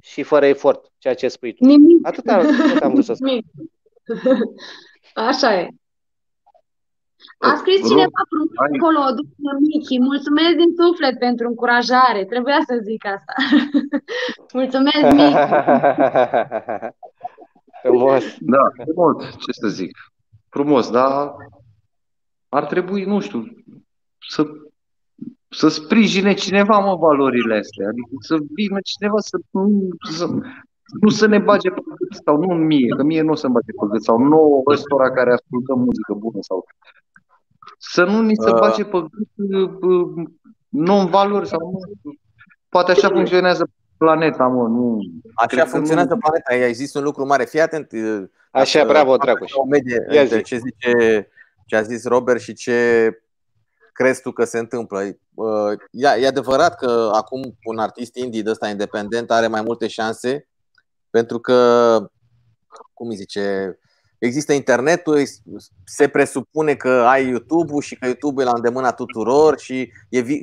D: și fără efort, ceea ce spui tu.
J: Nimic.
D: Atât am, atât am vrut să spun.
J: Nimic. Așa e. A scris
G: Rob,
J: cineva frumos
G: ai-
J: acolo, domnul Michi, mulțumesc din suflet pentru încurajare. Trebuia să zic asta. mulțumesc, Michi.
D: Frumos.
G: da, frumos, ce să zic, frumos, dar ar trebui, nu știu, să, să sprijine cineva, mă, valorile astea, adică să vină cineva să nu, să, nu să ne bage pe gât, sau nu mie, că mie nu o să-mi bage pe gât, sau nouă ăstora care ascultăm muzică bună, sau să nu ni se
A: Uh.
G: bage pe gât uh, non-valori, sau nu, poate așa funcționează planeta, mă, nu,
A: Așa
G: Cred că
A: funcționează
G: nu-
A: planeta. Ai zis un lucru mare. Fii atent. uh, ca
D: Așa,
A: să
D: bravo,
A: fac
D: Dragoș.
A: O medie
D: Ia
A: între
D: zi.
A: ce zice, ce a zis Robert și ce crezi tu că se întâmplă. Uh, E, e adevărat că acum un artist indie de ăsta independent are mai multe șanse pentru că, cum îi zice, există internetul, ex- se presupune că ai YouTube-ul și că YouTube e la îndemâna tuturor și e vi-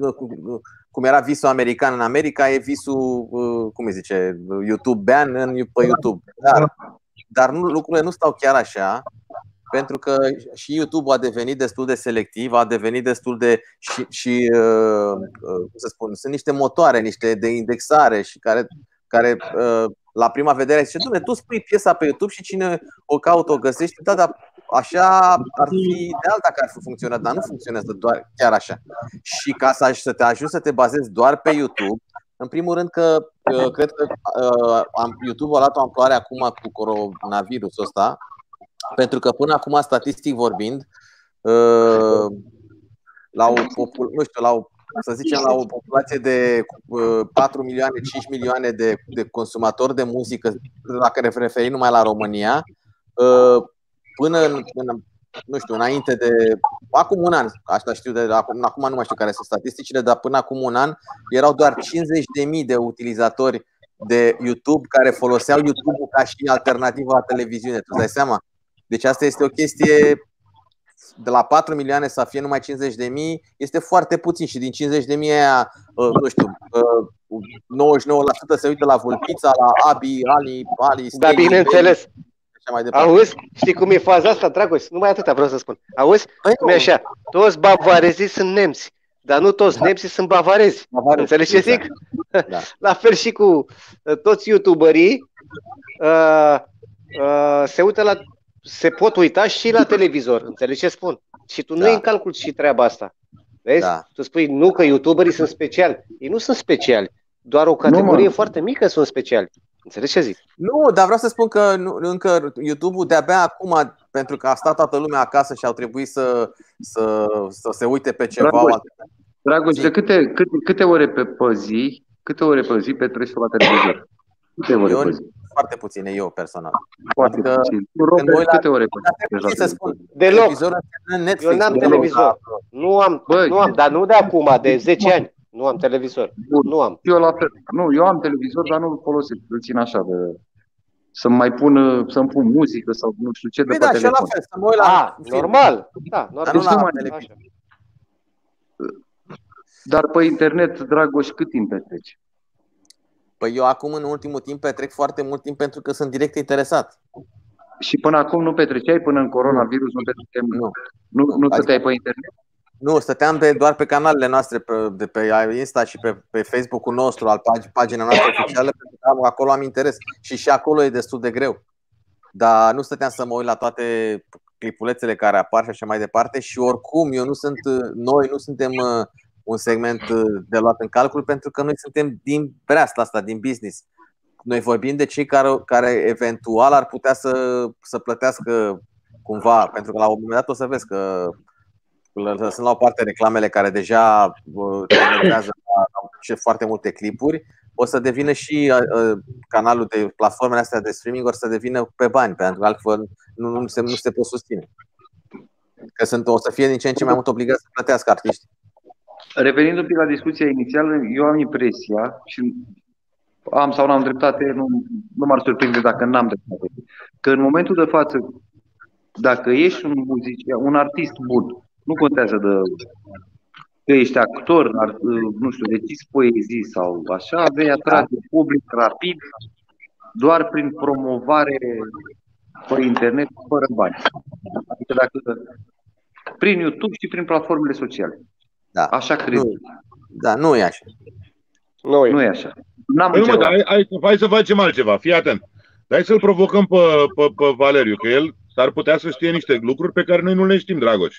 A: cum era visul american în America, e visul, uh, cum îi zice, YouTube-bean în, pe YouTube. Dar, dar nu, lucrurile nu stau chiar așa, pentru că și YouTube a devenit destul de selectiv, a devenit destul de și, și uh, uh, cum să spun, sunt niște motoare, niște de indexare și care, care uh, la prima vedere zice, dumne, tu spui piesa pe YouTube și cine o caută o găsește, da, dar așa ar fi ideal dacă ar fi funcționat, dar nu funcționează doar chiar așa. Și ca să, să te ajungi să te bazezi doar pe YouTube, în primul rând că uh, cred că uh, am- YouTube a luat o amploare acum cu coronavirusul ăsta, pentru că până acum, statistic vorbind, uh, la o, popul- nu știu, la o, să zicem, la o populație de uh, 4 milioane, 5 milioane de, de consumatori de muzică, la care referi numai la România, uh, până în, în nu știu, înainte de. Acum un an, asta știu de. Acum, acum nu mai știu care sunt statisticile, dar până acum un an erau doar 50.000 de utilizatori de YouTube care foloseau YouTube-ul ca și alternativă la televiziune. Tu îți dai seama? Deci asta este o chestie de la 4 milioane să fie numai 50 de mii, este foarte puțin și din 50 de mii aia, uh, nu știu, uh, 99% se uită la Vulpița, la Abi, Ali, Ali,
D: Da,
A: Steli,
D: bineînțeles.
A: așa mai departe.
D: Auzi? Știi cum e faza asta, Dragoș? Numai atâta vreau să spun. Auzi?
A: Păi
D: Cum e așa? Toți bavarezii sunt nemți, dar nu toți nemții sunt bavarezi.
A: Bavarezi,
D: Înțelegi ce zic?
A: exact. Da.
D: La fel și cu uh, toți youtuberii uh, uh, se uită la se pot uita și la televizor. Înțelegi ce spun? Și tu nu
A: Da.
D: iei în calcul și treaba asta. Vezi?
A: Da.
D: Tu spui nu că youtuberii sunt speciali. Ei nu sunt speciali. Doar o categorie
G: mă.
D: foarte mică sunt speciali. Înțelegi ce zic?
A: Nu, dar vreau să spun că nu, încă YouTube-ul de-abia acum, pentru că a stat toată lumea acasă și au trebuit să, să, să se uite pe ceva.
G: Dragoș,
A: o-
G: Dragoș,
A: Zi.
G: de câte, câte, câte ore pe, pe zi, câte ore pe zi petreci tu la televizor? Câte ore
A: Eu
G: pe zi?
A: foarte puține, eu personal.
G: Foarte
A: adică
G: puțin. Tu,
A: când
G: Robert,
A: mă uit la-
G: câte ore pe
A: Dar
G: zi?
A: te să spun,
D: Deloc.
A: televizorul înseamnă Netflix.
D: Eu n-am
A: nu?
D: televizor. Nu am,
G: Băi.
D: nu am, dar nu de acum, de 10 ani. Nu am televizor.
G: Bun.
D: Nu am.
G: Eu la fel. Nu, eu am televizor, dar nu-l folosesc. Îl țin așa de... Să-mi mai pun, să-mi pun muzică sau nu știu ce de
A: Păi
G: pe
A: da, și eu la
G: telefon.
A: fel, să mă uit la
D: A,
A: film.
D: normal. Da,
A: Dar
D: normal.
A: nu
G: Deci nu
A: la
G: mai-
A: televizor.
D: Așa.
G: Dar pe internet, Dragoș, cât timp petreci?
A: Păi eu acum în ultimul timp petrec foarte mult timp pentru că sunt direct interesat.
G: Și până acum nu petreceai, până în coronavirus nu petreceai,
A: Nu.
G: nu, nu
A: Adică-
G: stăteai pe internet?
A: Nu, stăteam pe, doar pe canalele noastre pe, de pe Insta și pe, pe Facebook-ul nostru, al pag- pagina noastră oficială, pentru că am- acolo am interes. Și și acolo e destul de greu. Dar nu stăteam să mă uit la toate clipulețele care apar și așa mai departe și oricum eu nu sunt, noi nu suntem uh, un segment uh, de luat în calcul pentru că noi suntem din breasta asta, din business. Noi vorbim de cei care, care eventual ar putea să, să plătească cumva, pentru că la un moment dat o să vezi că lăsând la o parte reclamele care deja uh, te enervează la la ce foarte multe clipuri, o să devină și uh, uh, canalul de platformele astea de streaming o să devină pe bani, pentru că altfel nu, nu, se, nu se pot susține. Că sunt, o să fie din ce în ce mai mult obligați să plătească artiști.
G: Revenind un pic la discuția inițială, eu am impresia și am sau n-am dreptate, nu, nu m-ar surprinde dacă n-am dreptate, că în momentul de față, dacă ești un muzician, un artist bun, nu contează de că ești actor, ar, nu știu, reciți poezii sau așa, vei atrage public rapid doar prin promovare pe internet fără bani. Adică dacă prin YouTube și prin platformele sociale.
A: Da.
G: Așa cred.
A: Nu, da, nu e așa.
D: Nu e.
G: Nu e așa. N-am
B: Păi nu, mă,
G: încercat.
B: dar hai, hai, hai să facem altceva. Fii atent. Hai să-l provocăm pe, pe, pe Valeriu, că el s-ar putea să știe niște lucruri pe care noi nu le știm, Dragoș.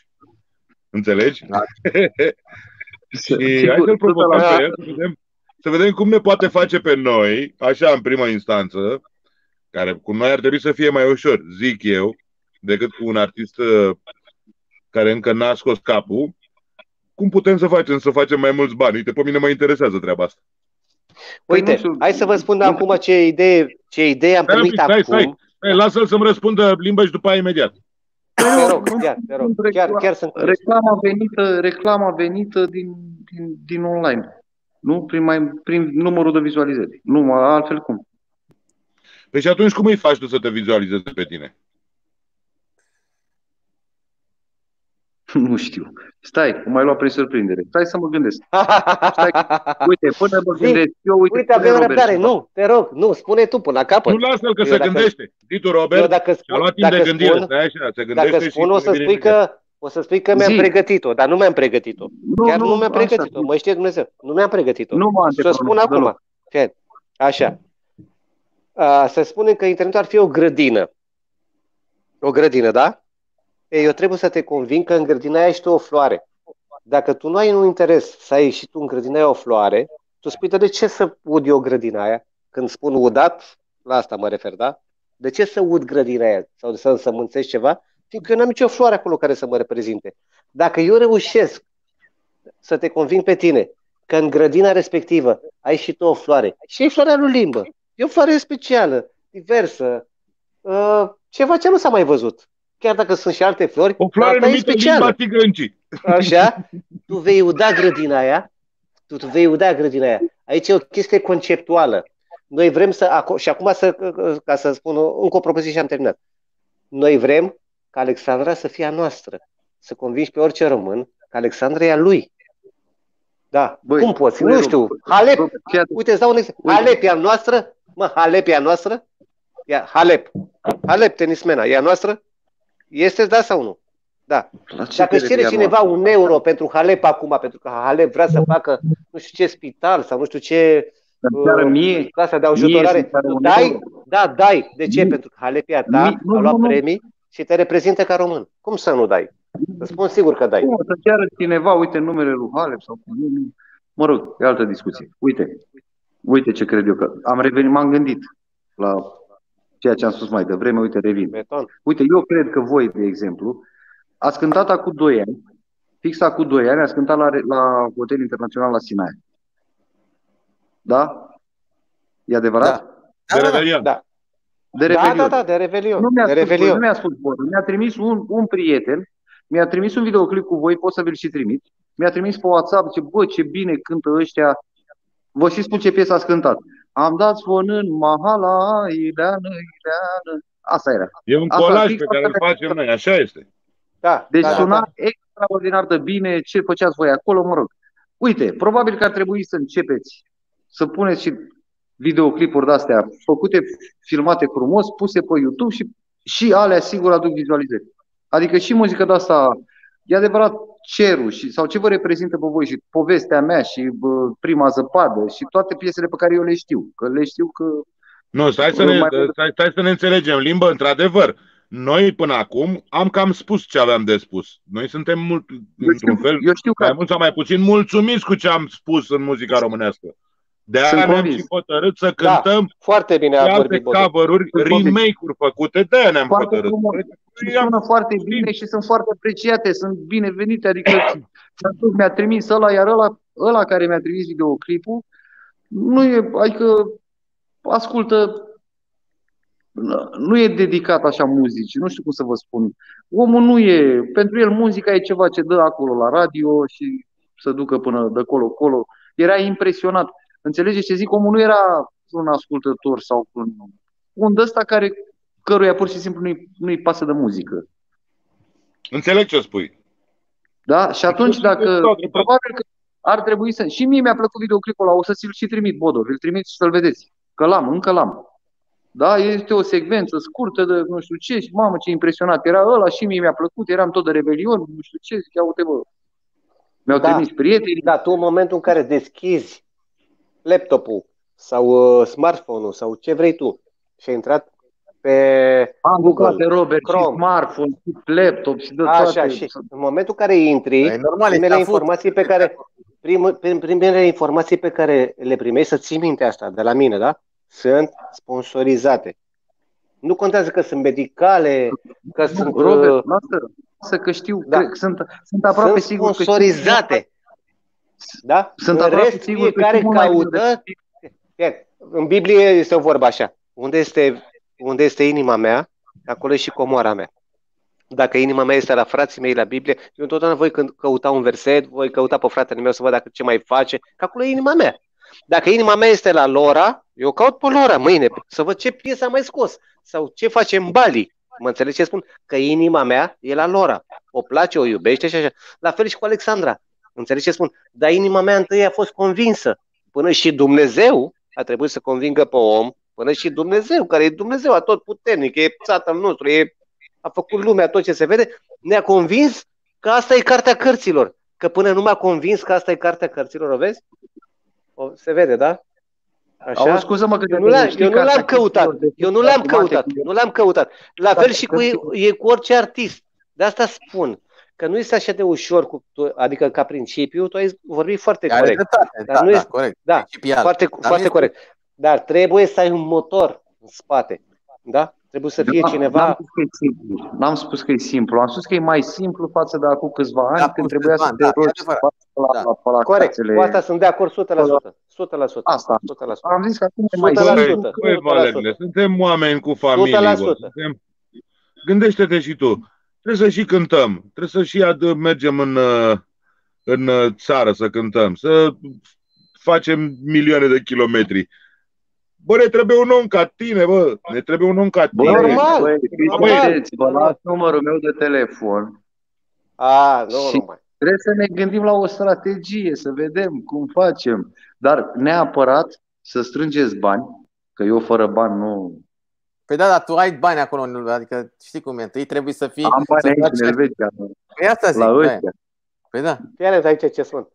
B: Înțelegi?
A: Da.
B: și hai să-l provocăm pe el să vedem, să vedem cum ne poate face pe noi, așa în prima instanță, care cu noi ar trebui să fie mai ușor, zic eu, decât cu un artist uh, care încă n-a scos capul. Cum putem să facem să facem mai mulți bani? Uite, pe mine mă interesează treaba asta.
D: Uite,
G: nu știu.
D: hai să vă spun acum ce idee, ce idee am
B: Stai un
D: primit
B: pic, stai,
D: acum.
B: stai. Stai, lasă-l să-mi răspundă limba și după aia imediat.
D: Te rog, chiar, te rog, chiar, chiar sunt curios.
G: Reclama venită, reclama venită din, din, din online. Nu prin, mai, prin numărul de vizualizări. Nu, altfel cum?
B: Păi și atunci cum îi faci tu să te vizualizezi pe tine?
G: Nu știu. Stai, mă mai luat prin surprindere. Stai să mă gândesc. Stai, uite, până mă
D: Zi.
G: gândesc eu, uite,
D: Uite,
G: spune
D: avem
G: Robert
D: răbdare.
G: ceva.
D: Nu, te rog, nu, spune tu până la capăt.
B: Nu lasă-l că
D: Eu
B: se
D: dacă-
B: gândește. Zi tu,
D: Eu
B: Robert,
D: dacă
B: și-a luat timp de
D: dacă
B: gândire.
D: spun,
B: Stai așa, se gândește
D: dacă
B: și
D: spun o să
B: vine
D: spui
B: imediat.
D: că o să spui că mi-am
G: Zi.
D: pregătit-o, dar nu mi-am pregătit-o.
G: Nu,
D: Chiar nu,
G: nu,
D: mi-am
G: așa,
D: pregătit-o, mă știe Dumnezeu. Nu mi-am pregătit-o.
G: Nu mă
D: Și o spun
G: antepronunț
D: acum.
G: deloc.
D: Fii, Așa. A, să spunem că internetul ar fi o grădină. O grădină, da? Ei, eu trebuie să te convin că în grădina aia ești tu o floare. Dacă tu nu ai un interes să ai și tu în grădina aia o floare, tu spui, "Dar de ce să ud eu grădina aia? Când spun udat, la asta mă refer, da? De ce să ud grădina aia? Sau să însămânțesc ceva? Fiindcă eu n-am nicio floare acolo care să mă reprezinte. Dacă eu reușesc să te conving pe tine că în grădina respectivă ai și tu o floare și ai floarea lui limbă. E o floare specială, diversă, uh, ceva ce nu s-a mai văzut. Chiar dacă sunt și alte flori,
B: O floare
D: asta e
B: numită
D: specială.
B: limba tigăncii.
D: Așa? Tu vei uda grădina aia, tu, tu vei uda grădina aia. Aici e o chestie conceptuală. Noi vrem să, aco- și acum să, ca să spun o- încă o propoziție și am terminat. Noi vrem ca Alexandra să fie a noastră. Să convingi pe orice român că Alexandra e a lui. Da.
G: Băi,
D: Cum poți?
G: băi,
D: nu știu.
G: Robert,
D: Halep,
G: Robert, fii atent.
D: uite, îți dau un exemplu.
G: Uite.
D: Halep e a noastră? Mă, Halep e a noastră? Ia, Halep. Halep, tenismena, e a noastră? Este da sau nu? Da.
G: La ce
D: Dacă
G: te
D: își cere
G: referi,
D: cineva
G: acum?
D: un euro pentru Halep acum, pentru că Halep vrea să facă nu știu ce spital sau nu știu ce
G: Să-mi ceară
D: uh,
G: mie,
D: clasa de
G: mie
D: ajutorare,
G: să-mi ceară
D: tu
G: un
D: dai?
G: euro.
D: Da, dai. De ce?
G: Nu.
D: Pentru că Halep e a ta,
G: Mi- nu,
D: a luat
G: nu, nu.
D: premii și te reprezintă ca român. Cum să nu dai? Îți spun sigur că dai.
G: Nu, să ceară cineva, uite numele lui Halep sau nu, nu. Mă rog, e altă discuție. Uite, uite ce cred eu că am revenit, m-am gândit la ceea ce am spus mai devreme, uite, revin.
D: Beton.
G: Uite, eu cred că voi, de exemplu, ați cântat acum 2 ani, fix acum 2 ani, ați cântat la, la Hotel Internațional la Sinaia. Da? E adevărat?
A: Da.
B: De Revelion.
D: Da.
G: De
D: Da,
G: Revelion.
D: da, da, de Revelion.
G: Nu mi-a
D: De
G: spus, voi,
D: Revelion.
G: nu mi-a spus voi, mi-a trimis un, un prieten, mi-a trimis un videoclip cu voi, pot să vi-l și trimit. Mi-a trimis pe WhatsApp, ce bă, ce bine cântă ăștia. Vă și spun ce piesă ați cântat. Am dat zvonând mahala, ileană, ileană. Asta era.
B: E un
G: Asta,
B: colaj
G: fix
B: pe care îl
G: asta-
B: facem noi, așa este.
D: Da,
G: Deci
D: da, da,
G: suna
D: da.
G: extraordinar de bine ce făceați voi acolo, mă rog. Uite, probabil că ar trebui să începeți să puneți și videoclipuri de-astea făcute, filmate frumos, puse pe YouTube și, și alea sigur aduc vizualizări. Adică și muzica de asta, e adevărat cerul și, sau ce vă reprezintă pe voi și povestea mea și bă, prima zăpadă și toate piesele pe care eu le știu. Că le știu că
B: Nu, stai să,
G: Eu
B: ne,
G: mai-
B: stai, stai să ne înțelegem. Limbă, într-adevăr, noi până acum am cam spus ce aveam de spus. Noi suntem mult,
G: eu
B: într-un
G: știu,
B: fel,
G: eu știu că
B: mai mult sau mai puțin mulțumiți cu ce am spus în muzica românească. De
G: Sunt
B: aia ne-am
G: convins.
B: și hotărât să
D: Da,
B: cântăm
D: foarte bine
B: și
D: a
B: alte
D: vorbit Bodo.
B: cover-uri,
G: Sunt convins.
B: remake-uri făcute, de aia ne-am
G: foarte
B: hotărât.
G: frumos. Și
B: I-am-
G: sună foarte bine și sunt foarte apreciate, sunt binevenite, adică ți-am spus, mi-a trimis ăla, iar ăla, ăla care mi-a trimis videoclipul, nu e, adică ascultă, nu e dedicat așa muzicii, nu știu cum să vă spun. Omul nu e, pentru el muzica e ceva ce dă acolo la radio și să ducă până de colo-colo. Era impresionat. Înțelegeți ce zic? Omul nu era un ascultător sau un, un de ăsta care, căruia pur și simplu nu-i, nu-i pasă de muzică.
B: Înțeleg ce spui.
G: Da? Și atunci dacă, probabil că ar trebui să... Și mie mi-a plăcut videoclipul ăla, o să ți-l și trimit, Bodo, îl trimit și să-l vedeți. Că l-am, încă l-am. Da? Este o secvență scurtă de nu știu ce și mamă ce impresionat era ăla și mie mi-a plăcut, eram tot de Revelion, nu știu ce, zic, ia uite bă. Mi-au
D: Da.
G: trimis prietenii.
D: Da, tu în momentul în care deschizi laptopul sau uh, smartphone-ul sau ce vrei tu și ai intrat pe
G: Am
D: Google,
G: toate, Robert, și
D: Chrome,
G: smartphone, și laptop, și de
D: Așa,
G: toate.
D: și în momentul în care intri,
A: E normal,
D: primele
A: este afut.
D: informații pe care prim, prim, primele informații pe care le primești, să ții minte asta de la mine, da? Sunt sponsorizate. Nu contează că sunt medicale, că sunt
G: Robert,
D: uh,
G: lasă, lasă că știu,
D: Da.
G: cred, sunt, sunt aproape
D: sunt
G: sigur că știu.
D: sponsorizate. Da?
G: Sunt
D: în
G: aproape
D: rest,
G: sigur că
D: fiecare
G: știu mult mai bine
D: caută. Fie, În Biblie este o vorbă așa. Unde este, unde este inima mea, acolo e și comoara mea. Dacă inima mea este la frații mei la Biblie, eu întotdeauna voi când căuta un verset, voi căuta pe fratele meu să văd dacă ce mai face, că acolo e inima mea. Dacă inima mea este la Lora, eu caut pe Lora mâine să văd ce piesă a mai scos sau ce face în Bali. Mă înțelegi ce spun? Că inima mea e la Lora. O place, o iubește și așa. La fel și cu Alexandra. Înțelegi ce spun? Dar inima mea întâi a fost convinsă. Până și Dumnezeu a trebuit să convingă pe om, până și Dumnezeu, care e Dumnezeu atot puternic, e tatăl nostru, e, a făcut lumea tot ce se vede, ne-a convins că asta e cartea cărților. Că până nu m-a convins că asta e cartea cărților, o vezi? O, se vede, da? Așa?
G: Auzi, scuză-mă că
D: eu nu l-am,
G: știi
D: eu nu
G: cartea
D: l-am căutat.
G: cărților de
D: Eu nu l-am
G: automate
D: căutat.
G: cu-
D: Eu nu l-am căutat. La
G: Da,
D: fel și cu,
G: cărților.
D: e cu orice artist. De asta spun că nu este așa de ușor, cu, tu- adică ca principiu, tu ai vorbit foarte
A: Are
D: corect.
A: dreptate,
D: Dar
A: da,
D: nu
A: da,
D: este,
A: corect.
D: da,
A: Principial.
D: foarte,
A: Dar nu
D: foarte
A: este-
D: corect. Dar trebuie să ai un motor în spate. Da? Trebuie să fie
G: Da,
D: cineva...
G: N-am spus că e simplu. N-am spus că e simplu. Am spus că e mai simplu față de acum câțiva ani,
A: Da,
G: când
A: acum
G: trebuia
A: câțiva
G: să
A: ani,
G: te
A: da, e
G: rogi
A: adevărat.
G: pe la,
A: Da.
G: la, pe la
D: Corect.
G: casele.
D: Cu asta sunt de acord 100%. 100%.
G: Asta.
D: 100%.
G: Am zis că acum e mai
D: 100%.
G: simplu.
B: Băi, Valerile, suntem oameni cu familii.
D: 100%.
B: Bă. Suntem... Gândește-te și tu. Trebuie să și cântăm. Trebuie să și ad- mergem în, uh, în uh, țară să cântăm. Să facem milioane de kilometri. Bă, ne trebuie un om ca tine, bă. Ne trebuie un om ca
G: Bă,
B: tine.
D: Normal,
G: băi,
D: normal,
G: vedeți, vă
D: normal.
G: las numărul meu de telefon.
D: A, nu,
G: Și-
D: nu mai.
G: Trebuie să ne gândim la o strategie, să vedem cum facem. Dar neapărat să strângeți bani, că eu fără bani nu,
A: Păi da, dar tu ai bani acolo, nu- adică știi cum e, întâi trebuie să fii...
G: Am bani
A: să
G: aici,
A: faci-
G: în Elveția.
A: Păi asta zic,
G: La
A: da.
G: ăștia.
A: Păi da.
D: Fii atent aici ce spun.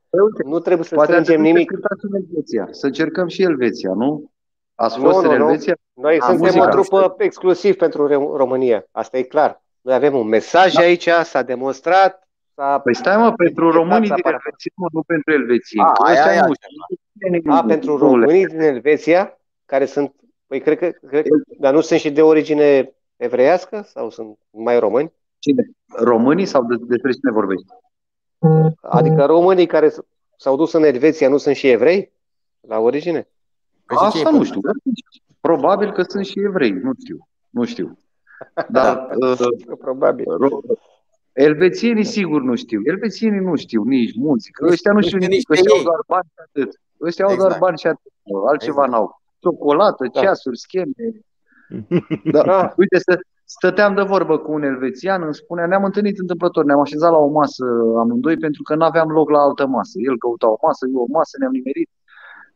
D: Nu trebuie să
G: Poate ar
D: strângem
G: trebui
D: nimic.
G: să cântați în Elveția. Să încercăm și Elveția, nu? Ați
D: Nu,
G: fost
D: nu,
G: în
D: nu.
G: Elveția?
D: Noi
G: A,
D: suntem
G: muzica.
D: o trupă exclusiv pentru Re- România. Asta e clar. Noi avem un mesaj
G: Da.
D: aici, s-a demonstrat. S-a...
G: Păi stai mă, pentru românii din
D: aparat.
G: Elveția, mă, nu pentru elvețieni.
D: A,
G: Că
D: aia,
G: ăștia
D: aia,
G: nu
D: așa.
G: știu.
D: A, pentru românii din Elveția, care sunt, păi cred că, cred că, dar nu sunt și de origine evreiască sau sunt mai români?
G: Cine? Românii sau de, despre cine vorbești?
D: Adică românii care s- s-au dus în Elveția nu sunt și evrei la origine?
A: Păi
G: Asta nu știu. Probabil că sunt și evrei, nu știu. Nu știu. Dar uh,
D: Probabil.
G: ro- elvețienii sigur nu știu. Elvețienii nu știu nici muzică.
A: Nu
G: Ăștia nu
A: știu
G: știu
A: nici
G: nimic.
A: pe
G: Ăștia au
A: ei.
G: doar bani și atât. Ăștia au doar
A: Exact.
G: bani și atât. Altceva
A: Exact.
G: n-au. Ciocolată,
D: Da.
G: ceasuri, scheme. Da.
D: Da.
G: Uite, să, stăteam de vorbă cu un elvețian, îmi spunea, ne-am întâlnit întâmplător, ne-am așezat la o masă amândoi pentru că nu aveam loc la altă masă. El căuta o masă, eu o masă, ne-am nimerit.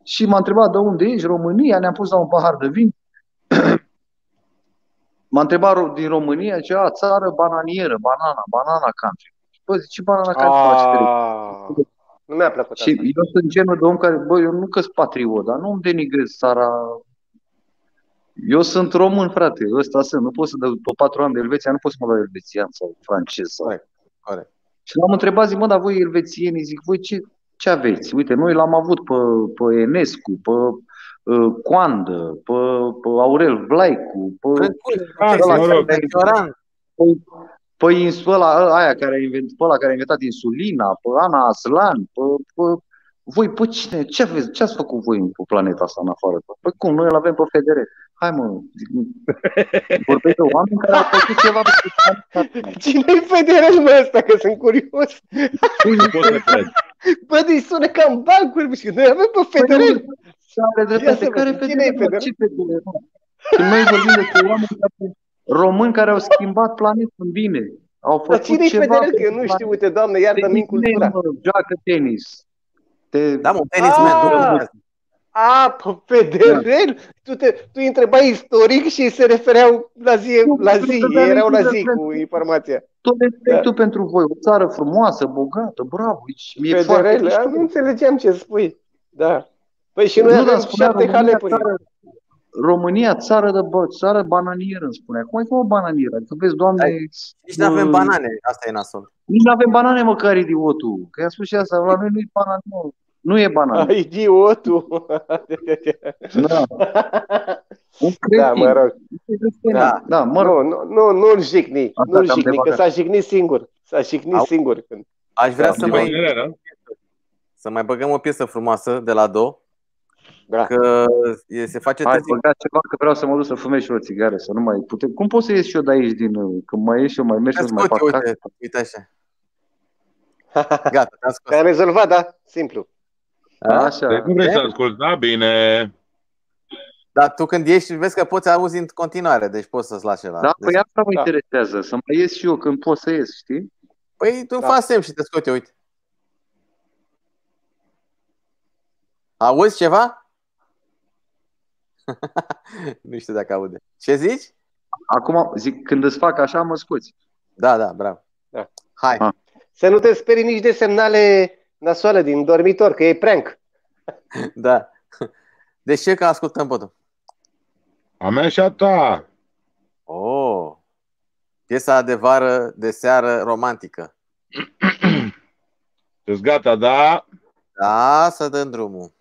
G: Și m-a întrebat de unde ești, România, ne-am pus la un pahar de vin. M-a întrebat ro- din România, ce a, țară bananieră, banana, banana country. Bă, zice, ce banana country face pe
D: Ah, nu mi-a plăcut
G: și
D: asta.
G: eu sunt genul de om care, bă, eu nu că sunt patriot, dar nu îmi denigrez țara. Eu sunt român, frate, ăsta sunt. Nu pot să, după patru ani de Elveția, nu pot să mă dau elvețian sau francez. Sau...
A: Corect, corect.
G: Și l-am întrebat, zic, mă, dar voi elvețienii, zic, voi ce, ce aveți? Uite, noi l-am avut pe, pe Enescu, pe uh, Coandă, pe, pe Aurel Vlaicu, pe,
A: Ah,
G: ăla
A: mă
G: care
A: rog,
G: a
A: Cioran.
G: pe, pe insula aia care a inventat, pe ăla care a inventat insulina, pe Ana Aslan, pe, pe voi, pe cine, ce, aveți, ce ați făcut voi pe planeta asta în afară? Păi cum, noi îl avem pe FDR. Hai mă, zic, vorbesc de oameni care au făcut ceva pe planeta
D: Cine-i federal mă ăsta, că sunt curios?
B: Nu pot să cred.
D: Bă, deci sună ca în bancuri și noi avem pe federal.
G: Are
D: Ia
G: dreptate.
D: să
G: Care
D: văd, cine e
G: FDR?
D: federal?
G: Ce FDR? mă? Când noi vorbim despre oameni care, români care au schimbat planeta în bine. Au
D: Dar
G: făcut
D: cine-i
G: ceva
D: federal? Că
G: pentru
D: eu nu știu,
G: planetă.
D: uite, doamne, iartă-mi în cultura.
G: Mă, joacă tenis. Te...
A: Da, mă, tenisman, nu
D: Ah!
A: vorbesc.
D: A, pe federal? Tu, te, tu îi întrebai istoric și se refereau la zi, la zi,
G: pentru că
D: erau la
G: pentru-
D: zi cu informația.
G: Tot respectul pentru voi. O țară frumoasă, bogată, bravo. Deci, mie foarte
D: Federal, a,
G: mișto.
D: nu înțelegeam ce spui. Da. Păi și noi
G: Nu,
D: avem
G: dar spunea
D: șapte
G: România,
D: halepuri.
G: țară, România, țară de bă, țară bananieră, îmi spunea. Cum e că o bananieră? Adică vezi, doamne,
A: Nici nu avem
G: bă,
A: banane, asta e nasol.
G: Nici nu avem banane măcar, idiotul. Că i-a spus și asta, la noi nu e banane, nu. Nu e banane.
D: Ah, idiotul.
G: Da. Un
D: Da,
G: cretin.
D: mă rog.
G: Da, da, mă rog.
D: Nu, nu, nu, nu-l jigni,
G: Asta
D: nu-l
G: te-am
D: jigni, că
G: devagat.
D: s-a jignit singur. S-a jignit
A: Au.
D: singur. Când...
A: Aș vrea
G: Da,
A: să
G: din
A: mai,
B: Bine, da?
A: să mai băgăm o piesă frumoasă de la Do,
D: Da.
A: că e- se face
G: Hai,
A: târziu.
G: băgați ceva că vreau să mă duc să fumez și o țigară, să nu mai putem. Cum pot să ies și eu de aici din uh, când mai ieși eu, mai merg și eu să mai
A: Scoți,
G: fac
A: uite, uite așa. Gata, te-am scos.
D: Te-am rezolvat, da? Simplu.
A: A?
G: Așa.
B: Deci nu vrei să asculti, da? Bine.
A: Dar tu când ieși, vezi că poți auzi în continuare, deci poți să-ți lași la.
G: Da, păi asta mă
D: Da.
G: interesează, să mai ies și eu când pot să ies, știi?
A: Păi tu îmi
D: Da.
A: faci semn și te scot eu, uite. Auzi ceva? nu știu dacă aude. Ce zici?
G: Acum, zic, când îți fac așa, mă scoți.
A: Da, da, bravo.
D: Da.
A: Hai.
G: Ah.
D: Să nu te sperii nici de semnale nasoale din dormitor, că e prank.
A: Da. Deci ce că ascultăm, Bodu?
B: A mea și a ta.
A: Oh. Piesa de vară, de seară romantică.
B: Sunteți gata, da?
A: Da, să dăm drumul.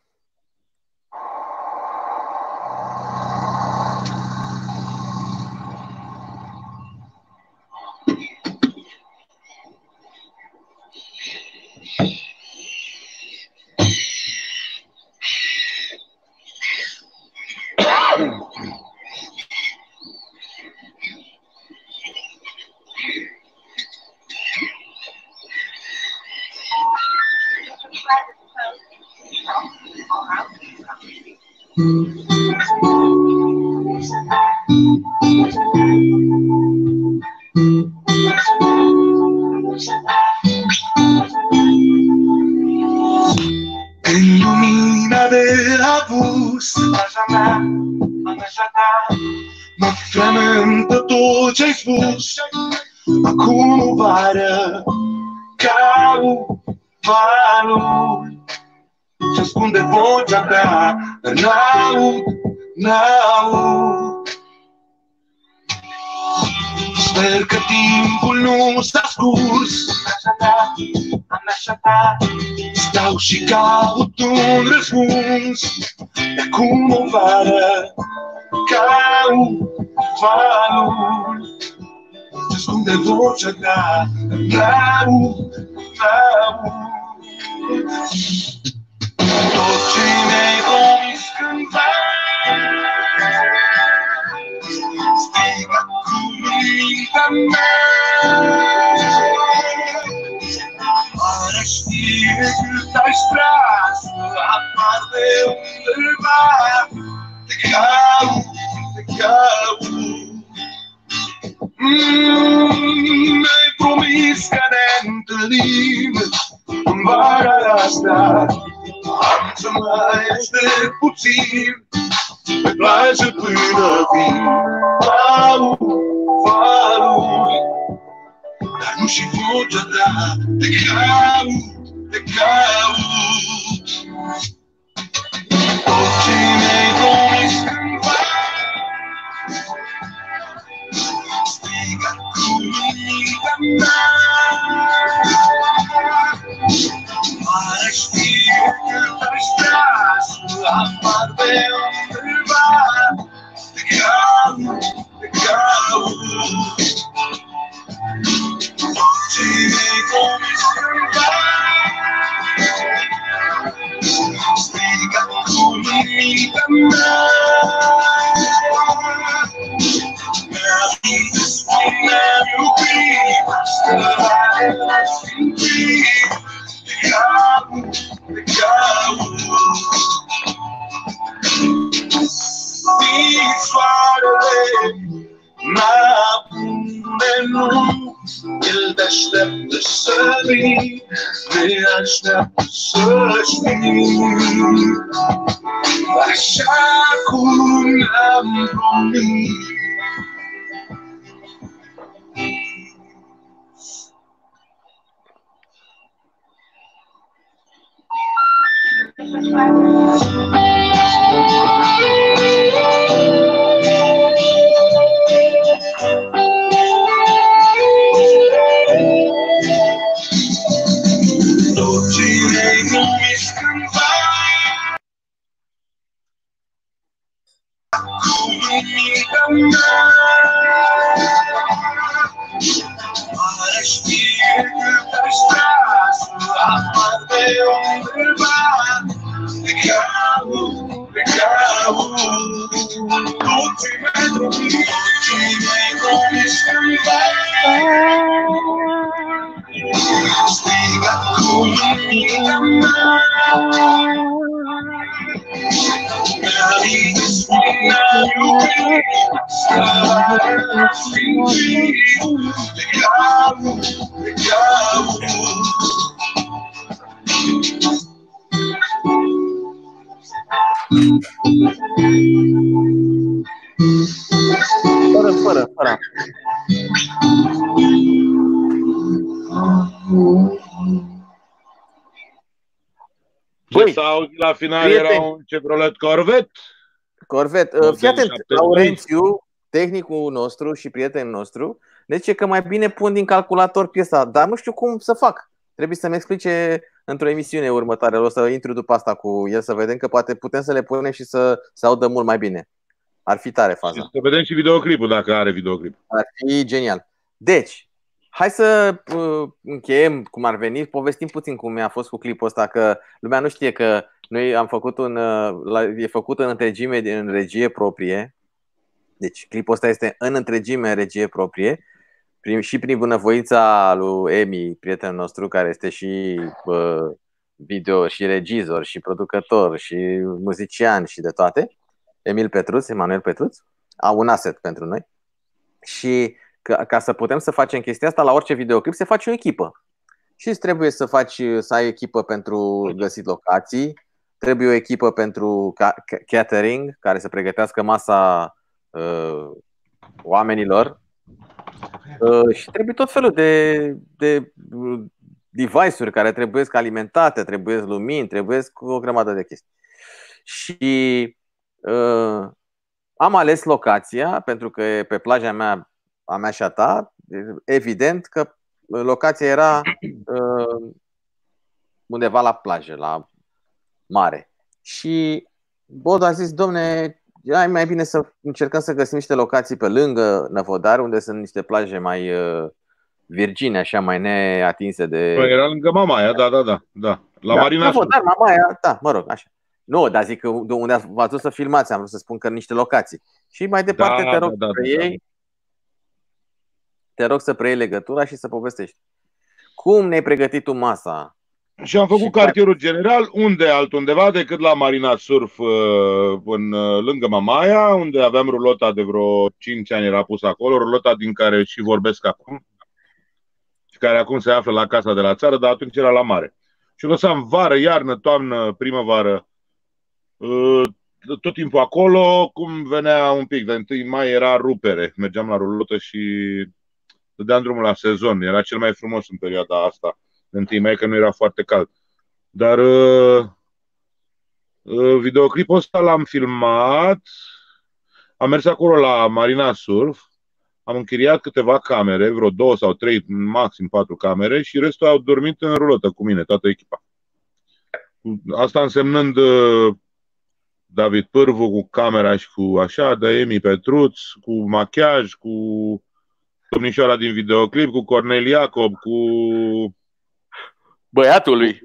F: Ce-ai spus Acum o vară Ca valul Ce ascunde vocea ta n-aud, n-aud Sper că timpul nu s-a scurs Stau și caut un răspuns De acum o vară Caut valul Ce ascunde vocea ta N-aud, n-aud Tot ce mi-ai promis cândva Stig acum în mintea mea Oare știe cât ai sprea Să apar de undeva Te caut, te caut Mm, Mi-ai promis că ne întâlnim în vara asta. Am să mai aștept puțin pe plajă până vin. Valul, valul Dar nu și vocea ta Te caut, te caut. Tot ce mintea mea Mare știe cât aș vrea Să apar pe undeva Te caut, te caut Ce mi-ai promis cândva Stig acum în mintea mea Mi-am spune ne-am iubit Stările în timp Te caut, te caut Din soarele n-apune nu El te așteaptă să vii Ne așteaptă să știi Așa cum ne-am promis Tot caut Tot ce mi-ai promis Ce mi-ai promis cândva Stig acum în mintea mea Mi-ai spune ne-am iubit Stările în timp Te caut, te caut
A: Fără, fără, fără.
B: Ce s-a auzit la final
A: prieteni.
B: era un Chevrolet Corvette?
A: Corvet, uh, fii atent, Laurențiu, tehnicul nostru și prietenul nostru, ne zice că mai bine pun din calculator piesa, dar nu știu cum să fac. Trebuie să-mi explice într-o emisiune următoare, o să intru după asta cu el să vedem că poate putem să le punem și să se audă mult mai bine. Ar fi tare faza.
B: Să vedem și videoclipul dacă are videoclip.
A: Ar fi genial. Deci, hai să uh, încheiem cum ar veni, povestim puțin cum a fost cu clipul ăsta, că lumea nu știe că noi am făcut un, uh, la, e făcut în întregime în regie proprie. Deci clipul ăsta este în întregime în regie proprie prin, și prin bunăvoința lui Emi, prietenul nostru, care este și uh, video și regizor și producător și muzician și de toate. Emil Petruț, Emanuel Petruț, a un asset pentru noi. Și ca, ca să putem să facem chestia asta la orice videoclip, se face o echipă. Și îți trebuie să faci, să ai echipă pentru găsit locații, trebuie o echipă pentru ca- ca- catering, care să pregătească masa uh, oamenilor, Uh, și trebuie tot felul de, de uh, device-uri care trebuie alimentate, trebuie lumini, trebuie o grămadă de chestii. Și uh, am ales locația pentru că e pe plaja mea, a mea și a ta, evident că locația era uh, undeva la plajă, la mare. Și Bodo a zis, domne, e mai bine să încercăm să găsim niște locații pe lângă Năvodar, unde sunt niște plaje mai uh, virgine, așa, mai neatinse de...
B: Păi era lângă Mamaia, da, da, da. da. La
A: da,
B: Marina
A: Năvodar, Mamaia, da, mă rog, așa. Nu, dar zic că de unde v-ați dus să filmați, am vrut să spun că niște locații. Și mai departe
B: Da,
A: te rog
B: da,
A: să
B: da,
A: preiei, te rog să preiei legătura și să povestești. Cum ne-ai pregătit tu masa?
B: Și am făcut cartierul general, unde altundeva decât la Marina Surf uh, în, uh, lângă Mamaia, unde aveam rulota de vreo 5 ani era pusă acolo, rulota din care și vorbesc acum, și care acum se află la casa de la țară, dar atunci era la mare. Și o lăsam vară, iarnă, toamnă, primăvară, uh, tot timpul acolo, cum venea un pic, de întâi mai era rupere, mergeam la rulotă și dădeam drumul la sezon, era cel mai frumos în perioada asta în întâi mai că nu era foarte cald. Dar uh, uh, videoclipul ăsta l-am filmat, am mers acolo la Marina Surf, am închiriat câteva camere, vreo două sau trei, maxim patru camere și restul au dormit în rulotă cu mine, toată echipa. Asta însemnând uh, David Pârvu cu camera și cu așa, de Emi Petruț, cu machiaj, cu domnișoara din videoclip, cu Cornel Iacob, cu
A: Băiatul lui.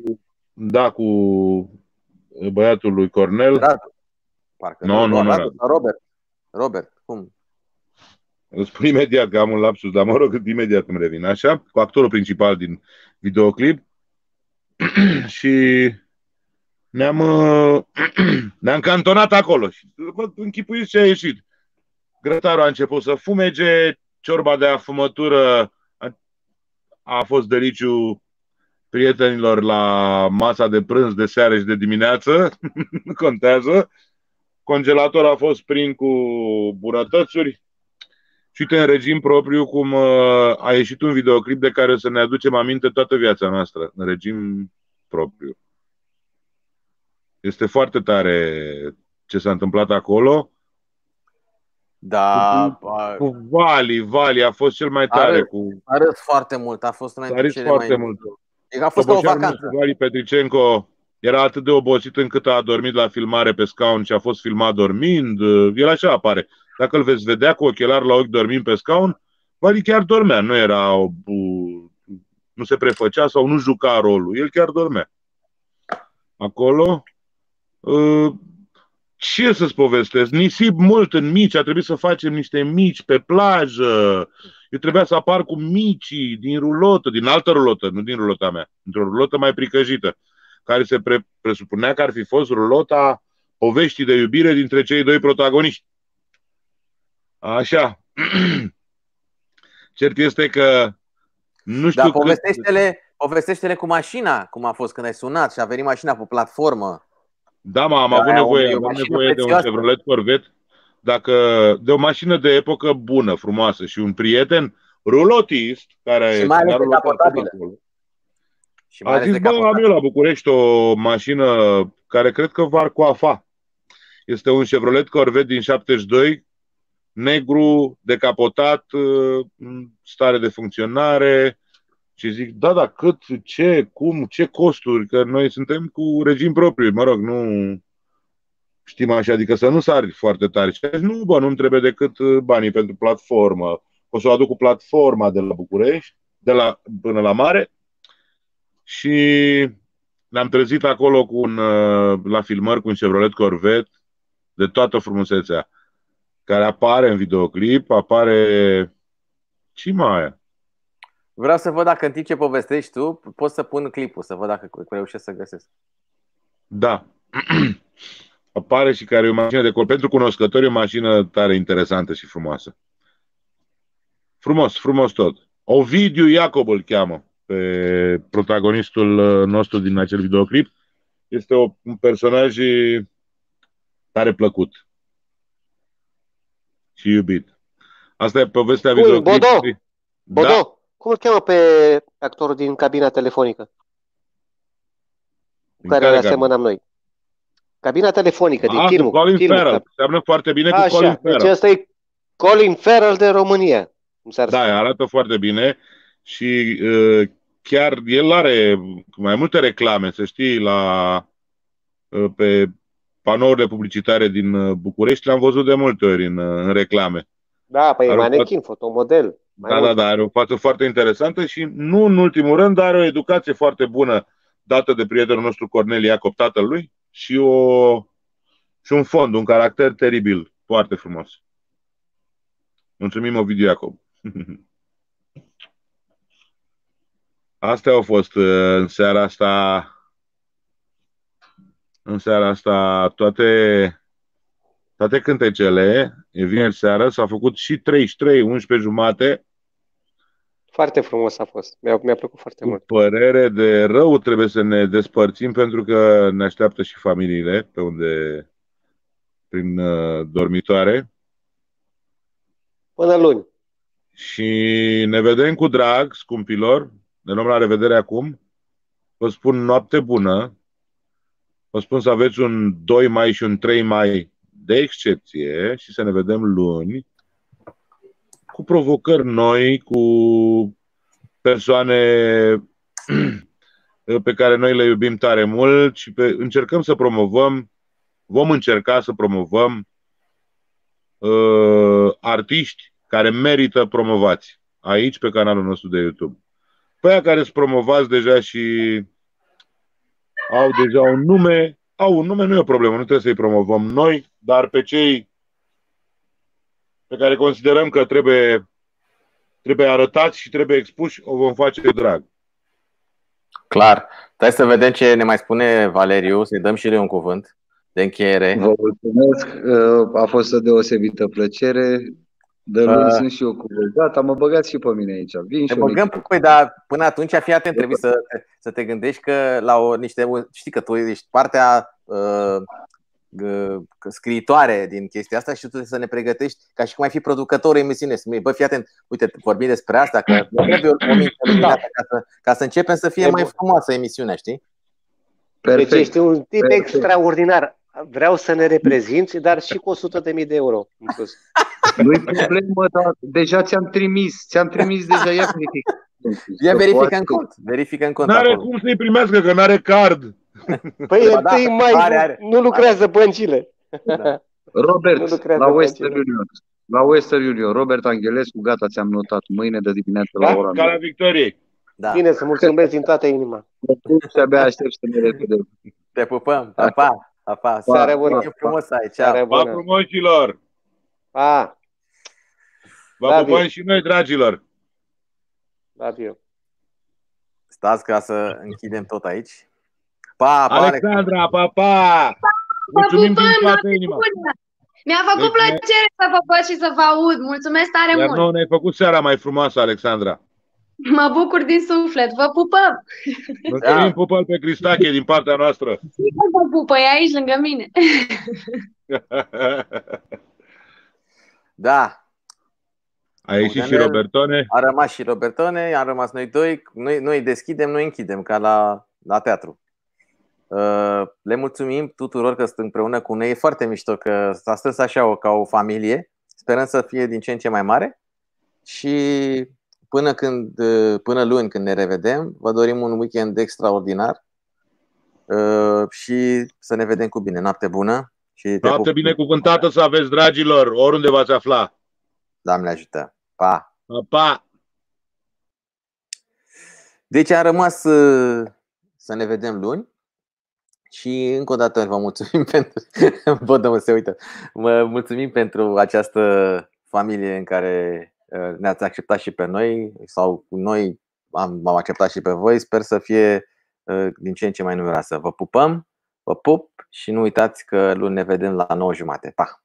B: Da, cu băiatul lui Cornel.
A: Radu. Parcă
B: Nu, nu, nu.
A: Radu
B: Radu.
A: sau Robert. Robert, cum?
B: Îți spun imediat că am un lapsus, dar mă rog, imediat îmi revin. Așa, cu actorul principal din videoclip. și ne-am, uh, ne-am cantonat acolo. Și vă închipuiți ce a ieșit. Grătarul a început să fumege, ciorba de afumătură a, a fost deliciu prietenilor la masa de prânz, de seară și de dimineață, nu contează. Congelatorul a fost plin cu bunătățuri și uite în regim propriu cum uh, a ieșit un videoclip de care o să ne aducem aminte toată viața noastră, în regim propriu. Este foarte tare ce s-a întâmplat acolo.
A: Da,
B: Cu, cu Vali, Vali a fost cel mai
A: a
B: tare.
A: râs,
B: Cu,
A: a râs foarte mult, a fost una
B: a
A: dintre
B: râs
A: cele
B: foarte
A: mai...
B: mult.
A: E că a fost ca o
B: Toboșarul
A: vacanță.
B: nostru, Vali Petricenco era atât de obosit încât a adormit la filmare pe scaun și a fost filmat dormind. El așa apare. Dacă îl veți vedea cu ochelari la ochi dormind pe scaun, Vali chiar dormea. Nu era o, bu- nu se prefăcea sau nu juca rolul. El chiar dormea. Acolo. Uh, ce să-ți povestesc? Nisip mult în mici, a trebuit să facem niște mici pe plajă. Eu trebuia să apar cu micii din rulotă, din altă rulotă, nu din rulota mea, într-o rulotă mai pricăjită, care se pre- presupunea că ar fi fost rulota poveștii de iubire dintre cei doi protagoniști. Așa. Cert este că nu știu
A: Dar
B: cât...
A: povestește-le, povestește-le cu mașina, cum a fost când ai sunat și a venit mașina pe platformă.
B: Da, mă, am
A: Da,
B: avut
A: e o-
B: nevoie,
A: e o
B: am
A: mașină
B: nevoie de un
A: prețioasă.
B: Chevrolet Corvette, dacă, de o mașină de epocă bună, frumoasă și un prieten rulotist, care
A: Și mai ales
B: ținea rulota
A: decapotabilă.
B: tot acolo,
A: Și mai
B: a
A: ales
B: zis, bă, am
A: decapotabilă.
B: eu la București o mașină care cred că v-ar coafa. Este un Chevrolet Corvette din 72, negru, decapotat, în stare de funcționare. Și zic, da, da, cât, ce, cum, ce costuri, că noi suntem cu regim propriu, mă rog, nu știm așa, adică să nu sari foarte tare. Și a zis, nu, bă, nu-mi trebuie decât uh, banii pentru platformă. O să o aduc cu platforma de la București, de la, până la mare și ne-am trezit acolo cu un, uh, la filmări cu un Chevrolet Corvette de toată frumusețea, care apare în videoclip, apare... Ce mai aia?
A: Vreau să văd dacă în timp ce povestești tu, poți să pun clipul, să văd dacă reușesc să găsesc.
B: Da. Apare și care e o mașină de col. Pentru cunoscători e o mașină tare interesantă și frumoasă. Frumos, frumos tot. Ovidiu Iacob îl cheamă pe protagonistul uh, nostru din acel videoclip. Este o, un personaj uh, tare plăcut și iubit. Asta e povestea
D: Cool,
B: videoclipului.
D: Bodo,
B: Da.
D: cum îl cheamă pe actorul din cabina telefonică? Cu
B: Din
D: care
B: care
D: îl asemănăm noi. Cabina telefonică din
B: Ah, cu
D: filmul.
B: Colin
D: filmul
B: Farrell. Seamnă foarte bine cu
D: Așa,
B: Colin
D: deci
B: Farrell.
D: ăsta e Colin Farrell de România. Cum s-ar
B: Da,
D: spune.
B: arată foarte bine și uh, chiar el are mai multe reclame, să știi, la uh, pe panourile publicitare din uh, București, le-am văzut de multe ori în, uh, în reclame.
D: Da, păi e
B: Are o
D: manechin, fotomodel. Mai
B: Da,
D: mult.
B: da, da, are o față foarte interesantă și nu în ultimul rând are o educație foarte bună dată de prietenul nostru Cornel Iacob, tatălui, și, o, și un fond, un caracter teribil, foarte frumos. Mulțumim, Ovidiu Iacob. Astea au fost uh, în seara asta în seara asta toate toate cântecele, e vineri seară, s-a făcut și 33, 11 jumate,
D: Foarte frumos a fost. Mi-a, mi-a plăcut foarte
B: cu
D: mult.
B: părere de rău trebuie să ne despărțim pentru că ne așteaptă și familiile pe unde prin uh, dormitoare
D: Până luni.
B: și ne vedem cu drag, scumpilor. Ne luăm la revedere acum. Vă spun noapte bună. Vă spun să aveți un 2 mai și un 3 mai de excepție și să ne vedem luni cu provocări noi, cu persoane pe care noi le iubim tare mult și pe, încercăm să promovăm, vom încerca să promovăm uh, artiști care merită promovați aici pe canalul nostru de YouTube. Pe aia care sunt promovați deja și au deja un nume, au un nume, nu e o problemă, nu trebuie să-i promovăm noi, dar pe cei pe care considerăm că trebuie, trebuie arătați și trebuie expuși, o vom face de drag.
A: Clar. Stai să vedem ce ne mai spune Valeriu, să-i dăm și lui un cuvânt de încheiere.
G: Vă mulțumesc, uh, a fost o deosebită plăcere. De luni
A: Uh.
G: sunt și eu cu voi. Gata, mă băgați și pe mine aici. Vin și
A: Ne
G: eu
A: băgăm, păi, dar până atunci fii atent, trebuie să, să te gândești că la o, niște, știi că tu ești partea uh, uh, scriitoare din chestia asta și tu trebuie să ne pregătești ca și cum ai fi producătorul emisiunii. Să spui, Bă, fii atent, uite, vorbim despre asta, că ne trebuie o, o minte luminată ca să, ca să începem să fie mai frumoasă emisiunea, știi?
D: Deci ești un tip extraordinar. Vreau să ne reprezinți, dar și cu 100.000 de euro în plus.
G: Nu-i problemă, dar deja ți-am trimis. Ți-am trimis deja, ia verifică.
A: Ia verifică în cont, verifică în cont
B: N-are
A: acolo.
B: cum să-i primească, că n-are card.
D: Păi
A: Ba da,
D: întâi mai
A: are, are.
D: nu lucrează băncile.
A: Da.
D: Nu
G: Robert,
D: lucrează
G: la Western
D: băncile.
G: Union. La Western Union. Robert Angelescu, gata, ți-am notat. Mâine de dimineață la
B: Da?
G: ora
B: Ca la Victoriei.
A: Da.
D: Bine, să mulțumesc din toată inima.
G: 9. Și abia aștept să ne revedem.
A: Te pupăm, pa, pa, pa, pa.
D: Seară bună.
A: E frumos să ai,
D: Seară
A: ceau.
B: Pa
D: bună.
B: frumoșilor!
D: Pa,
B: Vă
D: Love
B: pupăm
D: you.
B: și noi, dragilor!
D: love you.
A: Stați ca să închidem tot aici. Pa, pa, Alex.
B: Alexandra, pa, pa! Mulțumim din toată inima!
J: Mi-a făcut
B: Deci,
J: plăcere să vă văd și să vă aud. Mulțumesc tare
B: Iar
J: mult.
B: nouă ne-ai făcut seara mai frumoasă, Alexandra.
J: Mă bucur din suflet. Vă pupăm.
B: Mulțumim, pupă pe Cristache din partea noastră.
J: Cine vă pupă? E aici lângă mine.
A: Da,
B: A ieșit și
A: Bogdanel.
B: Robertone.
A: a rămas și Robertone, am rămas noi doi. Noi, noi deschidem, noi închidem, ca la, la teatru. Uh, Le mulțumim tuturor că sunt împreună cu noi. E foarte mișto că s-a strâns așa o, ca o familie. Sperăm să fie din ce în ce mai mare. Și până, când, uh, până luni, când ne revedem, vă dorim un weekend extraordinar uh, și să ne vedem cu bine. Noapte bună! Și te
B: Noapte
A: pup.
B: binecuvântată să aveți, dragilor, oriunde v-ați afla.
A: Doamne ajută! Pa!
B: Pa, pa!
A: Deci a rămas uh, să ne vedem luni și încă o dată vă mulțumim pentru vă dă se uită. Vă mulțumim pentru această familie în care uh, ne-ați acceptat și pe noi sau cu noi am, am acceptat și pe voi. Sper să fie uh, din ce în ce mai numeroasă. Vă pupăm, vă pup și nu uitați că luni ne vedem la 9 jumate. Pa!